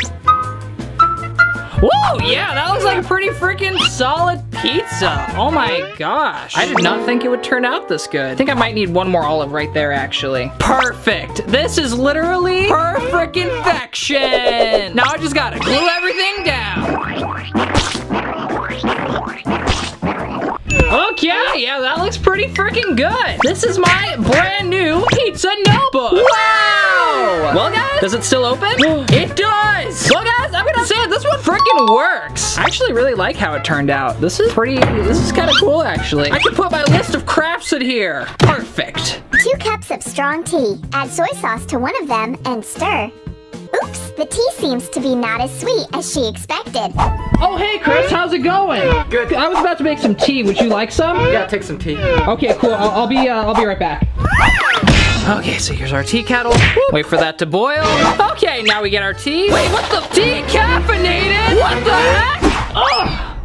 [SPEAKER 1] Whoa, yeah, that looks like a pretty freaking solid pizza. Oh my gosh. I did not think it would turn out this good. I think I might need one more olive right there, actually. Perfect. This is literally perfect infection. Now I just gotta glue everything down. Okay, yeah, that looks pretty freaking good. This is my brand new pizza notebook. Wow! Well, guys, does it still open? it does! Well, guys, I'm gonna say it, this one freaking works. I actually really like how it turned out. This is pretty, this is kind of cool, actually. I can put my list of crafts in here. Perfect.
[SPEAKER 3] Two cups of strong tea. Add soy sauce to one of them and stir. Oops, the tea seems to be not as sweet as she expected.
[SPEAKER 4] Oh, hey, Chris, how's it going?
[SPEAKER 2] Good.
[SPEAKER 4] I was about to make some tea. Would you like some?
[SPEAKER 2] Yeah, take some tea.
[SPEAKER 4] Okay, cool. I'll, I'll be uh, I'll be right back.
[SPEAKER 1] Okay, so here's our tea kettle. Wait for that to boil. Okay, now we get our tea. Wait, what the? Decaffeinated? What the heck? Ugh.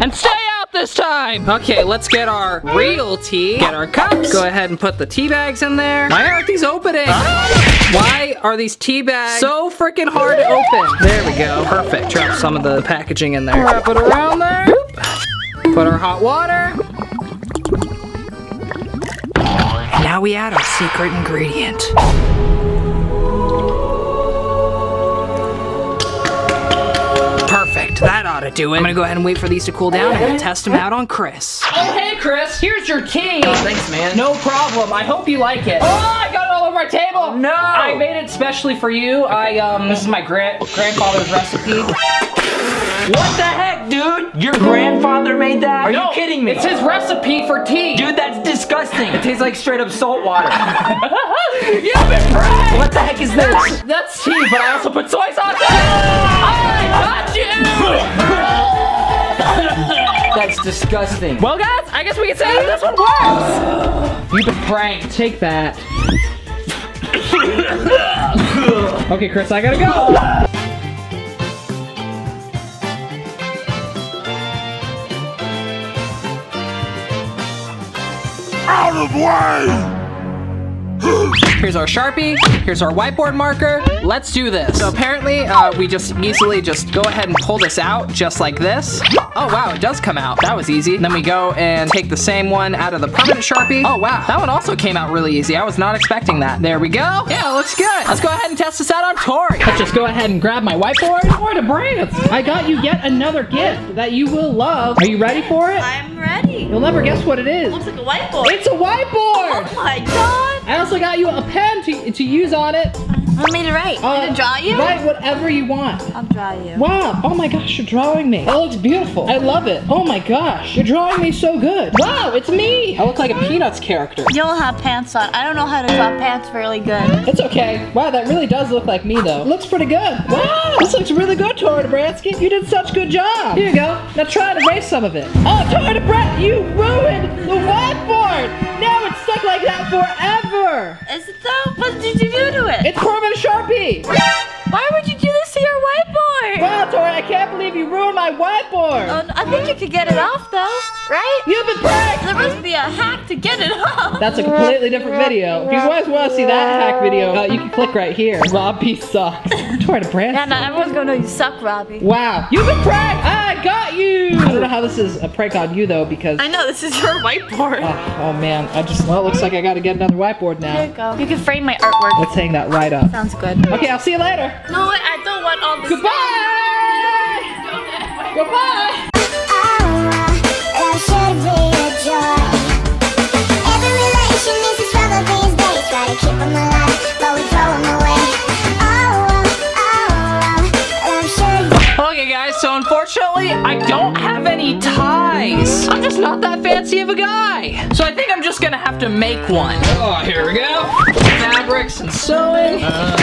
[SPEAKER 1] And stay out this time. Okay, let's get our real tea. Get our cups. Go ahead and put the tea bags in there. Why aren't these opening? Why are these tea bags so freaking hard to open? There we go. Perfect. Drop some of the packaging in there. Wrap it around there. Put our hot water. Now we add our secret ingredient. Perfect. That ought to do it. I'm gonna go ahead and wait for these to cool down and we'll test them out on Chris. Oh, hey, Chris. Here's your tea.
[SPEAKER 2] Oh, thanks, man.
[SPEAKER 1] No problem. I hope you like it. Oh, I got it all over my table.
[SPEAKER 2] no.
[SPEAKER 1] I made it specially for you. I um, this is my grand grandfather's recipe.
[SPEAKER 6] What the heck, dude? Your grandfather made that? Are
[SPEAKER 1] No,
[SPEAKER 6] you kidding me?
[SPEAKER 1] It's his recipe for tea.
[SPEAKER 6] Dude, that's disgusting.
[SPEAKER 2] It tastes like straight up salt water.
[SPEAKER 1] You've been pranked.
[SPEAKER 6] What the heck is this?
[SPEAKER 1] That's tea, but I also put soy sauce in it. I got you.
[SPEAKER 2] That's disgusting.
[SPEAKER 1] Well, guys, I guess we can say this one works. You've been pranked.
[SPEAKER 4] Take that. okay, Chris, I gotta go. out of way!
[SPEAKER 1] Here's our Sharpie. Here's our whiteboard marker. Let's do this. So apparently, uh, we just easily just go ahead and pull this out just like this. Oh, wow, it does come out. That was easy. Then we go and take the same one out of the permanent Sharpie. Oh, wow, that one also came out really easy. I was not expecting that. There we go. Yeah, it looks good. Let's go ahead and test this out on Tori.
[SPEAKER 4] Let's just go ahead and grab my whiteboard. Or the brands. I got you yet another gift that you will love. Are you ready for it?
[SPEAKER 5] I'm ready.
[SPEAKER 4] You'll never guess what it is.
[SPEAKER 5] It Looks like a whiteboard.
[SPEAKER 4] It's a whiteboard.
[SPEAKER 5] Oh my god.
[SPEAKER 4] I also got you a pen to, to use on it.
[SPEAKER 5] I want me to write?
[SPEAKER 4] Uh,
[SPEAKER 5] to draw you?
[SPEAKER 4] Write whatever you want.
[SPEAKER 5] I'll draw you.
[SPEAKER 4] Wow. Oh my gosh, you're drawing me. That looks beautiful. I love it. Oh my gosh, you're drawing me so good. Wow, it's me. I look like a Peanuts character.
[SPEAKER 5] You don't have pants on. I don't know how to draw pants really good.
[SPEAKER 4] It's okay. Wow, that really does look like me though. Looks pretty good. Wow, this looks really good, Tori Dobransky. You did such a good job. Here you go. Now try to erase some of it. Oh, Tori Dobransky, you ruined the whiteboard. Now it's stuck like that forever.
[SPEAKER 5] Is it though? What did you do to it?
[SPEAKER 4] It's permanent Sharpie.
[SPEAKER 5] Why would you do this to your whiteboard?
[SPEAKER 4] Wow, Tori, I can't believe you ruined my whiteboard.
[SPEAKER 5] Oh, I think you could get it off though, right?
[SPEAKER 4] You've been pranked.
[SPEAKER 5] There must be a hack to get it off.
[SPEAKER 4] That's a completely different video. If you guys want to see that hack video, uh, you can click right here. Robby sucks. Tori Dobransky.
[SPEAKER 5] Yeah, now everyone's gonna know you suck, Robby.
[SPEAKER 4] Wow, you've been pranked! I got you! I don't know how this is a prank on you though, because.
[SPEAKER 5] I know this is your whiteboard.
[SPEAKER 4] Oh, oh, man, I just, well, it looks like I gotta get another whiteboard
[SPEAKER 5] Here
[SPEAKER 4] now.
[SPEAKER 5] you go. You can frame my artwork.
[SPEAKER 4] Let's hang that right up.
[SPEAKER 5] Sounds good.
[SPEAKER 4] Okay, I'll see you later.
[SPEAKER 5] No, I don't want all this.
[SPEAKER 4] Goodbye! Goodbye!
[SPEAKER 3] Unfortunately, I don't have any ties. I'm
[SPEAKER 1] just not that fancy of a guy. So I think I'm just gonna have to make one. Oh, here we go. Fabrics and sewing. Uh,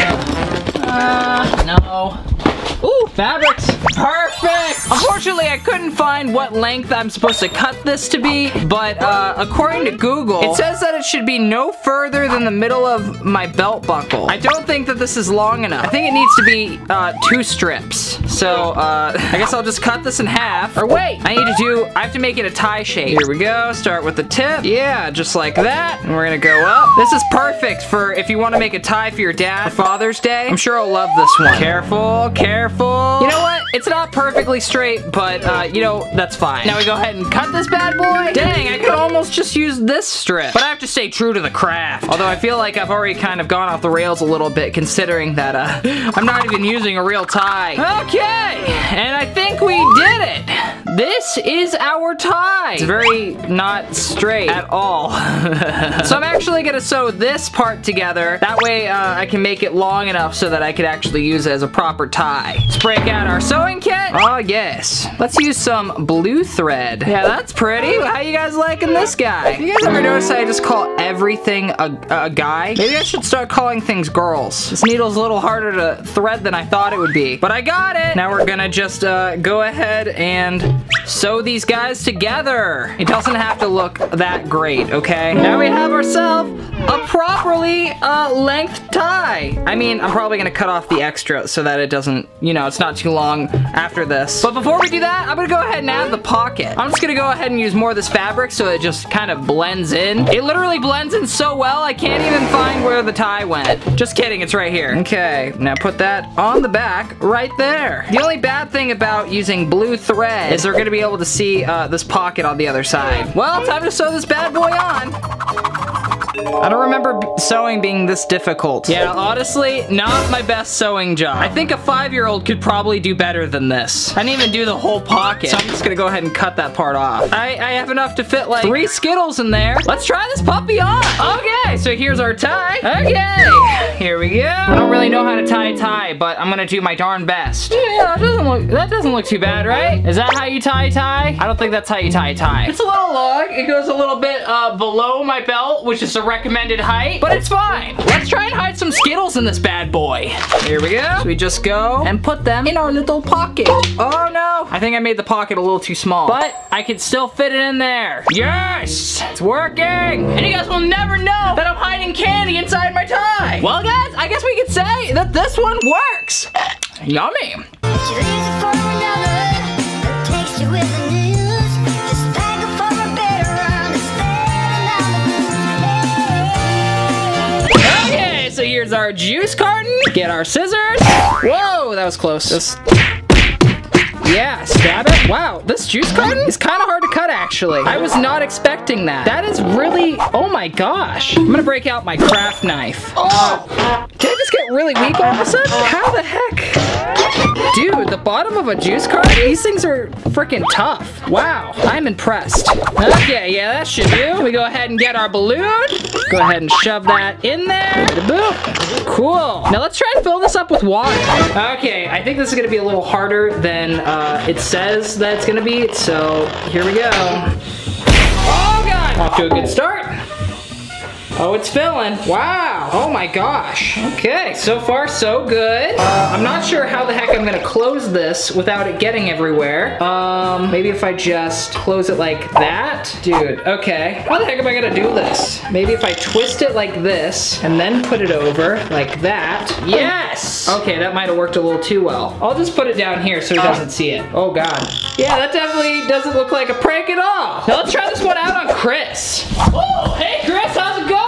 [SPEAKER 1] uh, no. Ooh, fabrics. Perfect! Unfortunately, I couldn't find what length I'm supposed to cut this to be, but uh, according to Google, it says that it should be no further than the middle of my belt buckle. I don't think that this is long enough. I think it needs to be uh, two strips. So uh, I guess I'll just cut this in half. Or wait, I need to do, I have to make it a tie shape. Here we go. Start with the tip. Yeah, just like that. And we're gonna go up. This is perfect for if you want to make a tie for your dad for Father's Day. I'm sure he'll love this one. Careful, careful. You know what? It's not perfectly straight, but uh, you know, that's fine. Now we go ahead and cut this bad boy. Dang, I could almost just use this strip. But I have to stay true to the craft. Although I feel like I've already kind of gone off the rails a little bit considering that uh, I'm not even using a real tie. Okay, and I think we did it. This is our tie. It's very not straight at all. so I'm actually gonna sew this part together. That way uh, I can make it long enough so that I could actually use it as a proper tie. Let's break out our sewing kit. Oh yes. Let's use some blue thread. Yeah, that's pretty. How you guys liking this guy? You guys ever notice I just call everything a, a guy? Maybe I should start calling things girls. This needle's a little harder to thread than I thought it would be. But I got it. Now we're gonna just uh, go ahead and sew these guys together. It doesn't have to look that great, okay? Now we have ourselves a properly uh, length tie. I mean, I'm probably gonna cut off the extra so that it doesn't, you know, it's not too long after this. But before we do that, I'm gonna go ahead and add the pocket. I'm just gonna go ahead and use more of this fabric so it just kind of blends in. It literally blends in so well, I can't even find where the tie went. Just kidding, it's right here. Okay, now put that on the back right there. The only bad thing about using blue thread is they're gonna be able to see uh, this pocket on the other side. Well, time to sew this bad boy on. I don't remember sewing being this difficult. Yeah, honestly, not my best sewing job. I think a five-year-old could probably do better than this. I didn't even do the whole pocket, so I'm just gonna go ahead and cut that part off. I, I have enough to fit like three Skittles in there. Let's try this puppy on. Okay, so here's our tie. Okay, here we go. I don't really know how to tie a tie, but I'm gonna do my darn best. Yeah, that doesn't look, that doesn't look too bad, right? Is that how you tie a tie? I don't think that's how you tie a tie. It's a little long. It goes a little bit uh, below my belt, which is a recommended height, but it's fine. Let's try and hide some Skittles in this bad boy. Here we go. So we just go and put them in our little pocket. Oh no. I think I made the pocket a little too small, but I can still fit it in there. Yes, it's working. And you guys will never know that I'm hiding candy inside my tie. Well guys, I guess we could say that this one works. Yummy. Here's our juice carton. Get our scissors. Whoa, that was close. Yeah, stab it. Wow, this juice carton is kind of hard to cut actually. I was not expecting that. That is really, oh my gosh. I'm gonna break out my craft knife. Oh, did I just get really weak all of a sudden? How the heck? Dude, the bottom of a juice cart? These things are freaking tough. Wow, I'm impressed. Okay, yeah, that should do. We go ahead and get our balloon. Go ahead and shove that in there. Boom. Cool. Now let's try and fill this up with water. Okay, I think this is gonna be a little harder than uh, it says that it's gonna be, so here we go. Oh God! Off to a good start. Oh, it's filling. Wow. Oh my gosh. Okay, so far so good. Uh, I'm not sure how the heck I'm gonna close this without it getting everywhere. Um, maybe if I just close it like that. Dude, okay. How the heck am I gonna do this? Maybe if I twist it like this and then put it over like that. Yes! Okay, that might have worked a little too well. I'll just put it down here so he doesn't see it. Oh God. Yeah, that definitely doesn't look like a prank at all. Now let's try this one out on Chris. Oh, hey Chris, how's it going?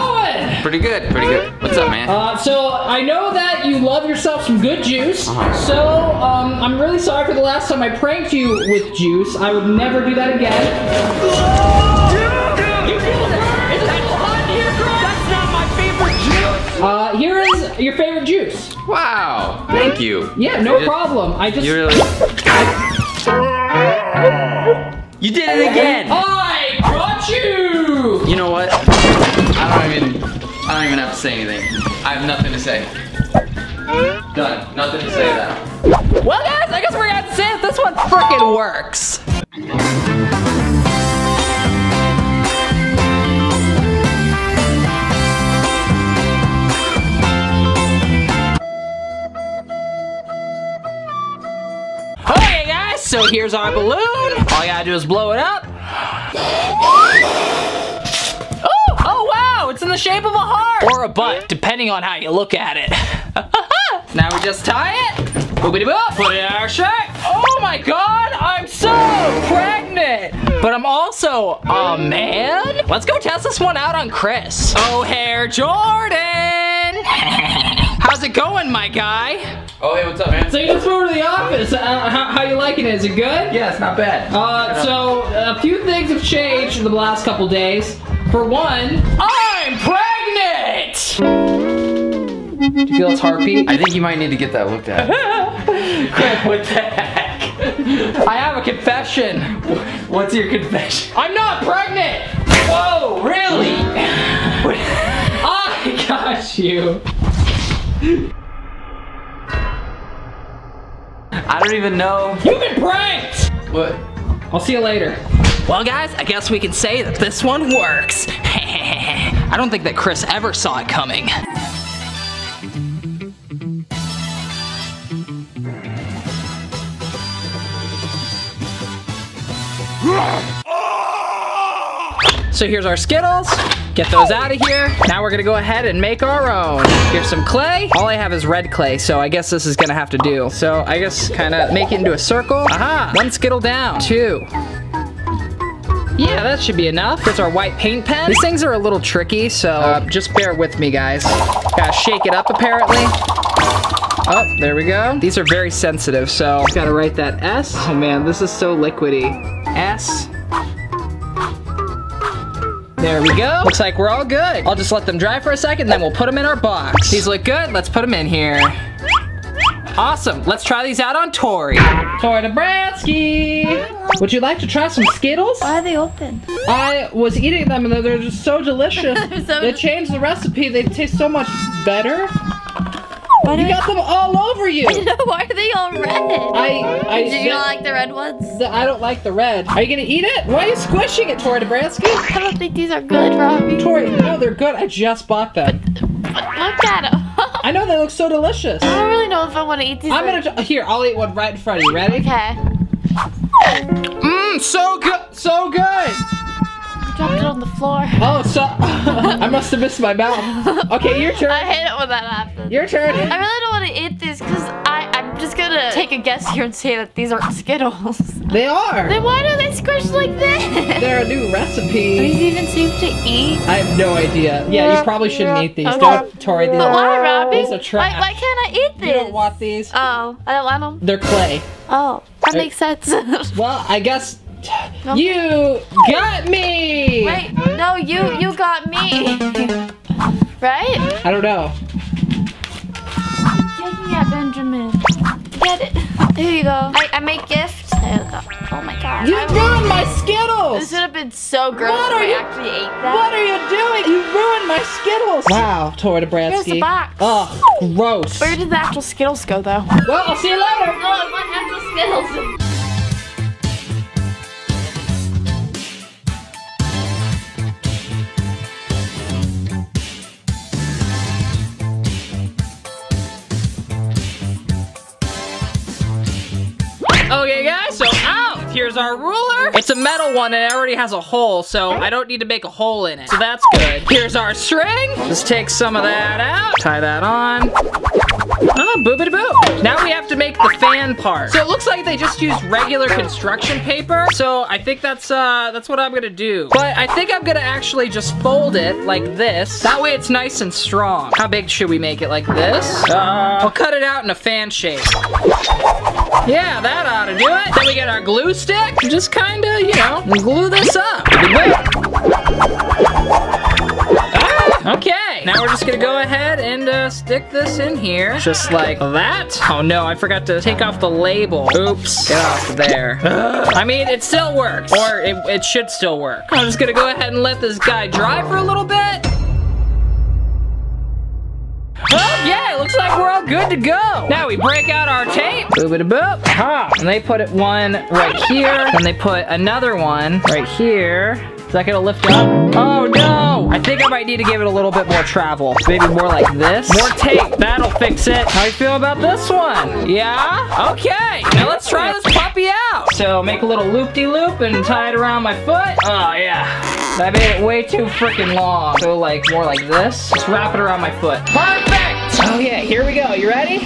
[SPEAKER 6] Pretty good, pretty good. What's up, man?
[SPEAKER 1] Uh, so I know that you love yourself some good juice.
[SPEAKER 6] Uh-huh.
[SPEAKER 1] So um, I'm really sorry for the last time I pranked you with juice. I would never do that again. You feel the burn? Is that hot here, Chris? That's not my favorite juice. Uh, here is your favorite juice.
[SPEAKER 6] Wow, thank you.
[SPEAKER 1] Yeah, no
[SPEAKER 6] You-
[SPEAKER 1] problem. I just
[SPEAKER 6] You really. You did it again.
[SPEAKER 1] I got you.
[SPEAKER 6] You know what? I don't even don't even have to say anything. I have nothing to say. Done. Nothing to say about.
[SPEAKER 1] Well, guys, I guess we're gonna have to this one freaking works. Okay, guys, so here's our balloon. All I gotta do is blow it up. Oh, oh wow! It's in the shape of a heart. Or a butt, depending on how you look at it. now we just tie it. Boopity boop, put it in our shirt. Oh my god, I'm so pregnant. But I'm also a man. Let's go test this one out on Chris. O'Hare Jordan. How's it going, my guy?
[SPEAKER 6] Oh, hey, what's up, man?
[SPEAKER 1] So you just moved to the office. Uh, how, how you liking it? Is it good?
[SPEAKER 6] Yeah, it's not bad.
[SPEAKER 1] Uh, so a few things have changed in the last couple days. For one, I'm pregnant. Do you feel its heartbeat?
[SPEAKER 6] I think you might need to get that looked at.
[SPEAKER 1] what the heck? I have a confession.
[SPEAKER 6] What's your confession?
[SPEAKER 1] I'm not pregnant.
[SPEAKER 6] Whoa, really?
[SPEAKER 1] I got you.
[SPEAKER 6] I don't even know.
[SPEAKER 1] You've been pranked.
[SPEAKER 6] What?
[SPEAKER 1] I'll see you later. Well, guys, I guess we can say that this one works. I don't think that Chris ever saw it coming. So here's our Skittles. Get those out of here. Now we're gonna go ahead and make our own. Here's some clay. All I have is red clay, so I guess this is gonna have to do. So I guess kind of make it into a circle. Aha, one Skittle down. Two. Yeah, that should be enough. Here's our white paint pen. These things are a little tricky, so uh, just bear with me, guys. Gotta shake it up, apparently. Oh, there we go. These are very sensitive, so gotta write that S. Oh man, this is so liquidy. S. There we go. Looks like we're all good. I'll just let them dry for a second, then we'll put them in our box. These look good. Let's put them in here. Awesome. Let's try these out on Tori. Tori Dobransky. Would you like to try some Skittles?
[SPEAKER 5] Why are they open?
[SPEAKER 1] I was eating them and they're- just so delicious.
[SPEAKER 5] So-
[SPEAKER 1] they changed the recipe. They taste so much better.
[SPEAKER 5] Why
[SPEAKER 1] You got them all over you.
[SPEAKER 5] Why are they all red?
[SPEAKER 1] I, I,
[SPEAKER 5] Did you not like the red ones?
[SPEAKER 1] I don't like the red. Are you gonna eat it? Why are you squishing it, Tori Dobransky?
[SPEAKER 5] I don't think these are good, Robby.
[SPEAKER 1] Tori, no, they're good. I just bought them.
[SPEAKER 5] Look at them.
[SPEAKER 1] I know they look so delicious.
[SPEAKER 5] I don't really know if I want to eat these.
[SPEAKER 1] I'm gonna here. I'll eat one right in front of you. Ready?
[SPEAKER 5] Okay.
[SPEAKER 1] Mmm, so good, so good.
[SPEAKER 5] Dropped it on the floor.
[SPEAKER 1] Oh, so I must have missed my mouth. Okay, your turn.
[SPEAKER 5] I hate it when that happens.
[SPEAKER 1] Your turn.
[SPEAKER 5] I really don't want to eat this because I'm just gonna take a guess here and say that these aren't Skittles.
[SPEAKER 1] They are.
[SPEAKER 5] then why do they squish like this?
[SPEAKER 1] They're a new recipe.
[SPEAKER 5] Are these even safe to eat?
[SPEAKER 1] I have no idea. Yeah, you probably shouldn't eat these.
[SPEAKER 5] Okay.
[SPEAKER 1] Don't, Tori. These
[SPEAKER 5] But why,
[SPEAKER 1] are,
[SPEAKER 5] Robby?
[SPEAKER 1] these are trash.
[SPEAKER 5] Why, why can't I eat these?
[SPEAKER 1] You don't want these.
[SPEAKER 5] Oh, I don't want them.
[SPEAKER 1] They're clay.
[SPEAKER 5] Oh, that makes sense.
[SPEAKER 1] Well, I guess you got me.
[SPEAKER 5] Wait, no, you you got me. right?
[SPEAKER 1] I don't know.
[SPEAKER 5] Taking it, Benjamin. Get it. There you go. I, I make gift. There you go. Oh my god.
[SPEAKER 1] You
[SPEAKER 5] I-
[SPEAKER 1] ruined my Skittles!
[SPEAKER 5] This would have been so gross
[SPEAKER 1] What
[SPEAKER 5] if
[SPEAKER 1] are
[SPEAKER 5] I
[SPEAKER 1] you-
[SPEAKER 5] actually ate that.
[SPEAKER 1] What are you doing? You ruined my Skittles. Wow, Tori Dobransky.
[SPEAKER 5] Here's the box.
[SPEAKER 1] Oh, gross.
[SPEAKER 5] Where did the actual Skittles go, though?
[SPEAKER 1] Well, I'll see you later.
[SPEAKER 5] Oh, I want actual Skittles.
[SPEAKER 1] Okay, guys, so. Here's our ruler. It's a metal one and it already has a hole, so I don't need to make a hole in it. So that's good. Here's our string. Just take some of that out. Tie that on. Ah, boopity boop. Now we have to make the fan part. So it looks like they just used regular construction paper. So I think that's uh that's what I'm gonna do. But I think I'm gonna actually just fold it like this. That way it's nice and strong. How big should we make it? Like this? Uh, I'll cut it out in a fan shape. Yeah, that ought to do it. Then we get our glue stick. Just kind of, you know, glue this up. Ah, okay, now we're just gonna go ahead and uh, stick this in here, just like that. Oh no, I forgot to take off the label. Oops, get off there. I mean, it still works, or it, it should still work. I'm just gonna go ahead and let this guy dry for a little bit. Oh, yeah, it looks like we're all good to go. Now we break out our tape. Boop boop. Ha. And they put it one right here. And they put another one right here. Is that gonna lift up? Oh no! I think I might need to give it a little bit more travel. Maybe more like this. More tape, that'll fix it. How you feel about this one? Yeah? Okay, now let's try this puppy out. So make a little loop-de-loop and tie it around my foot. Oh yeah. That made it way too freaking long. So like more like this. Just wrap it around my foot. Perfect! Oh yeah, here we go. You ready?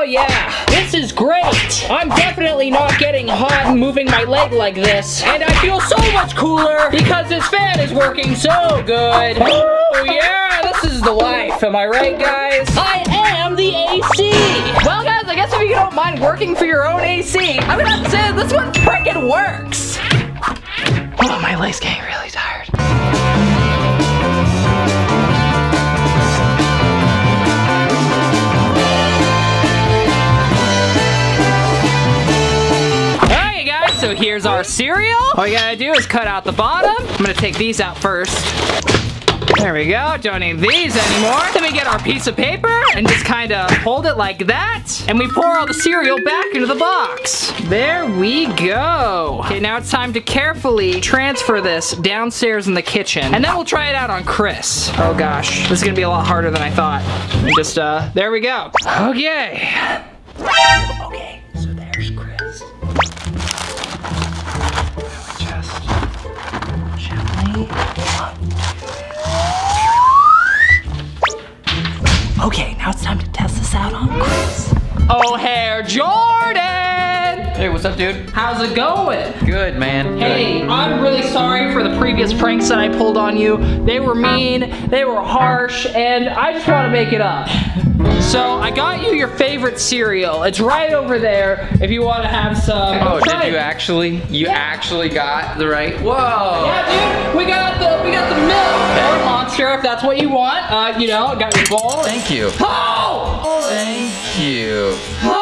[SPEAKER 1] Oh yeah, this is great. I'm definitely not getting hot and moving my leg like this. And I feel so much cooler because this fan is working so good. Oh yeah, this is the life. Am I right, guys? I am the AC. Well, guys, I guess if you don't mind working for your own AC, I'm gonna have to say this one freaking works. Oh, my leg's getting really tired. So here's our cereal. All you gotta do is cut out the bottom. I'm gonna take these out first. There we go, don't need these anymore. Then we get our piece of paper and just kind of hold it like that. And we pour all the cereal back into the box. There we go. Okay, now it's time to carefully transfer this downstairs in the kitchen. And then we'll try it out on Chris. Oh gosh, this is gonna be a lot harder than I thought. Just, uh, there we go. Okay. Okay, so there's Chris. Okay, now it's time to test this out on Chris. Oh, Hair Jordan!
[SPEAKER 6] Hey, what's up, dude?
[SPEAKER 1] How's it going?
[SPEAKER 6] Good, man.
[SPEAKER 1] Hey, I'm really sorry for the previous pranks that I pulled on you. They were mean, they were harsh, and I just want to make it up. So I got you your favorite cereal. It's right over there if you want to have some.
[SPEAKER 6] Oh, did you actually? You actually got the right? Whoa.
[SPEAKER 1] Yeah, dude, we got the we got the milk or monster if that's what you want. Uh, you know, got your bowl.
[SPEAKER 6] Thank you.
[SPEAKER 1] Oh!
[SPEAKER 6] Thank you.
[SPEAKER 1] Oh!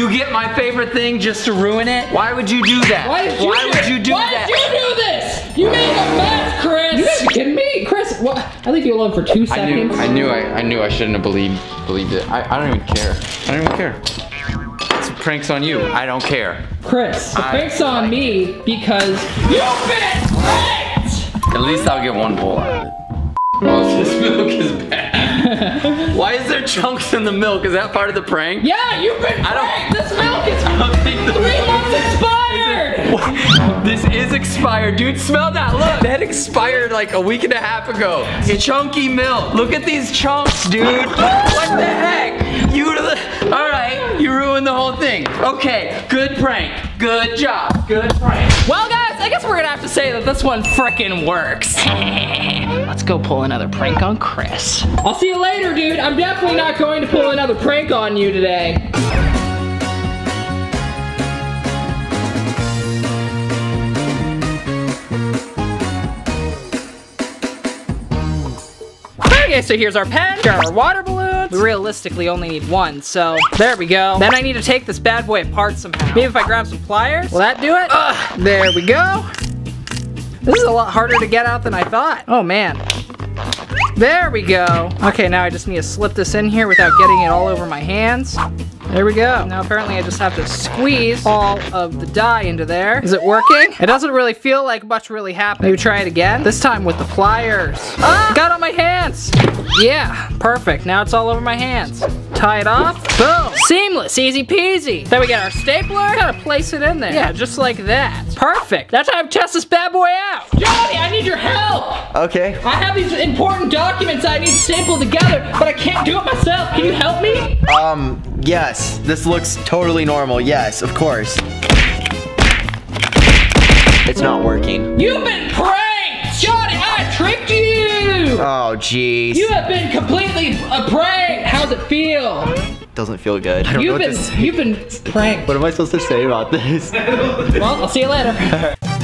[SPEAKER 6] You you get my favorite thing just to ruin it? Why would you do that?
[SPEAKER 1] Why did you
[SPEAKER 6] Why
[SPEAKER 1] do
[SPEAKER 6] would you do
[SPEAKER 1] Why
[SPEAKER 6] that?
[SPEAKER 1] did you do this? You made a mess, Chris. You gotta be kidding me, Chris. What? I leave you alone for two seconds.
[SPEAKER 6] I knew
[SPEAKER 1] seconds.
[SPEAKER 6] I knew I, I knew I shouldn't have believed believed it. I, I don't even care. I don't even care. It's a pranks on you. I don't care.
[SPEAKER 1] Chris, the
[SPEAKER 6] I-
[SPEAKER 1] prank's on me because you've been pranked.
[SPEAKER 6] At least I'll get one bowl out of it. This milk is bad. Why is there chunks in the milk? Is that part of the prank?
[SPEAKER 1] Yeah, you've been
[SPEAKER 6] I don't-.
[SPEAKER 1] This milk is
[SPEAKER 6] I don't think the
[SPEAKER 1] three months expired.
[SPEAKER 6] What? This is expired, dude. Smell that. Look, that expired like a week and a half ago. It's chunky milk. Look at these chunks, dude. What the heck? You. All right, you ruined the whole thing. Okay, good prank. Good job. Good prank.
[SPEAKER 1] Well, guys, I guess we're gonna have to say that this one frickin' works. Let's go pull another prank on Chris. I'll see you later, dude. I'm definitely not going to pull another prank on you today. Okay, so here's our pen, got our water We realistically only need one, so there we go. Then I need to take this bad boy apart somehow. Maybe if I grab some pliers, will that do it? Ugh, there we go. This is a lot harder to get out than I thought. Oh man. There we go. Okay, now I just need to slip this in here without getting it all over my hands. There we go. Now apparently I just have to squeeze all of the dye into there. Is it working? It doesn't really feel like much really happened. Maybe try it again. This time with the pliers. Ah, got on my hands. Yeah, perfect. Now it's all over my hands. Tie it off. Boom. Seamless, easy peasy. Then we get our stapler. Gotta place it in there. Yeah, just like that. Perfect. That's how I test this bad boy out. Johnnie, I need your help.
[SPEAKER 7] Okay.
[SPEAKER 1] I have these important documents I need stapled together, but I can't do it myself. Can you help me?
[SPEAKER 7] Um, yes. This looks totally normal. Yes, of course. It's not working.
[SPEAKER 1] You've been pranked! Johnnie, I tricked you!
[SPEAKER 7] Oh, jeez.
[SPEAKER 1] You have been completely uh, a prank! How's it feel?
[SPEAKER 7] Doesn't feel good. I don't know
[SPEAKER 1] You've
[SPEAKER 7] what
[SPEAKER 1] been you've been pranked.
[SPEAKER 7] What am I supposed to say about this?
[SPEAKER 1] Well, I'll see you later.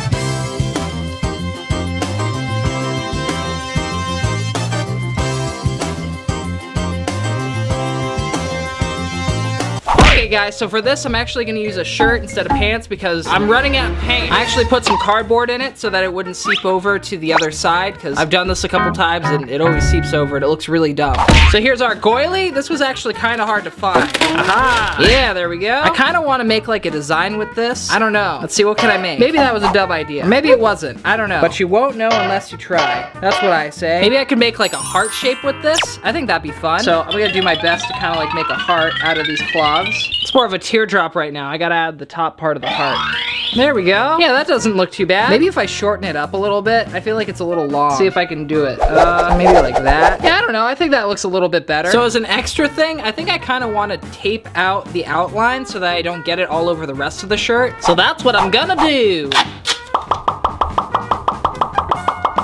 [SPEAKER 1] Okay guys, so for this I'm actually gonna use a shirt instead of pants because I'm running out of paint. I actually put some cardboard in it so that it wouldn't seep over to the other side because I've done this a couple times and it always seeps over and it looks really dumb. So here's our goalie. This was actually kind of hard to find. Aha! Yeah, there we go. I kind of want to make like a design with this. I don't know. Let's see, what can I make? Maybe that was a dumb idea. Maybe it wasn't. I don't know. But you won't know unless you try. That's what I say. Maybe I could make like a heart shape with this. I think that'd be fun. So I'm gonna do my best to kind of like make a heart out of these cloths. It's more of a teardrop right now. I gotta add the top part of the heart. There we go. Yeah, that doesn't look too bad. Maybe if I shorten it up a little bit, I feel like it's a little long. See if I can do it. Uh, maybe like that. Yeah, I don't know. I think that looks a little bit better. So as an extra thing, I think I kind of want to tape out the outline so that I don't get it all over the rest of the shirt. So that's what I'm gonna do.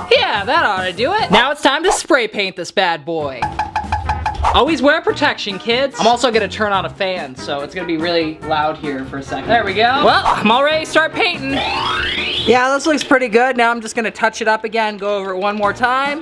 [SPEAKER 1] Yeah, that ought to do it. Now it's time to spray paint this bad boy. Always wear protection, kids. I'm also gonna turn on a fan, so it's gonna be really loud here for a second. There we go. Well, I'm all ready to start painting. Yeah, this looks pretty good. Now I'm just gonna touch it up again, go over it one more time.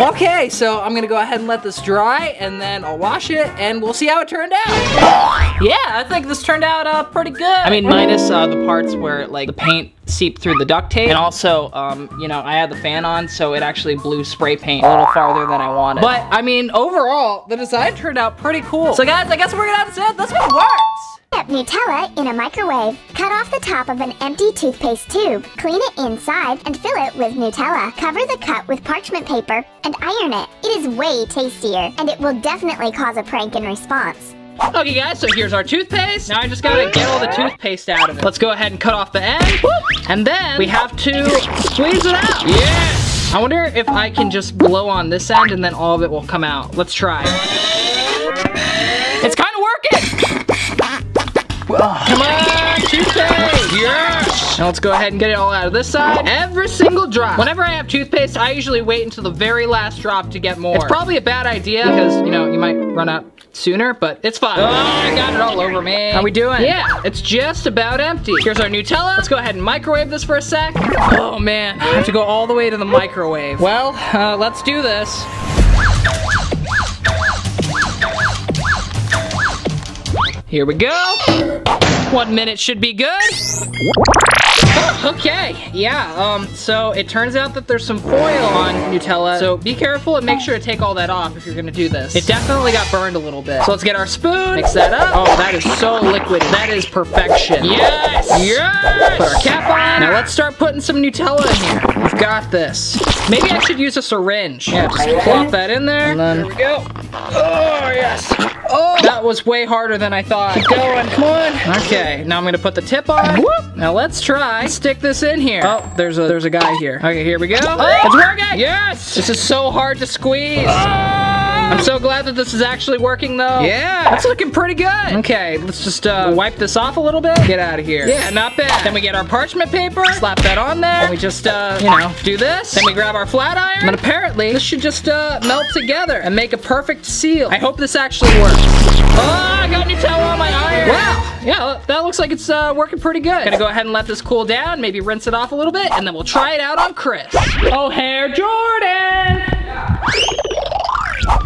[SPEAKER 1] Okay, so I'm gonna go ahead and let this dry, and then I'll wash it, and we'll see how it turned out. Yeah, I think this turned out uh, pretty good. I mean, minus uh, the parts where like the paint seeped through the duct tape, and also, um, you know, I had the fan on, so it actually blew spray paint a little farther than I wanted. But I mean, overall, the design turned out pretty cool. So guys, I guess we're gonna have to say this one works.
[SPEAKER 3] Up Nutella in a microwave. Cut off the top of an empty toothpaste tube. Clean it inside and fill it with Nutella. Cover the cut with parchment paper and iron it. It is way tastier and it will definitely cause a prank in response.
[SPEAKER 1] Okay guys, so here's our toothpaste. Now I just gotta get all the toothpaste out of it. Let's go ahead and cut off the end. Whoop. And then we have to squeeze it out. Yes! I wonder if I can just blow on this end and then all of it will come out. Let's try. It's kind of working! Come on, toothpaste! Yes! Now let's go ahead and get it all out of this side. Every single drop. Whenever I have toothpaste, I usually wait until the very last drop to get more. It's probably a bad idea because, you know, you might run out sooner, but it's fine. Oh, I got it all over me. How we doing? Yeah, it's just about empty. Here's our Nutella. Let's go ahead and microwave this for a sec. Oh man, I have to go all the way to the microwave. Well, uh, let's do this. Here we go. One minute should be good. Okay, yeah, um, so it turns out that there's some foil on Nutella, so be careful and make sure to take all that off if you're gonna do this. It definitely got burned a little bit. So let's get our spoon, mix that up. Oh, that is so liquid. That is perfection. Yes! Yes! Put our cap on. Now let's start putting some Nutella in here. We've got this. Maybe I should use a syringe. Yeah, just plop that in there. And then, there we go. Oh, yes. Oh, that was way harder than I thought. Keep going, come on. Okay, now I'm gonna put the tip on. Whoop. Now let's try. Stick this in here. Oh, there's a there's a guy here. Okay, here we go. Oh, it's working. Yes. This is so hard to squeeze. Oh! I'm so glad that this is actually working though. Yeah. That's looking pretty good. Okay, let's just uh, wipe this off a little bit. Get out of here. Yeah, not bad. Then we get our parchment paper, slap that on there. And we just, uh, you know, do this. Then we grab our flat iron. And apparently, this should just uh, melt together and make a perfect seal. I hope this actually works. Oh, I got Nutella on my iron. Wow. Yeah, that looks like it's uh, working pretty good. Gonna go ahead and let this cool down, maybe rinse it off a little bit, and then we'll try it out on Chris. Oh, Hair Jordan!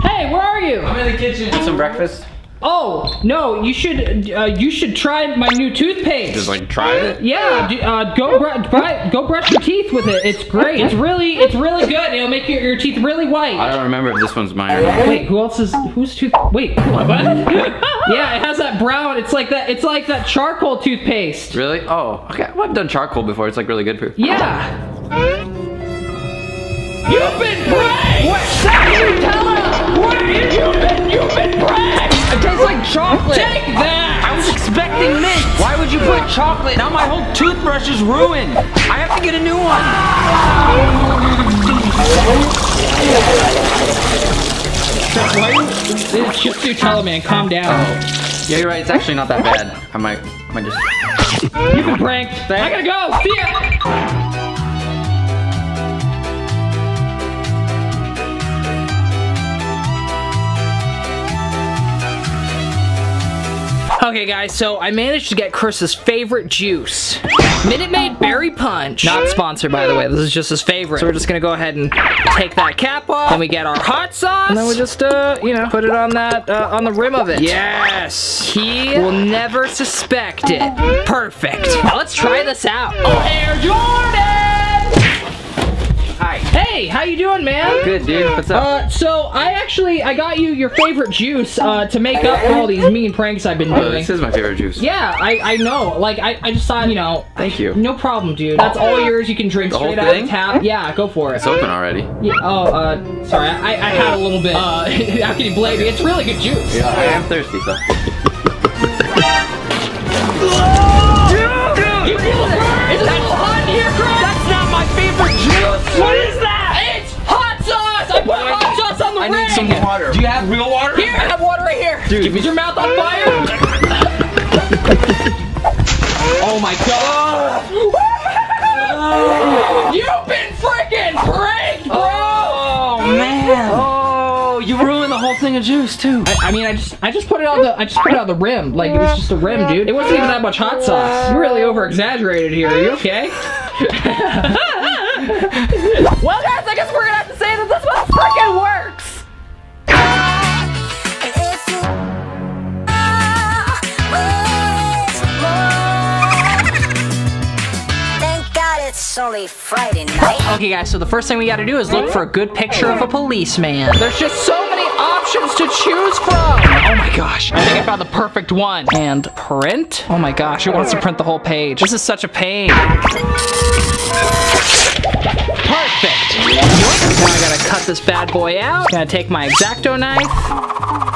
[SPEAKER 1] Hey, where are you?
[SPEAKER 6] I'm in the kitchen. Get Some breakfast.
[SPEAKER 1] Oh no, you should uh, you should try my new toothpaste.
[SPEAKER 6] Just like try it.
[SPEAKER 1] Yeah, uh, go br- br- go brush your teeth with it. It's great. It's really it's really good. It'll make your, your teeth really white.
[SPEAKER 6] I don't remember if this one's mine or not.
[SPEAKER 1] Wait, who else is whose tooth? Wait, what? yeah, it has that brown. It's like that. It's like that charcoal toothpaste.
[SPEAKER 6] Really? Oh, okay. Well, I've done charcoal before. It's like really good for.
[SPEAKER 1] Yeah. You've been pranked! What? Nutella! What? You've been, you've been pranked! It tastes like chocolate! Take that!
[SPEAKER 6] I was expecting mint. Why would you put chocolate? Now my whole toothbrush is ruined. I have to get a new one.
[SPEAKER 1] It's just Nutella, man. Calm down.
[SPEAKER 6] Yeah, you're right. It's actually not that bad. I might, I might just.
[SPEAKER 1] You've been pranked. I gotta go. See ya. Okay, guys, so I managed to get Chris's favorite juice. Minute Maid Berry Punch. Not sponsored, by the way. This is just his favorite. So we're just gonna go ahead and take that cap off. Then we get our hot sauce. And then we just, uh, you know, put it on that, uh, on the rim of it. Yes! He will never suspect it. Perfect. Now let's try this out. Oh, Hair Jordan!
[SPEAKER 2] Hi.
[SPEAKER 1] Hey, how you doing, man?
[SPEAKER 2] Good, dude. What's up?
[SPEAKER 1] Uh, so I actually I got you your favorite juice uh, to make up for all these mean pranks I've been
[SPEAKER 2] oh,
[SPEAKER 1] doing.
[SPEAKER 2] this is my favorite juice.
[SPEAKER 1] Yeah, I, I know. Like I, I just thought, you know.
[SPEAKER 2] Thank you.
[SPEAKER 1] No problem, dude. That's all yours. You can drink
[SPEAKER 2] The whole
[SPEAKER 1] straight out of the tap. Yeah, go for it.
[SPEAKER 2] It's open already.
[SPEAKER 1] Yeah, oh, uh, sorry. I, I had a little bit. Uh, how can you blame me? It's really good juice.
[SPEAKER 2] Yeah, I am thirsty, so.
[SPEAKER 1] on the
[SPEAKER 2] I
[SPEAKER 1] ring.
[SPEAKER 2] need some water. Do you have real water?
[SPEAKER 1] Here, I have water right here. Dude, is your mouth on fire? oh my god. You've been freaking pranked, bro.
[SPEAKER 2] Oh man. Oh, you ruined the whole thing of juice too.
[SPEAKER 1] I, I mean, I just, I just put it on the, I just put it on the rim. Like it was just a rim, dude. It wasn't even that much hot sauce. You really over exaggerated here. Are you okay?
[SPEAKER 4] Well, guys, I guess we're gonna
[SPEAKER 8] Only Friday night.
[SPEAKER 1] Okay, guys. So the first thing we got to do is look for a good picture of a policeman. There's just so many options to choose from. Oh my gosh. I think I found the perfect one. And print. Oh my gosh. It wants to print the whole page. This is such a pain. Perfect. Now I gotta cut this bad boy out. Gonna take my X-Acto knife.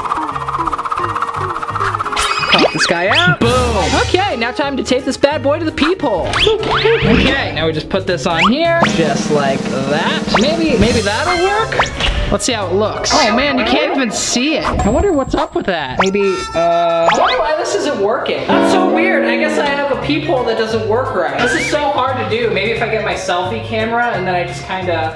[SPEAKER 1] This guy out. Boom. Okay, now time to tape this bad boy to the peephole. Okay, now we just put this on here, just like that. Maybe, maybe that'll work. Let's see how it looks. Oh man, you can't even see it. I wonder what's up with that. Maybe, uh... I wonder why this isn't working. That's so weird. I guess I have a peephole that doesn't work right. This is so hard to do. Maybe if I get my selfie camera and then I just kinda...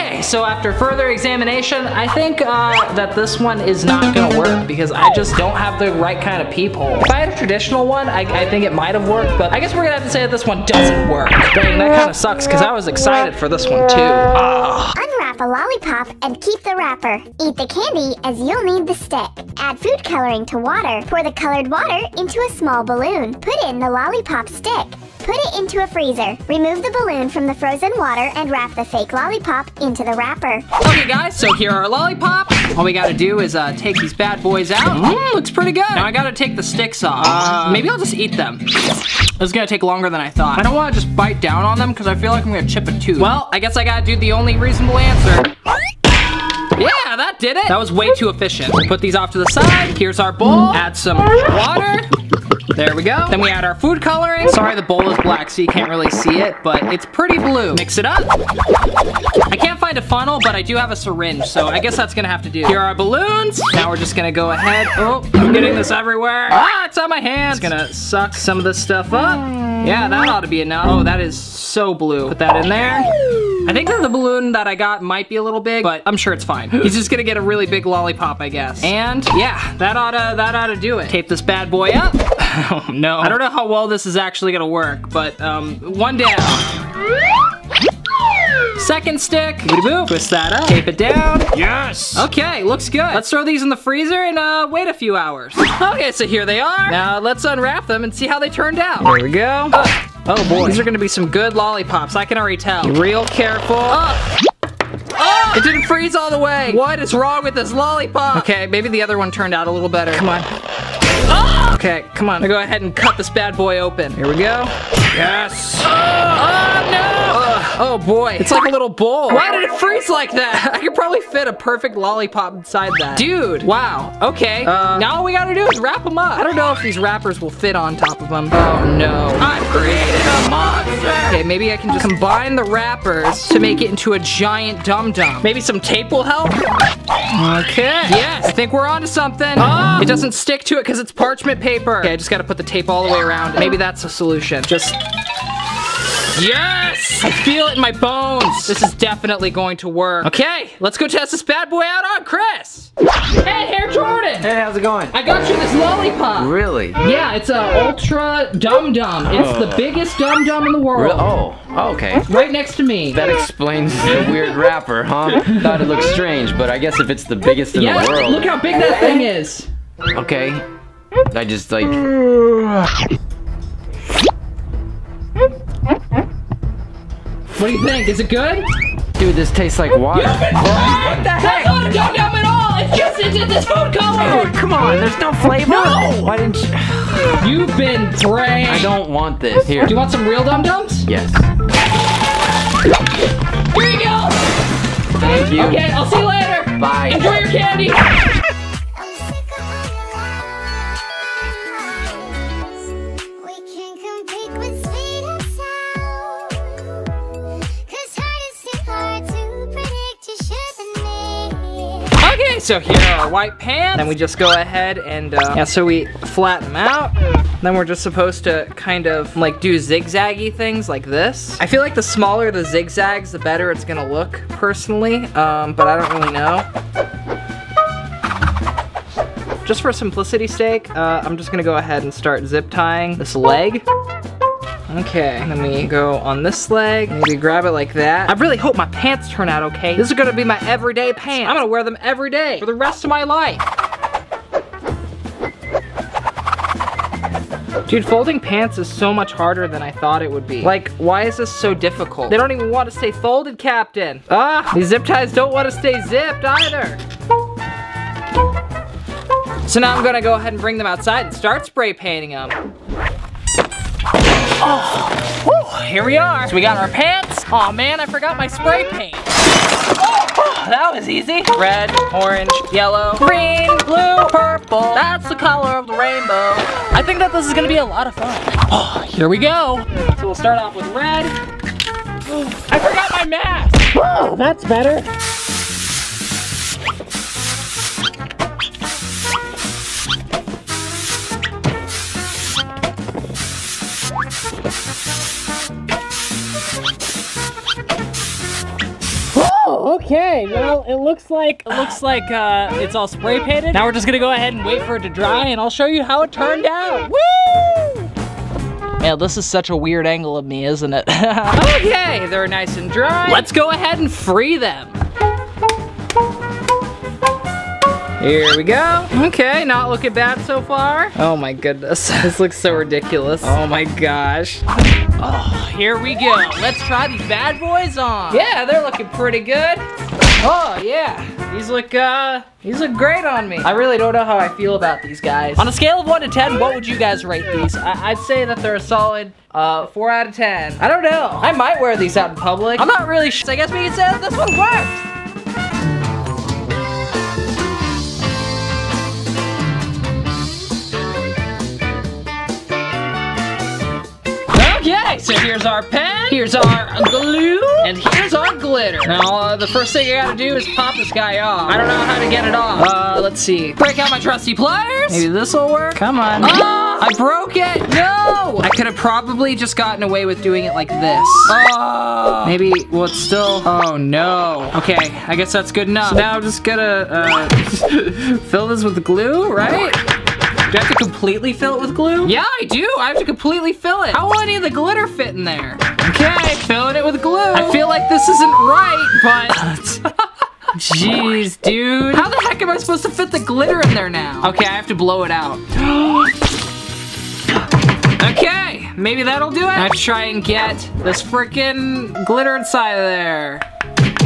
[SPEAKER 1] Okay, so after further examination, I think uh, that this one is not gonna work because I just don't have the right kind of peephole. If I had a traditional one, I, I think it might have worked, but I guess we're gonna have to say that this one doesn't work. Dang, that kind of sucks because I was excited for this one too. Ah.
[SPEAKER 3] Unwrap a lollipop and keep the wrapper. Eat the candy as you'll need the stick. Add food coloring to water. Pour the colored water into a small balloon. Put in the lollipop stick. Put it into a freezer. Remove the balloon from the frozen water and wrap the fake lollipop into the wrapper.
[SPEAKER 1] Okay guys, so here are our lollipops. All we gotta do is uh, take these bad boys out. Mmm, looks pretty good. Now I gotta take the sticks off. Uh, maybe I'll just eat them. This is gonna take longer than I thought. I don't wanna just bite down on them because I feel like I'm gonna chip a tooth. Well, I guess I gotta do the only reasonable answer. Yeah, that did it. That was way too efficient. Put these off to the side. Here's our bowl. Add some water. There we go. Then we add our food coloring. Sorry the bowl is black so you can't really see it, but it's pretty blue. Mix it up. I can't find a funnel, but I do have a syringe, so I guess that's gonna have to do. Here are our balloons. Now we're just gonna go ahead. Oh, I'm getting this everywhere. Ah, it's on my hands. It's gonna suck some of this stuff up. Yeah, that ought to be enough. Oh, that is so blue. Put that in there. I think that the balloon that I got might be a little big, but I'm sure it's fine. He's just gonna get a really big lollipop, I guess. And yeah, that oughta that oughta do it. Tape this bad boy up. Oh no. I don't know how well this is actually gonna work, but um, one down. Second stick, boop boop, twist that up, tape it down. Yes. Okay, looks good. Let's throw these in the freezer and uh, wait a few hours. Okay, so here they are. Now let's unwrap them and see how they turned out. There we go. Uh, oh boy, these are gonna be some good lollipops. I can already tell. Be real careful. Uh, Oh, it didn't freeze all the way. What is wrong with this lollipop? Okay, maybe the other one turned out a little better. Come on. Oh! Okay, come on. I'll go ahead and cut this bad boy open. Here we go. Yes. Oh, no. Ugh, oh boy, it's like a little bowl. Why did it freeze like that? I could probably fit a perfect lollipop inside that. Dude, wow. Okay, uh, now all we gotta do is wrap them up. I don't know if these wrappers will fit on top of them. Oh no. I've created a monster. Okay, maybe I can just combine the wrappers to make it into a giant dum-dum. Maybe some tape will help? Okay. Yes, I think we're onto something. It doesn't stick to it because it's parchment paper. Okay, I just gotta put the tape all the way around. Maybe that's a solution. Just Yes! I feel it in my bones. This is definitely going to work. Okay, let's go test this bad boy out on Chris. Hey, Hair Jordan!
[SPEAKER 6] Hey, how's it going?
[SPEAKER 1] I got you this lollipop.
[SPEAKER 6] Really?
[SPEAKER 1] Yeah, it's a ultra dum dum. It's the oh. biggest dum dum in the world.
[SPEAKER 6] Re- oh, oh okay.
[SPEAKER 1] Right next to me.
[SPEAKER 6] That explains the weird wrapper, huh? Thought it looked strange, but I guess if it's the biggest in
[SPEAKER 1] yeah,
[SPEAKER 6] the world.
[SPEAKER 1] look how big that thing is.
[SPEAKER 6] Okay. I just like.
[SPEAKER 1] What do you think? Is it good?
[SPEAKER 6] Dude, this tastes like water.
[SPEAKER 1] What the heck? That's not a dum dum at all. It's just it's, it's food color.
[SPEAKER 6] Dude, come on, there's no flavor.
[SPEAKER 1] No!
[SPEAKER 6] Why didn't you?
[SPEAKER 1] You've been pranked.
[SPEAKER 6] I don't want this. Here.
[SPEAKER 1] Do you want some real dum dums?
[SPEAKER 6] Yes.
[SPEAKER 1] Here you go.
[SPEAKER 6] Thank you.
[SPEAKER 1] Okay, I'll see you later.
[SPEAKER 6] Bye.
[SPEAKER 1] Enjoy your candy. So here are our white pants. Then we just go ahead and, uh, yeah, so we flatten them out. Then we're just supposed to kind of like do zigzaggy things like this. I feel like the smaller the zigzags, the better it's gonna look personally, um, but I don't really know. Just for simplicity's sake, uh, I'm just gonna go ahead and start zip tying this leg. Okay, then we go on this leg, maybe grab it like that. I really hope my pants turn out okay. This is gonna be my everyday pants. I'm gonna wear them every day for the rest of my life. Dude, folding pants is so much harder than I thought it would be. Like, why is this so difficult? They don't even want to stay folded, Captain. Ah, these zip ties don't want to stay zipped either. So now I'm gonna go ahead and bring them outside and start spray painting them. Oh, here we are. So we got our pants. Oh man, I forgot my spray paint. Oh, that was easy. Red, orange, yellow, green, blue, purple. That's the color of the rainbow. I think that this is gonna be a lot of fun. Oh, here we go. So we'll start off with red. Oh, I forgot my mask. Oh, that's better. Okay. Well, it looks like it looks like uh, it's all spray painted. Now we're just gonna go ahead and wait for it to dry, and I'll show you how it turned out. Woo! Yeah, this is such a weird angle of me, isn't it? okay, they're nice and dry. Let's go ahead and free them. Here we go. Okay, not looking bad so far. Oh my goodness, this looks so ridiculous. Oh my gosh. Oh, here we go. Let's try these bad boys on. Yeah, they're looking pretty good. Oh yeah, these look uh, these look great on me. I really don't know how I feel about these guys. On a scale of one to ten, what would you guys rate these? I- I'd say that they're a solid uh, four out of ten. I don't know. I might wear these out in public. I'm not really sure. So I guess we can say that this one worked. So here's our pen, here's our glue, and here's our glitter. Now, uh, the first thing I gotta do is pop this guy off. I don't know how to get it off. Uh, let's see. Break out my trusty pliers. Maybe this will work. Come on. Ah, I broke it. No! I could have probably just gotten away with doing it like this. Oh. Maybe, well, it's still, oh no. Okay, I guess that's good enough. So now I'm just gonna, uh, fill this with glue, right? Do I have to completely fill it with glue? Yeah, I do. I have to completely fill it. How will any of the glitter fit in there? Okay, filling it with glue. I feel like this isn't right, but... Jeez, dude. How the heck am I supposed to fit the glitter in there now? Okay, I have to blow it out. okay, maybe that'll do it. I have to try and get this freaking glitter inside of there.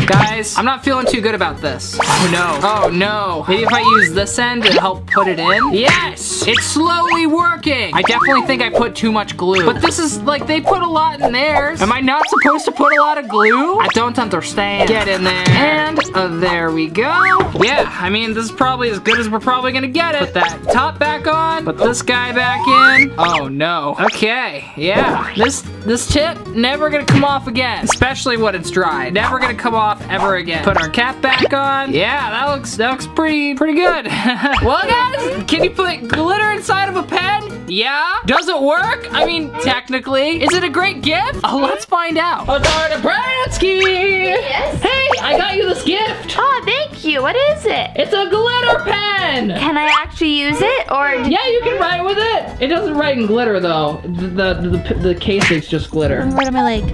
[SPEAKER 1] Guys, I'm not feeling too good about this. Oh no. Oh no. Maybe if I use this end to help put it in? Yes! It's slowly working! I definitely think I put too much glue. But this is, like, they put a lot in theirs. Am I not supposed to put a lot of glue? I don't understand. Get in there. And uh, there we go. Yeah, I mean, this is probably as good as we're probably gonna get it. Put that top back on. Put this guy back in. Oh no. Okay, yeah. This, this tip, never gonna come off again. Especially when it's dry. Never gonna come off ever again. Put our cap back on. Yeah, that looks that looks pretty pretty good. well guys, can you put glitter inside of a pen? Yeah? Does it work? I mean, technically. Is it a great gift? Oh, let's find out. Oh, Dobransky!
[SPEAKER 5] Yes?
[SPEAKER 1] Hey, I got you this gift.
[SPEAKER 5] Oh, thank you. What is it?
[SPEAKER 1] It's a glitter pen.
[SPEAKER 5] Can I actually use it or?
[SPEAKER 1] Yeah, you can write with it. It doesn't write in glitter though. The the, the, the casing's just glitter.
[SPEAKER 5] What am I like?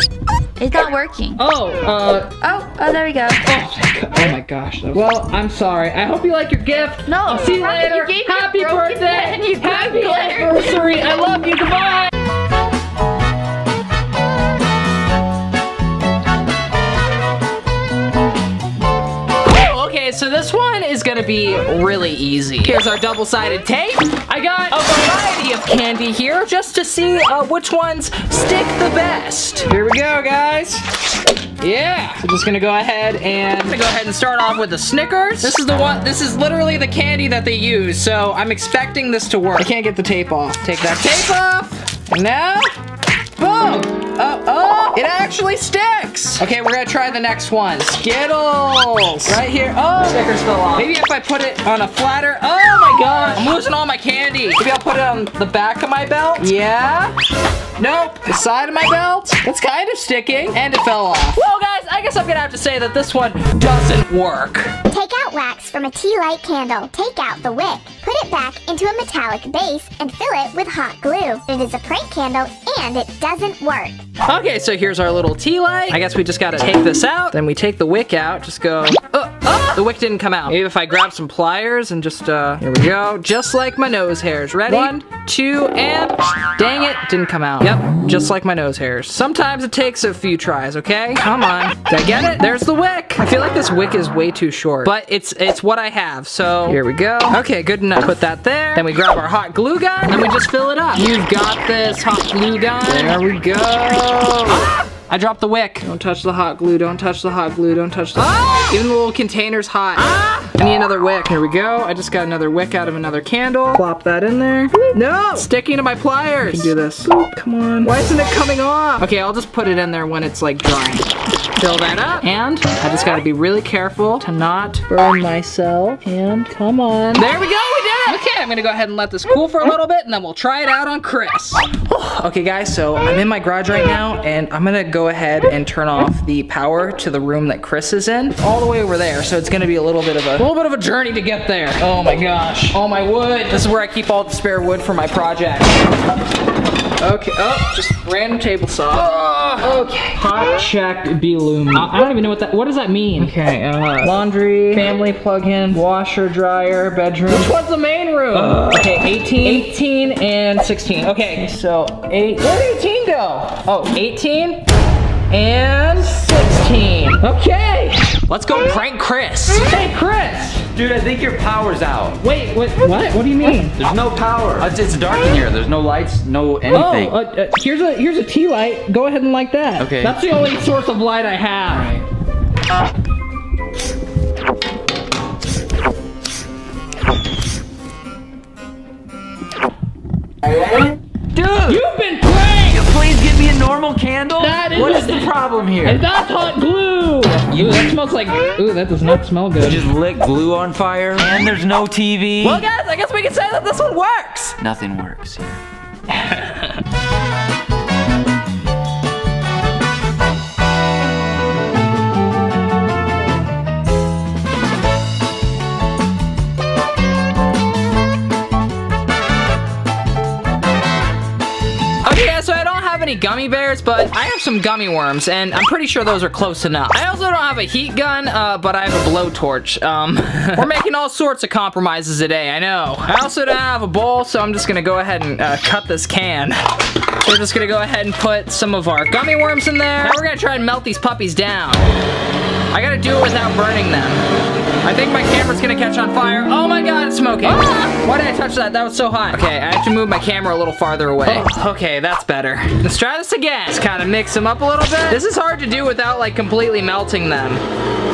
[SPEAKER 5] It's not working.
[SPEAKER 1] Oh, uh,
[SPEAKER 5] Oh, oh, there we go.
[SPEAKER 1] oh, oh my gosh. that was- Well, I'm sorry. I hope you like your gift.
[SPEAKER 5] No,
[SPEAKER 1] I'll see you
[SPEAKER 5] Robby, you
[SPEAKER 1] later.
[SPEAKER 5] gave
[SPEAKER 1] Happy
[SPEAKER 5] broken
[SPEAKER 1] birthday.
[SPEAKER 5] pen, you
[SPEAKER 1] Happy
[SPEAKER 5] glitter.
[SPEAKER 1] anniversary. I love you. Goodbye. Oh, Okay, so this one is gonna be really easy. Here's our double-sided tape. I got a variety of candy here just to see uh, which ones stick the best. Here we go, guys. Yeah, so just gonna go ahead and I'm gonna go ahead and start off with the Snickers. This is the one, this is literally the candy that they use, so I'm expecting this to work. I can't get the tape off. Take that tape off, and now, boom. Oh, oh, it actually sticks. Okay, we're gonna try the next one. Skittles, right here. Oh, Snickers fell off. Maybe if I put it on a flatter, oh my god, I'm losing all my candy. Maybe I'll put it on the back of my belt. Yeah. Nope, the side of my belt. It's kind of sticking, and it fell off. Well, guys, I guess I'm gonna have to say that this one doesn't work.
[SPEAKER 3] Take out wax from a tea light candle. Take out the wick. Put it back into a metallic base and fill it with hot glue. It is a prank candle and it doesn't work.
[SPEAKER 1] Okay, so here's our little tea light. I guess we just gotta take this out. Then we take the wick out. Just go. Oh, oh, the wick didn't come out. Maybe if I grab some pliers and just, uh, here we go. Just like my nose hairs. Ready? One, two, and dang it, didn't come out. Yep, just like my nose hairs. Sometimes it takes a few tries, okay? Come on. Did I get it? There's the wick. I feel like this wick is way too short, but it's it's what I have. So here we go. Okay, good enough. Put that there. Then we grab our hot glue gun and we just fill it up. You've got this hot glue gun. There we go. Ah! I dropped the wick. Don't touch the hot glue. Don't touch the hot glue. Don't touch the. Ah! Even the little container's hot. Ah! I need another wick. Here we go. I just got another wick out of another candle. Plop that in there. No! Sticking to my pliers. can do this. Come on. Why isn't it coming off? Okay, I'll just put it in there when it's like drying. Fill that up. And I just gotta be really careful to not burn myself. And come on. There we go. We did it. Okay, I'm gonna go ahead and let this cool for a little bit and then we'll try it out on Chris. Okay guys, so I'm in my garage right now and I'm gonna go ahead and turn off the power to the room that Chris is in. It's all the way over there, so it's gonna be a little bit of a, little bit of a journey to get there. Oh my gosh, all my wood. This is where I keep all the spare wood for my project. Okay, oh, just random table saw. Oh, okay. Hot check be lumen. I don't even know what that, what does that mean? Okay, uh, laundry, family plug-in, washer, dryer, bedroom. Which one's the main room? okay, 18, 18, and 16. Okay, so eight, where did 18 go? Oh, 18 and 16. Okay, let's go prank Chris. Hey, Chris.
[SPEAKER 6] Dude, I think your power's out.
[SPEAKER 1] Wait, what, what? What do you mean?
[SPEAKER 6] There's no power. It's, it's dark in here. There's no lights, no
[SPEAKER 1] Oh,
[SPEAKER 6] anything.
[SPEAKER 1] uh, uh, here's a here's a tea light. Go ahead and light that.
[SPEAKER 6] Okay.
[SPEAKER 1] That's the only source of light I have.
[SPEAKER 6] Dude,
[SPEAKER 1] You've been pranked.
[SPEAKER 6] Please give me a normal candle.
[SPEAKER 1] That is
[SPEAKER 6] what
[SPEAKER 1] a-
[SPEAKER 6] is the problem here?
[SPEAKER 1] And
[SPEAKER 6] here?
[SPEAKER 1] that's hot glue. Ooh, that smells like. Ooh, that does not smell good.
[SPEAKER 6] You
[SPEAKER 1] good.
[SPEAKER 6] just lit glue on fire, and there's no TV.
[SPEAKER 1] Well, guys, I guess we can say that this one works.
[SPEAKER 6] Nothing works here.
[SPEAKER 1] have any gummy bears, but I have some gummy worms, and I'm pretty sure those are close enough. I also don't have a heat gun, uh, but I have a blowtorch. Um, we're making all sorts of compromises today, I know. I also don't have a bowl, so I'm just gonna go ahead and uh, cut this can. We're just gonna go ahead and put some of our gummy worms in there. Now we're gonna try and melt these puppies down. I gotta do it without burning them. I think my camera's gonna catch on fire. Oh my god, it's smoking. Ah! Why did I touch that? That was so hot. Okay, I have to move my camera a little farther away. okay, that's better. Let's try this again. Just kind of mix them up a little bit. This is hard to do without like completely melting them.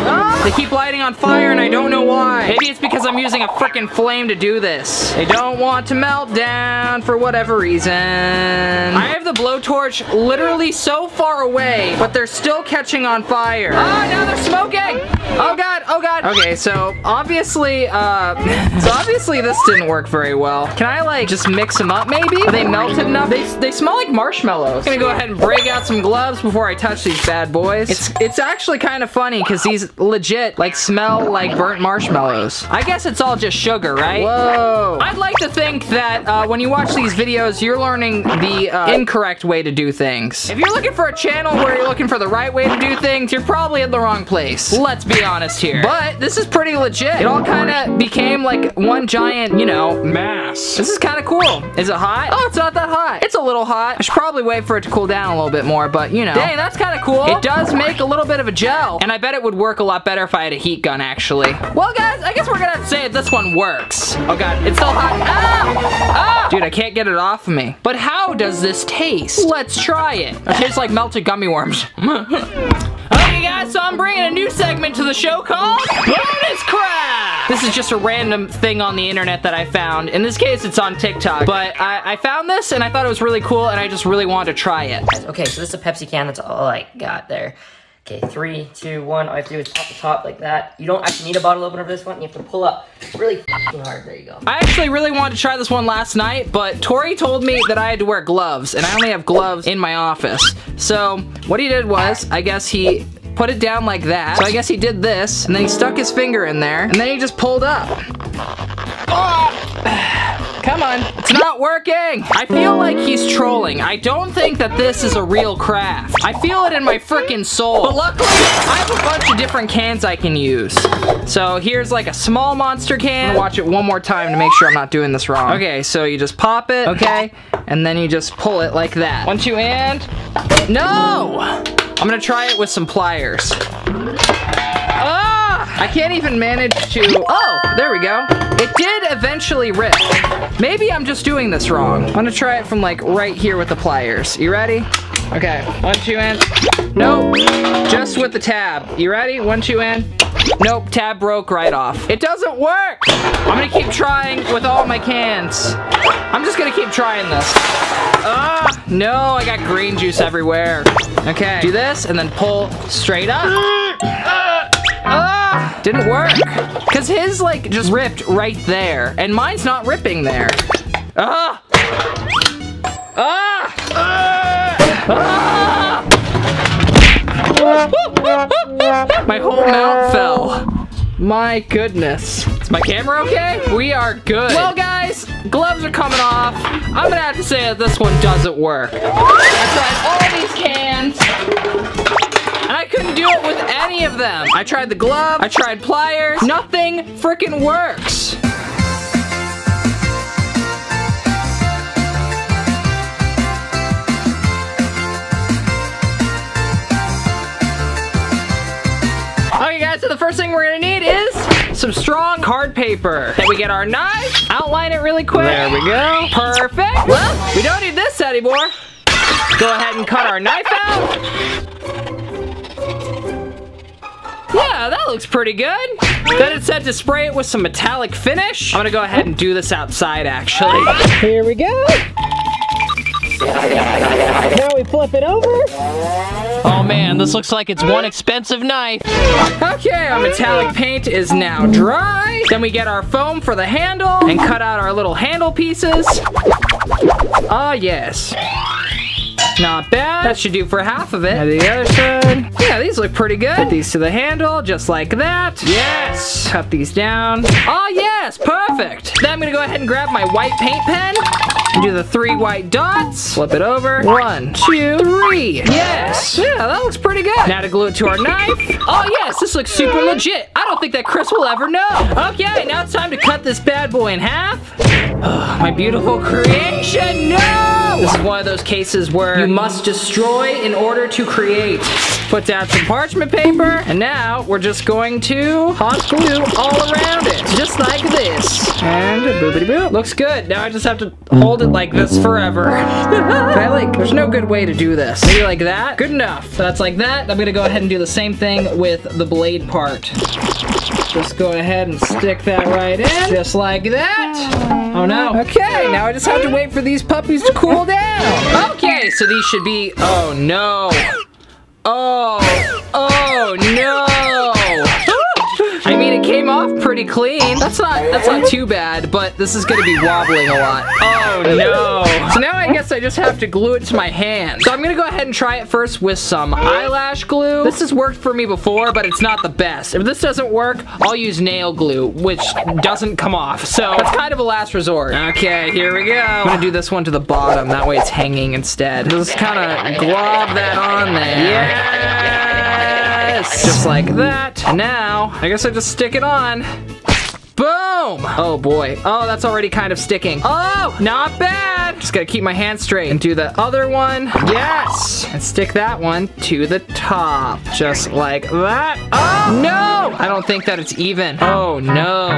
[SPEAKER 1] Ah, they keep lighting on fire and I don't know why. Maybe it's because I'm using a freaking flame to do this. They don't want to melt down for whatever reason. I have the blowtorch literally so far away, but they're still catching on fire. Ah, now they're smoking. Oh god, oh god. Okay, so obviously, uh, so obviously this didn't work very well. Can I like just mix them up maybe? Are they melted enough? They, they smell like marshmallows. I'm gonna go ahead and break out some gloves before I touch these bad boys. It's, it's actually kind of funny because these legit like smell like burnt marshmallows. I guess it's all just sugar, right? Whoa. I'd like to think that uh, when you watch these videos, you're learning the uh, incorrect way to do things. If you're looking for a channel where you're looking for the right way to do things, you're probably in the wrong place. Let's be honest here. But this is pretty legit. It all kind of became like one giant, you know, mass. This is kind of cool. Is it hot? Oh, it's not that hot. It's a little hot. I should probably wait for it to cool down a little bit more, but you know. Dang, that's kind of cool. It does make a little bit of a gel. And I bet it would work a lot better if I had a heat gun, actually. Well, guys, I guess we're gonna have to say this one works. Oh god, it's so hot. Ah! Ah! Dude, I can't get it off of me. But how does this taste? Let's try it. It tastes like melted gummy worms. Guys, so I'm bringing a new segment to the show called Bonus Craft! This is just a random thing on the internet that I found. In this case, it's on TikTok. But I, I found this and I thought it was really cool and I just really wanted to try it.
[SPEAKER 9] Okay, so this is a Pepsi can. That's all I got there. Okay, three, two, one. All I have to do is pop the top like that. You don't actually need a bottle opener for this one. You have to pull up really hard. There you go.
[SPEAKER 1] I actually really wanted to try this one last night, but Tori told me that I had to wear gloves, and I only have gloves in my office. So what he did was, I guess he put it down like that. So I guess he did this, and then he stuck his finger in there, and then he just pulled up. Oh! Come on, it's not working. I feel like he's trolling. I don't think that this is a real craft. I feel it in my freaking soul. But luckily, I have a bunch of different cans I can use. So here's like a small monster can. I'm gonna watch it one more time to make sure I'm not doing this wrong. Okay, so you just pop it, okay? And then you just pull it like that. One, two, and... No! I'm gonna try it with some pliers. I can't even manage to... Oh, there we go. It did eventually rip. Maybe I'm just doing this wrong. I'm gonna try it from like right here with the pliers. You ready? Okay, one, two, and... Nope, just with the tab. You ready? One, two, and... Nope, tab broke right off. It doesn't work! I'm gonna keep trying with all my cans. I'm just gonna keep trying this. Ah, no, I got green juice everywhere. Okay, do this and then pull straight up. Ah, didn't work. Cause his like just ripped right there and mine's not ripping there. Ah! Ah! Ah! Ah! My whole mount fell. My goodness. Is my camera okay? We are good. Well, guys, gloves are coming off. I'm gonna have to say that this one doesn't work. I tried all these cans. And I couldn't do it with any of them. I tried the glove, I tried pliers, nothing freaking works. Okay guys, so the first thing we're gonna need is some strong card paper. Then we get our knife, outline it really quick. There we go. Perfect. Well, we don't need this anymore. Go ahead and cut our knife out. Yeah, that looks pretty good. Then it said to spray it with some metallic finish. I'm gonna go ahead and do this outside actually. Here we go. Now we flip it over. Oh man, this looks like it's one expensive knife. Okay, our metallic paint is now dry. Then we get our foam for the handle and cut out our little handle pieces. Ah, yes. Not bad. That should do for half of it. The other side. Yeah, these look pretty good. Put these to the handle, just like that. Yes. Cut these down. Oh, yes. Perfect. Then I'm going to go ahead and grab my white paint pen do the three white dots. Flip it over. One, two, three. Yes. Yeah, that looks pretty good. Now to glue it to our knife. Oh, yes. This looks super legit. I don't think that Chris will ever know. Okay, now it's time to cut this bad boy in half. Oh, my beautiful creation, no! This is one of those cases where you must destroy in order to create. Put down some parchment paper, and now we're just going to hot glue all around it, just like this. And boopity boop. Looks good. Now I just have to hold it like this forever. I like, there's no good way to do this. Maybe like that? Good enough. So that's like that. I'm gonna go ahead and do the same thing with the blade part. Just go ahead and stick that right in, just like that. Oh no. Okay, now I just have to wait for these puppies to cool down. Okay, so these should be, oh no. Oh, oh no. Pretty clean. That's not, that's not too bad, but this is gonna be wobbling a lot. Oh no. So now I guess I just have to glue it to my hand. So I'm gonna go ahead and try it first with some eyelash glue. This has worked for me before, but it's not the best. If this doesn't work, I'll use nail glue, which doesn't come off. So it's kind of a last resort. Okay, here we go. I'm gonna do this one to the bottom. That way it's hanging instead. Just kind of glob that on there. Yes! Just like that. Now, I guess I just stick it on. Boom! Oh boy. Oh, that's already kind of sticking. Oh, not bad. Just gotta keep my hand straight and do the other one. Yes! And stick that one to the top. Just like that. Oh, no! I don't think that it's even. Oh, no.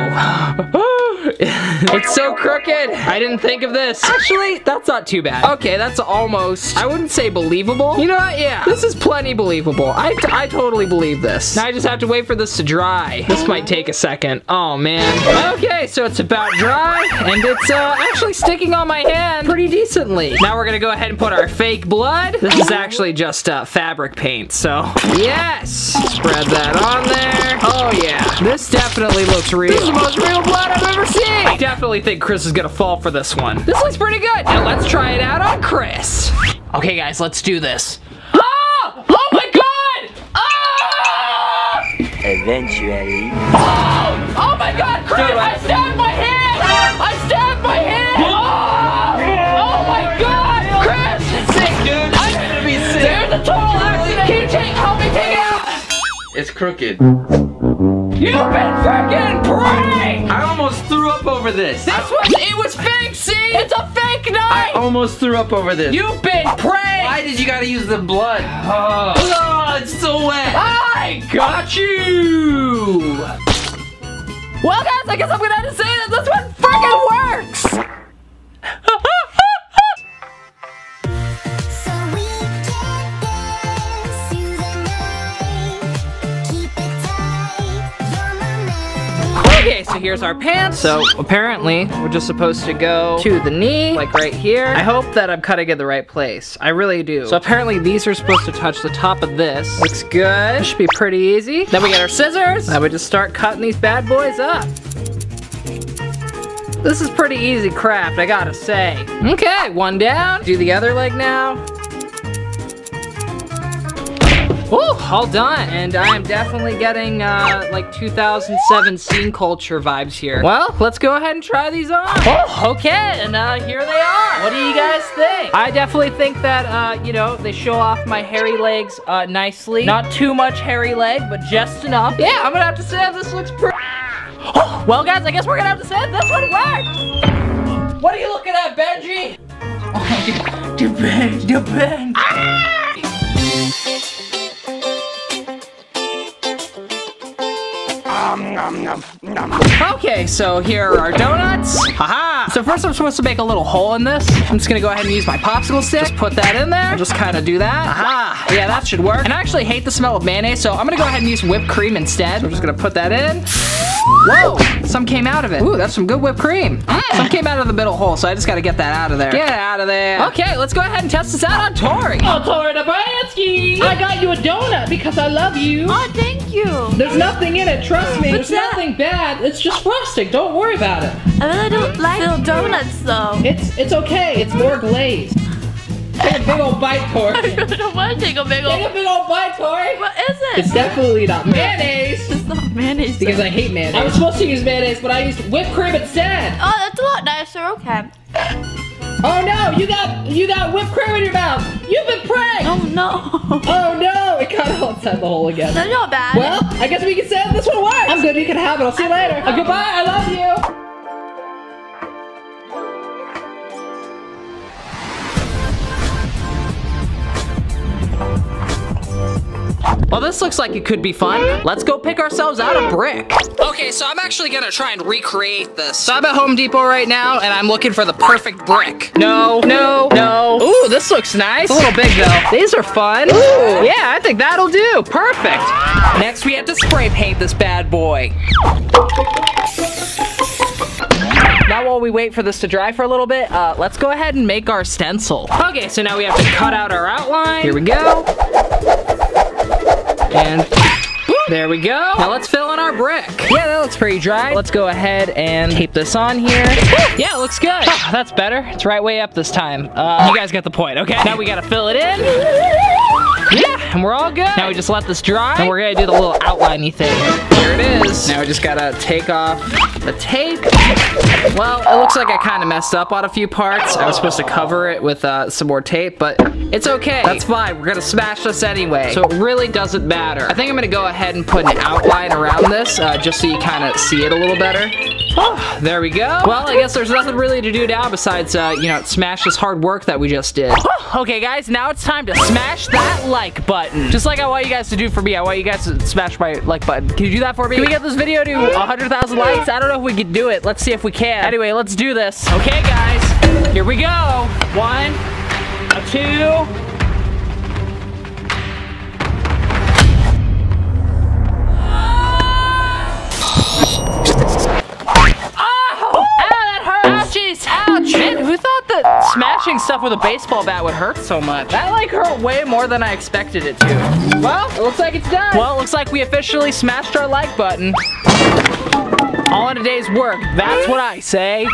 [SPEAKER 1] Oh. it's so crooked. I didn't think of this. Actually, that's not too bad. Okay, that's almost, I wouldn't say believable. You know what? Yeah, this is plenty believable. I, I totally believe this. Now I just have to wait for this to dry. This might take a second. Oh, man. Okay, so it's about dry, and it's uh, actually sticking on my hand pretty decently. Now we're gonna go ahead and put our fake blood. This is actually just uh, fabric paint, so yes. Spread that on there. Oh yeah, this definitely looks real. This is the most real blood I've ever seen. I definitely think Chris is gonna fall for this one. This looks pretty good. Now let's try it out on Chris. Okay guys, let's do this. Ah! Oh my god! Ah!
[SPEAKER 2] Eventually.
[SPEAKER 1] Oh! Oh my god, Chris! I stabbed my hand! I stabbed my hand! Oh! Oh my god! Chris!
[SPEAKER 6] Sick, dude.
[SPEAKER 1] I'm
[SPEAKER 6] gonna be sick.
[SPEAKER 1] There's a total accident! Can you take, help me take it out?
[SPEAKER 6] It's crooked.
[SPEAKER 1] You've been freaking pranked!
[SPEAKER 6] I almost threw up over this.
[SPEAKER 1] This was, it was fake, see? It's a fake knife!
[SPEAKER 6] I almost threw up over this.
[SPEAKER 1] You've been pranked!
[SPEAKER 6] Why did you gotta use the blood?
[SPEAKER 1] Oh.
[SPEAKER 6] Oh, it's so wet.
[SPEAKER 1] I got you! Well, guys, I guess I'm gonna have to say that this one freaking works!
[SPEAKER 8] so
[SPEAKER 1] here's our pants. So apparently, we're just supposed to go to the knee, like right here. I hope that I'm cutting in the right place. I really do. So apparently these are supposed to touch the top of this. Looks good. Should be pretty easy. Then we get our scissors. Then we just start cutting these bad boys up. This is pretty easy craft, I gotta say. Okay, one down. Do the other leg now. Ooh, all done. And I am definitely getting uh, like 2007 scene culture vibes here. Well, let's go ahead and try these on. Oh, okay, and uh, here they are. What do you guys think? I definitely think that, uh, you know, they show off my hairy legs uh, nicely. Not too much hairy leg, but just enough. Yeah, I'm gonna have to say this looks pretty. Oh, well, guys, I guess we're gonna have to say this one worked. What are you looking at, Benji? Oh, the Ben, the Ben. Okay, so here are our donuts. Haha! So first I'm supposed to make a little hole in this. I'm just gonna go ahead and use my popsicle stick. Just put that in there. Just kind of do that. Aha! Yeah, that should work. And I actually hate the smell of mayonnaise, so I'm gonna go ahead and use whipped cream instead. So I'm just gonna put that in. Whoa! Some came out of it. Ooh, that's some good whipped cream. Mm. Some came out of the middle hole, so I just gotta get that out of there. Get out of there. Okay, let's go ahead and test this out on Tori.
[SPEAKER 4] Oh, Tori Dobransky! I got you a donut because I love you.
[SPEAKER 5] Oh, thank you.
[SPEAKER 4] There's nothing in it, trust me.
[SPEAKER 5] What's
[SPEAKER 4] There's
[SPEAKER 5] that?
[SPEAKER 4] nothing bad. It's just frosting. Don't worry about it.
[SPEAKER 5] I really don't like little donuts though.
[SPEAKER 4] It's it's okay. It's more glazed. Take a big old bite, Tori.
[SPEAKER 5] I
[SPEAKER 4] Tori.
[SPEAKER 5] really don't want to take a big old.
[SPEAKER 4] Take a
[SPEAKER 5] old.
[SPEAKER 4] big old bite, Tori.
[SPEAKER 5] What is it?
[SPEAKER 4] It's definitely not mayonnaise.
[SPEAKER 5] It's not mayonnaise.
[SPEAKER 4] Because I hate mayonnaise. I was supposed to use mayonnaise, but I used whipped cream instead.
[SPEAKER 5] Oh, that's a lot nicer. Okay.
[SPEAKER 1] Oh no, you got you got whipped cream in your mouth. You've been pranked.
[SPEAKER 5] Oh no.
[SPEAKER 1] Oh no, it got all inside the hole again.
[SPEAKER 5] That's not bad.
[SPEAKER 1] Well, I guess we can say that this one works. I'm good. You can have it. I'll see you later. Uh, goodbye. I love you. Well, this looks like it could be fun. Let's go pick ourselves out a brick. Okay, so I'm actually gonna try and recreate this. So I'm at Home Depot right now, and I'm looking for the perfect brick. No, no, no. Ooh, this looks nice. It's a little big though. These are fun. Ooh, yeah, I think that'll do. Perfect. Next, we have to spray paint this bad boy. Now while we wait for this to dry for a little bit, uh, let's go ahead and make our stencil. Okay, so now we have to cut out our outline. Here we go. And there we go. Now let's fill in our brick. Yeah, that looks pretty dry. Let's go ahead and tape this on here. Yeah, it looks good. Oh, that's better. It's right way up this time. Uh, you guys get the point, okay? Now we gotta fill it in. Yeah, and we're all good. Now we just let this dry, and we're gonna do the little outliney thing. Here it is. Now we just gotta take off the tape. Well, it looks like I kind of messed up on a few parts. I was supposed to cover it with uh, some more tape, but it's okay. That's fine. We're gonna smash this anyway, so it really doesn't matter. I think I'm gonna go ahead and put an outline around this, uh, just so you kind of see it a little better. Oh, there we go. Well, I guess there's nothing really to do now besides, uh, you know, smash this hard work that we just did. okay, guys, now it's time to smash that like button. Just like I want you guys to do for me, I want you guys to smash my like button. Can you do that for me? Can we get this video to 100,000 likes? I don't know if we can do it. Let's see if we can. Anyway, let's do this. Okay, guys, here we go. One, a two, smashing stuff with a baseball bat would hurt so much? That like hurt way more than I expected it to. Well, it looks like it's done. Well, it looks like we officially smashed our like button. All in a day's work. That's what I say.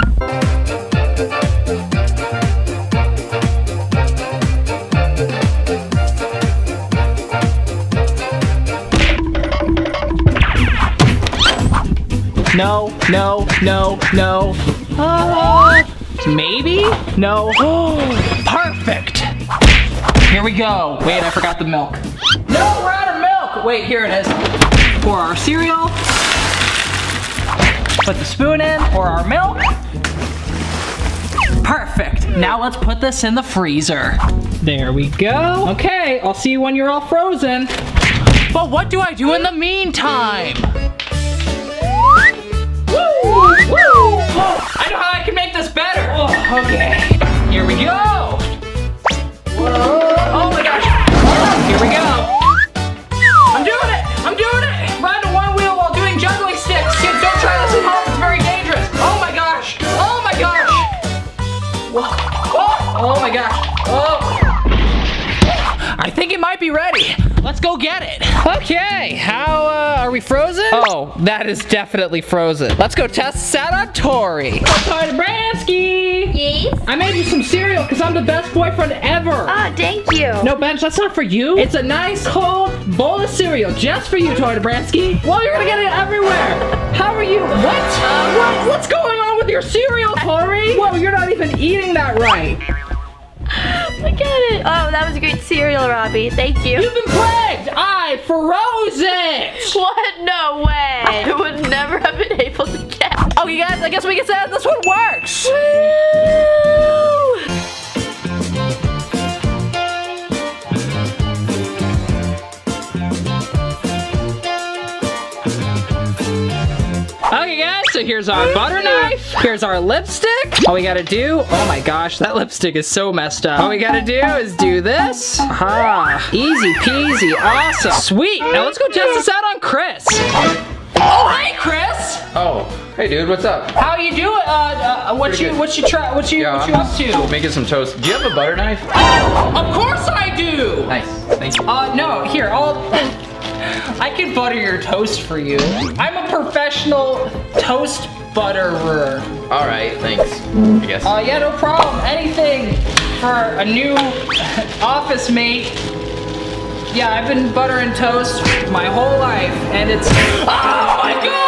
[SPEAKER 1] No, no, no, no. Uh, maybe? No. Perfect. Here we go. Wait, I forgot the milk. No, we're out of milk. Wait, here it is. Pour our cereal. Put the spoon in. Pour our milk. Perfect. Now let's put this in the freezer. There we go. Okay, I'll see you when you're all frozen. But what do I do in the meantime? Okay. Here we go. Oh my gosh. Here we go. I'm doing it. I'm doing it. Riding a Onewheel while doing juggling sticks. Kids, don't try this at home. It's very dangerous. Oh my gosh. Oh my gosh. Whoa. Oh, oh my gosh. Oh. I think it might be ready. Let's go get it. Okay, how, we frozen? Oh, that is definitely frozen. Let's go test this out on Tori. Tori Dobransky.
[SPEAKER 5] Yes?
[SPEAKER 1] I made you some cereal because I'm the best boyfriend ever.
[SPEAKER 5] Ah, thank you.
[SPEAKER 1] No, Bench, that's not for you. It's a nice cold bowl of cereal just for you, Tori Dobransky. Well, you're gonna get it everywhere. How are you? What? what? What's going on with your cereal, Tori? Whoa, you're not even eating that right.
[SPEAKER 5] Look at it. Oh, that was a great cereal, Robby. Thank you.
[SPEAKER 1] You've been plagued. I froze it.
[SPEAKER 5] What? No way. I would never have been able to get.
[SPEAKER 1] Okay, guys, I guess we can say that this one works.
[SPEAKER 5] Woo!
[SPEAKER 1] Okay, guys, so here's our butter knife. Here's our lipstick. All we gotta do, oh my gosh, that lipstick is so messed up. All we gotta do is do this. Ah, easy peasy, awesome. Sweet, now let's go test this out on Chris. Oh, hey, Chris.
[SPEAKER 6] Oh, hey dude, what's up?
[SPEAKER 1] How you doing? Uh, uh what
[SPEAKER 6] Pretty
[SPEAKER 1] you,
[SPEAKER 6] good.
[SPEAKER 1] what you try, what you, what you up to?
[SPEAKER 6] Making some toast. Do you have a butter knife?
[SPEAKER 1] Of course I do.
[SPEAKER 6] Nice, thank you.
[SPEAKER 1] Uh, no, here, I'll, I can butter your toast for you. I'm a professional toast butterer.
[SPEAKER 6] All right, thanks. I guess.
[SPEAKER 1] Uh, yeah, no problem. Anything for a new office mate. Yeah, I've been buttering toast my whole life, and it's. Oh my god!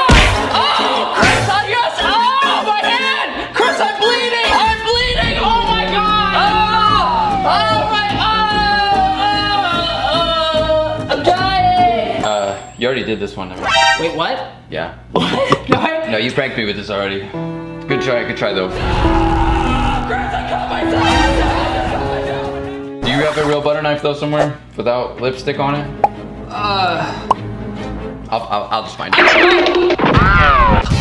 [SPEAKER 6] Did this one.
[SPEAKER 1] Wait, what?
[SPEAKER 6] Yeah.
[SPEAKER 1] no, I,
[SPEAKER 6] No, you pranked me with this already. Good try, good try though. Do you have a real butter knife though somewhere without lipstick on it?
[SPEAKER 1] uh,
[SPEAKER 6] I'll, I'll, I'll just find it.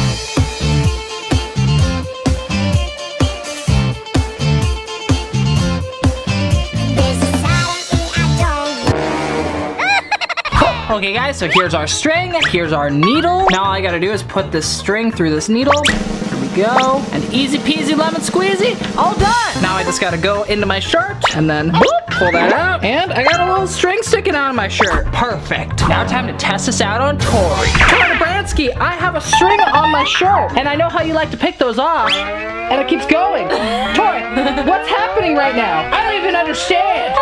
[SPEAKER 1] Okay guys, so here's our string, here's our needle. Now all I gotta do is put this string through this needle. Here we go. And easy peasy lemon squeezy, all done. Now I just gotta go into my shirt and then pull that out. And I got a little string sticking out of my shirt. Perfect. Now time to test this out on Tori. Tori Dobransky, I have a string on my shirt. And I know how you like to pick those off. And it keeps going. Tori, what's happening right now? I don't even understand.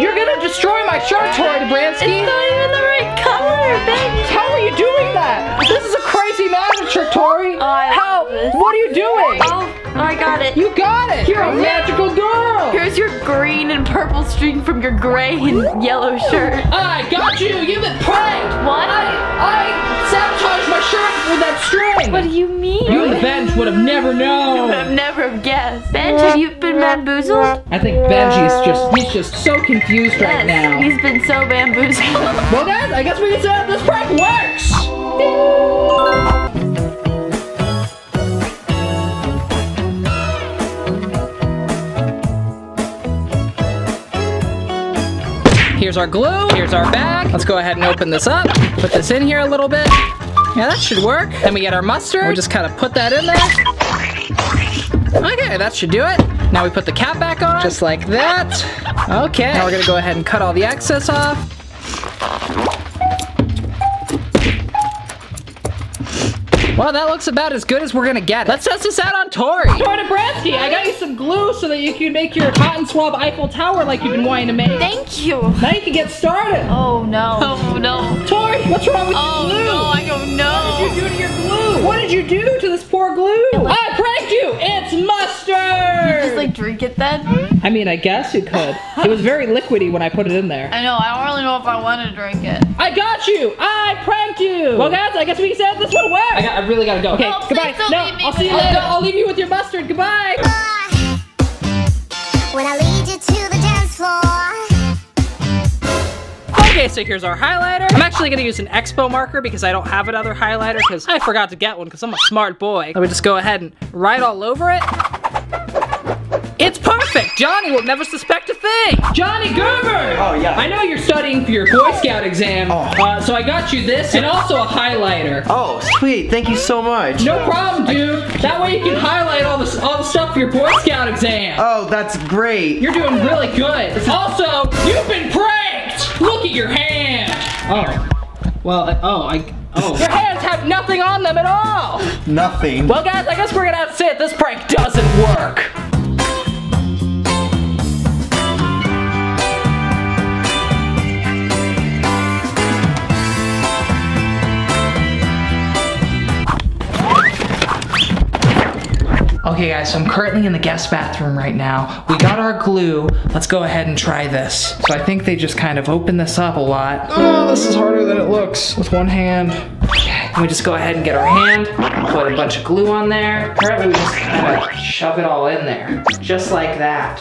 [SPEAKER 1] You're gonna destroy my shirt, Tori Dobransky.
[SPEAKER 5] It's not even the right color, baby.
[SPEAKER 1] How are you doing that? This is a crazy magic trick, Tori.
[SPEAKER 5] Oh, I
[SPEAKER 1] How?
[SPEAKER 5] love this.
[SPEAKER 1] What are you doing?
[SPEAKER 5] Oh, I got it.
[SPEAKER 1] You got it. You're a magical girl. Oh.
[SPEAKER 5] Here's your green and purple string from your gray and yellow shirt.
[SPEAKER 1] I got you. You've been pranked.
[SPEAKER 5] What?
[SPEAKER 1] I I sabotaged my shirt with that string.
[SPEAKER 5] What do you mean?
[SPEAKER 1] You and the bench would have never known.
[SPEAKER 5] I've never have guessed. Benj, have you been bamboozled?
[SPEAKER 1] I think Benji's just, he's just so confused right now.
[SPEAKER 5] He's been so bamboozled.
[SPEAKER 1] Well guys, I guess we can say that this prank works. Here's our glue, here's our bag. Let's go ahead and open this up. Put this in here a little bit. Yeah, that should work. Then we get our mustard. We just kind of put that in there. Okay, that should do it. Now we put the cap back on, just like that. Okay, now we're gonna go ahead and cut all the excess off. Well, that looks about as good as we're gonna get. Let's test this out on Tori. Tori Dobransky, I got you some glue so that you can make your cotton swab Eiffel Tower like you've been wanting to make.
[SPEAKER 5] Thank you.
[SPEAKER 1] Now you can get started.
[SPEAKER 5] Oh no. Oh no.
[SPEAKER 1] Tori, what's wrong with
[SPEAKER 5] Oh
[SPEAKER 1] your glue?
[SPEAKER 5] no,
[SPEAKER 1] did you do to your glue? What did you do to this poor glue? I pranked you. It's mustard.
[SPEAKER 5] Just like drink it then?
[SPEAKER 1] I mean, I guess you could. It was very liquidy when I put it in there.
[SPEAKER 5] I know, I don't really know if I want to drink it.
[SPEAKER 1] I got you. I pranked you. Well, guys, I guess we said this one worked. I, got, I really gotta go. Okay,
[SPEAKER 5] No,
[SPEAKER 1] goodbye.
[SPEAKER 5] don't
[SPEAKER 1] no,
[SPEAKER 5] leave me
[SPEAKER 1] I'll see you
[SPEAKER 5] with
[SPEAKER 1] later. I'll leave you with your mustard. Goodbye.
[SPEAKER 3] When I lead you to the dance floor.
[SPEAKER 1] Okay, so here's our highlighter. I'm actually gonna use an expo marker because I don't have another highlighter because I forgot to get one because I'm a smart boy. Let me just go ahead and write all over it. It's perfect! Johnnie will never suspect a thing! Johnnie Guilbert!
[SPEAKER 7] Oh, yeah.
[SPEAKER 1] I know you're studying for your Boy Scout exam, uh, so I got you this and also a highlighter.
[SPEAKER 7] Oh, sweet. Thank you so much.
[SPEAKER 1] No problem, dude. That way you can highlight all the all the stuff for your Boy Scout exam.
[SPEAKER 7] Oh, that's great.
[SPEAKER 1] You're doing really good. Also, you've been pranked. Look at your hand. Oh, well, I- oh, I. Oh. Your hands have nothing on them at all.
[SPEAKER 7] Nothing.
[SPEAKER 1] Well, guys, I guess we're gonna have to say that this prank doesn't work. Okay guys, so I'm currently in the guest bathroom right now. We got our glue. Let's go ahead and try this. So I think they just kind of open this up a lot. Oh, this is harder than it looks with one hand. Okay, we just go ahead and get our hand, put a bunch of glue on there. Apparently we just kind of shove it all in there, just like that.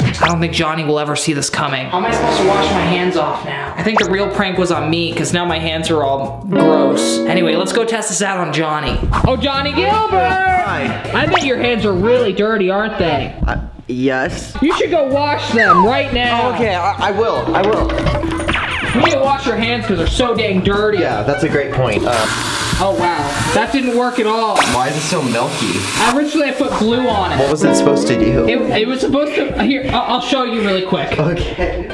[SPEAKER 1] I don't think Johnnie will ever see this coming. How am I supposed to wash my hands off now? I think the real prank was on me because now my hands are all gross. Anyway, let's go test this out on Johnnie. Oh, Johnnie Guilbert!
[SPEAKER 7] Hi.
[SPEAKER 1] I bet your hands are really dirty, aren't they?
[SPEAKER 7] Uh, yes.
[SPEAKER 1] You should go wash them right now.
[SPEAKER 7] Okay, I, I will. I will.
[SPEAKER 1] You need to wash your hands because they're so dang dirty.
[SPEAKER 7] Yeah, that's a great point. Uh,
[SPEAKER 1] Oh wow, that didn't work at all.
[SPEAKER 7] why is it so milky?
[SPEAKER 1] Originally I put glue on it.
[SPEAKER 7] What was it supposed to do?
[SPEAKER 1] It, it was supposed to, here, I'll, I'll show you really quick.
[SPEAKER 7] okay.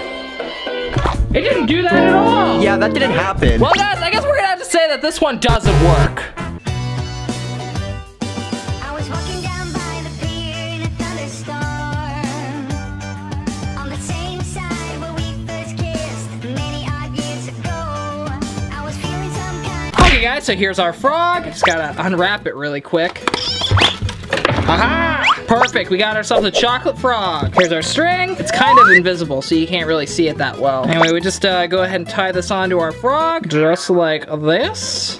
[SPEAKER 1] It didn't do that at all.
[SPEAKER 7] Yeah, that didn't happen.
[SPEAKER 1] Well guys, I guess we're gonna have to say that this one doesn't work. Okay guys, so here's our frog. Just gotta unwrap it really quick. Aha! Perfect, we got ourselves a chocolate frog. Here's our string. It's kind of invisible, so you can't really see it that well. Anyway, we just uh, go ahead and tie this onto our frog, just like this.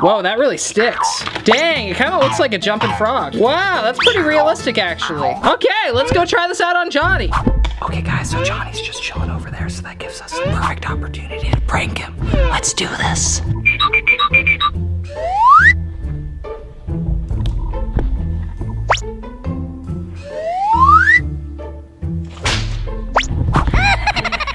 [SPEAKER 1] Whoa, that really sticks. Dang, it kind of looks like a jumping frog. Wow, that's pretty realistic actually. Okay, let's go try this out on Johnnie. Okay guys, so Johnnie's just chilling over there, so that gives us the perfect opportunity to prank him. Let's do this.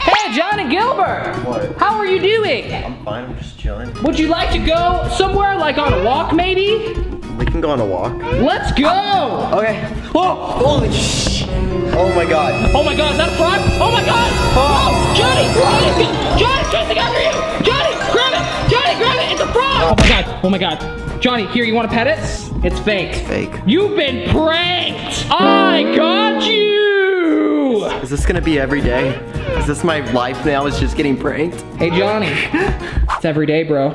[SPEAKER 1] Hey, Johnnie Guilbert!
[SPEAKER 7] What?
[SPEAKER 1] How are you doing?
[SPEAKER 7] I'm fine, I'm just chilling.
[SPEAKER 1] Would you like to go somewhere, like on a walk maybe?
[SPEAKER 7] We can go on a walk.
[SPEAKER 1] Let's go!
[SPEAKER 7] Okay. Oh, holy sh! Oh my god.
[SPEAKER 1] Oh my god, is that a frog? Oh my god! Oh, oh Johnnie! Johnnie! Johnnie! Chasing after you! Johnnie! Grab it! Johnnie, grab it! It's a frog! Oh my god! Oh my god! Johnnie, here, you want to pet it? It's fake.
[SPEAKER 7] Fake.
[SPEAKER 1] You've been pranked! I got you!
[SPEAKER 7] Is this gonna be every day? Is this my life now? Is just getting pranked?
[SPEAKER 1] Hey, Johnnie. it's every day, bro.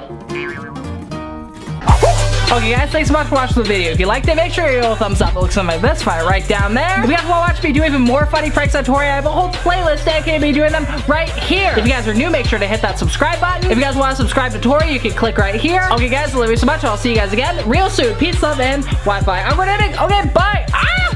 [SPEAKER 1] Okay guys, thanks so much for watching the video. If you liked it, make sure you give a thumbs up. It looks like this, fire right down there. If you guys want to watch me do even more funny pranks on Tori, I have a whole playlist dedicated to me doing them right here. If you guys are new, make sure to hit that subscribe button. If you guys want to subscribe to Tori, you can click right here. Okay guys, I love you so much. I'll see you guys again real soon. Peace, love, and Wi-Fi. I'm Reddit. Okay, bye. Ah!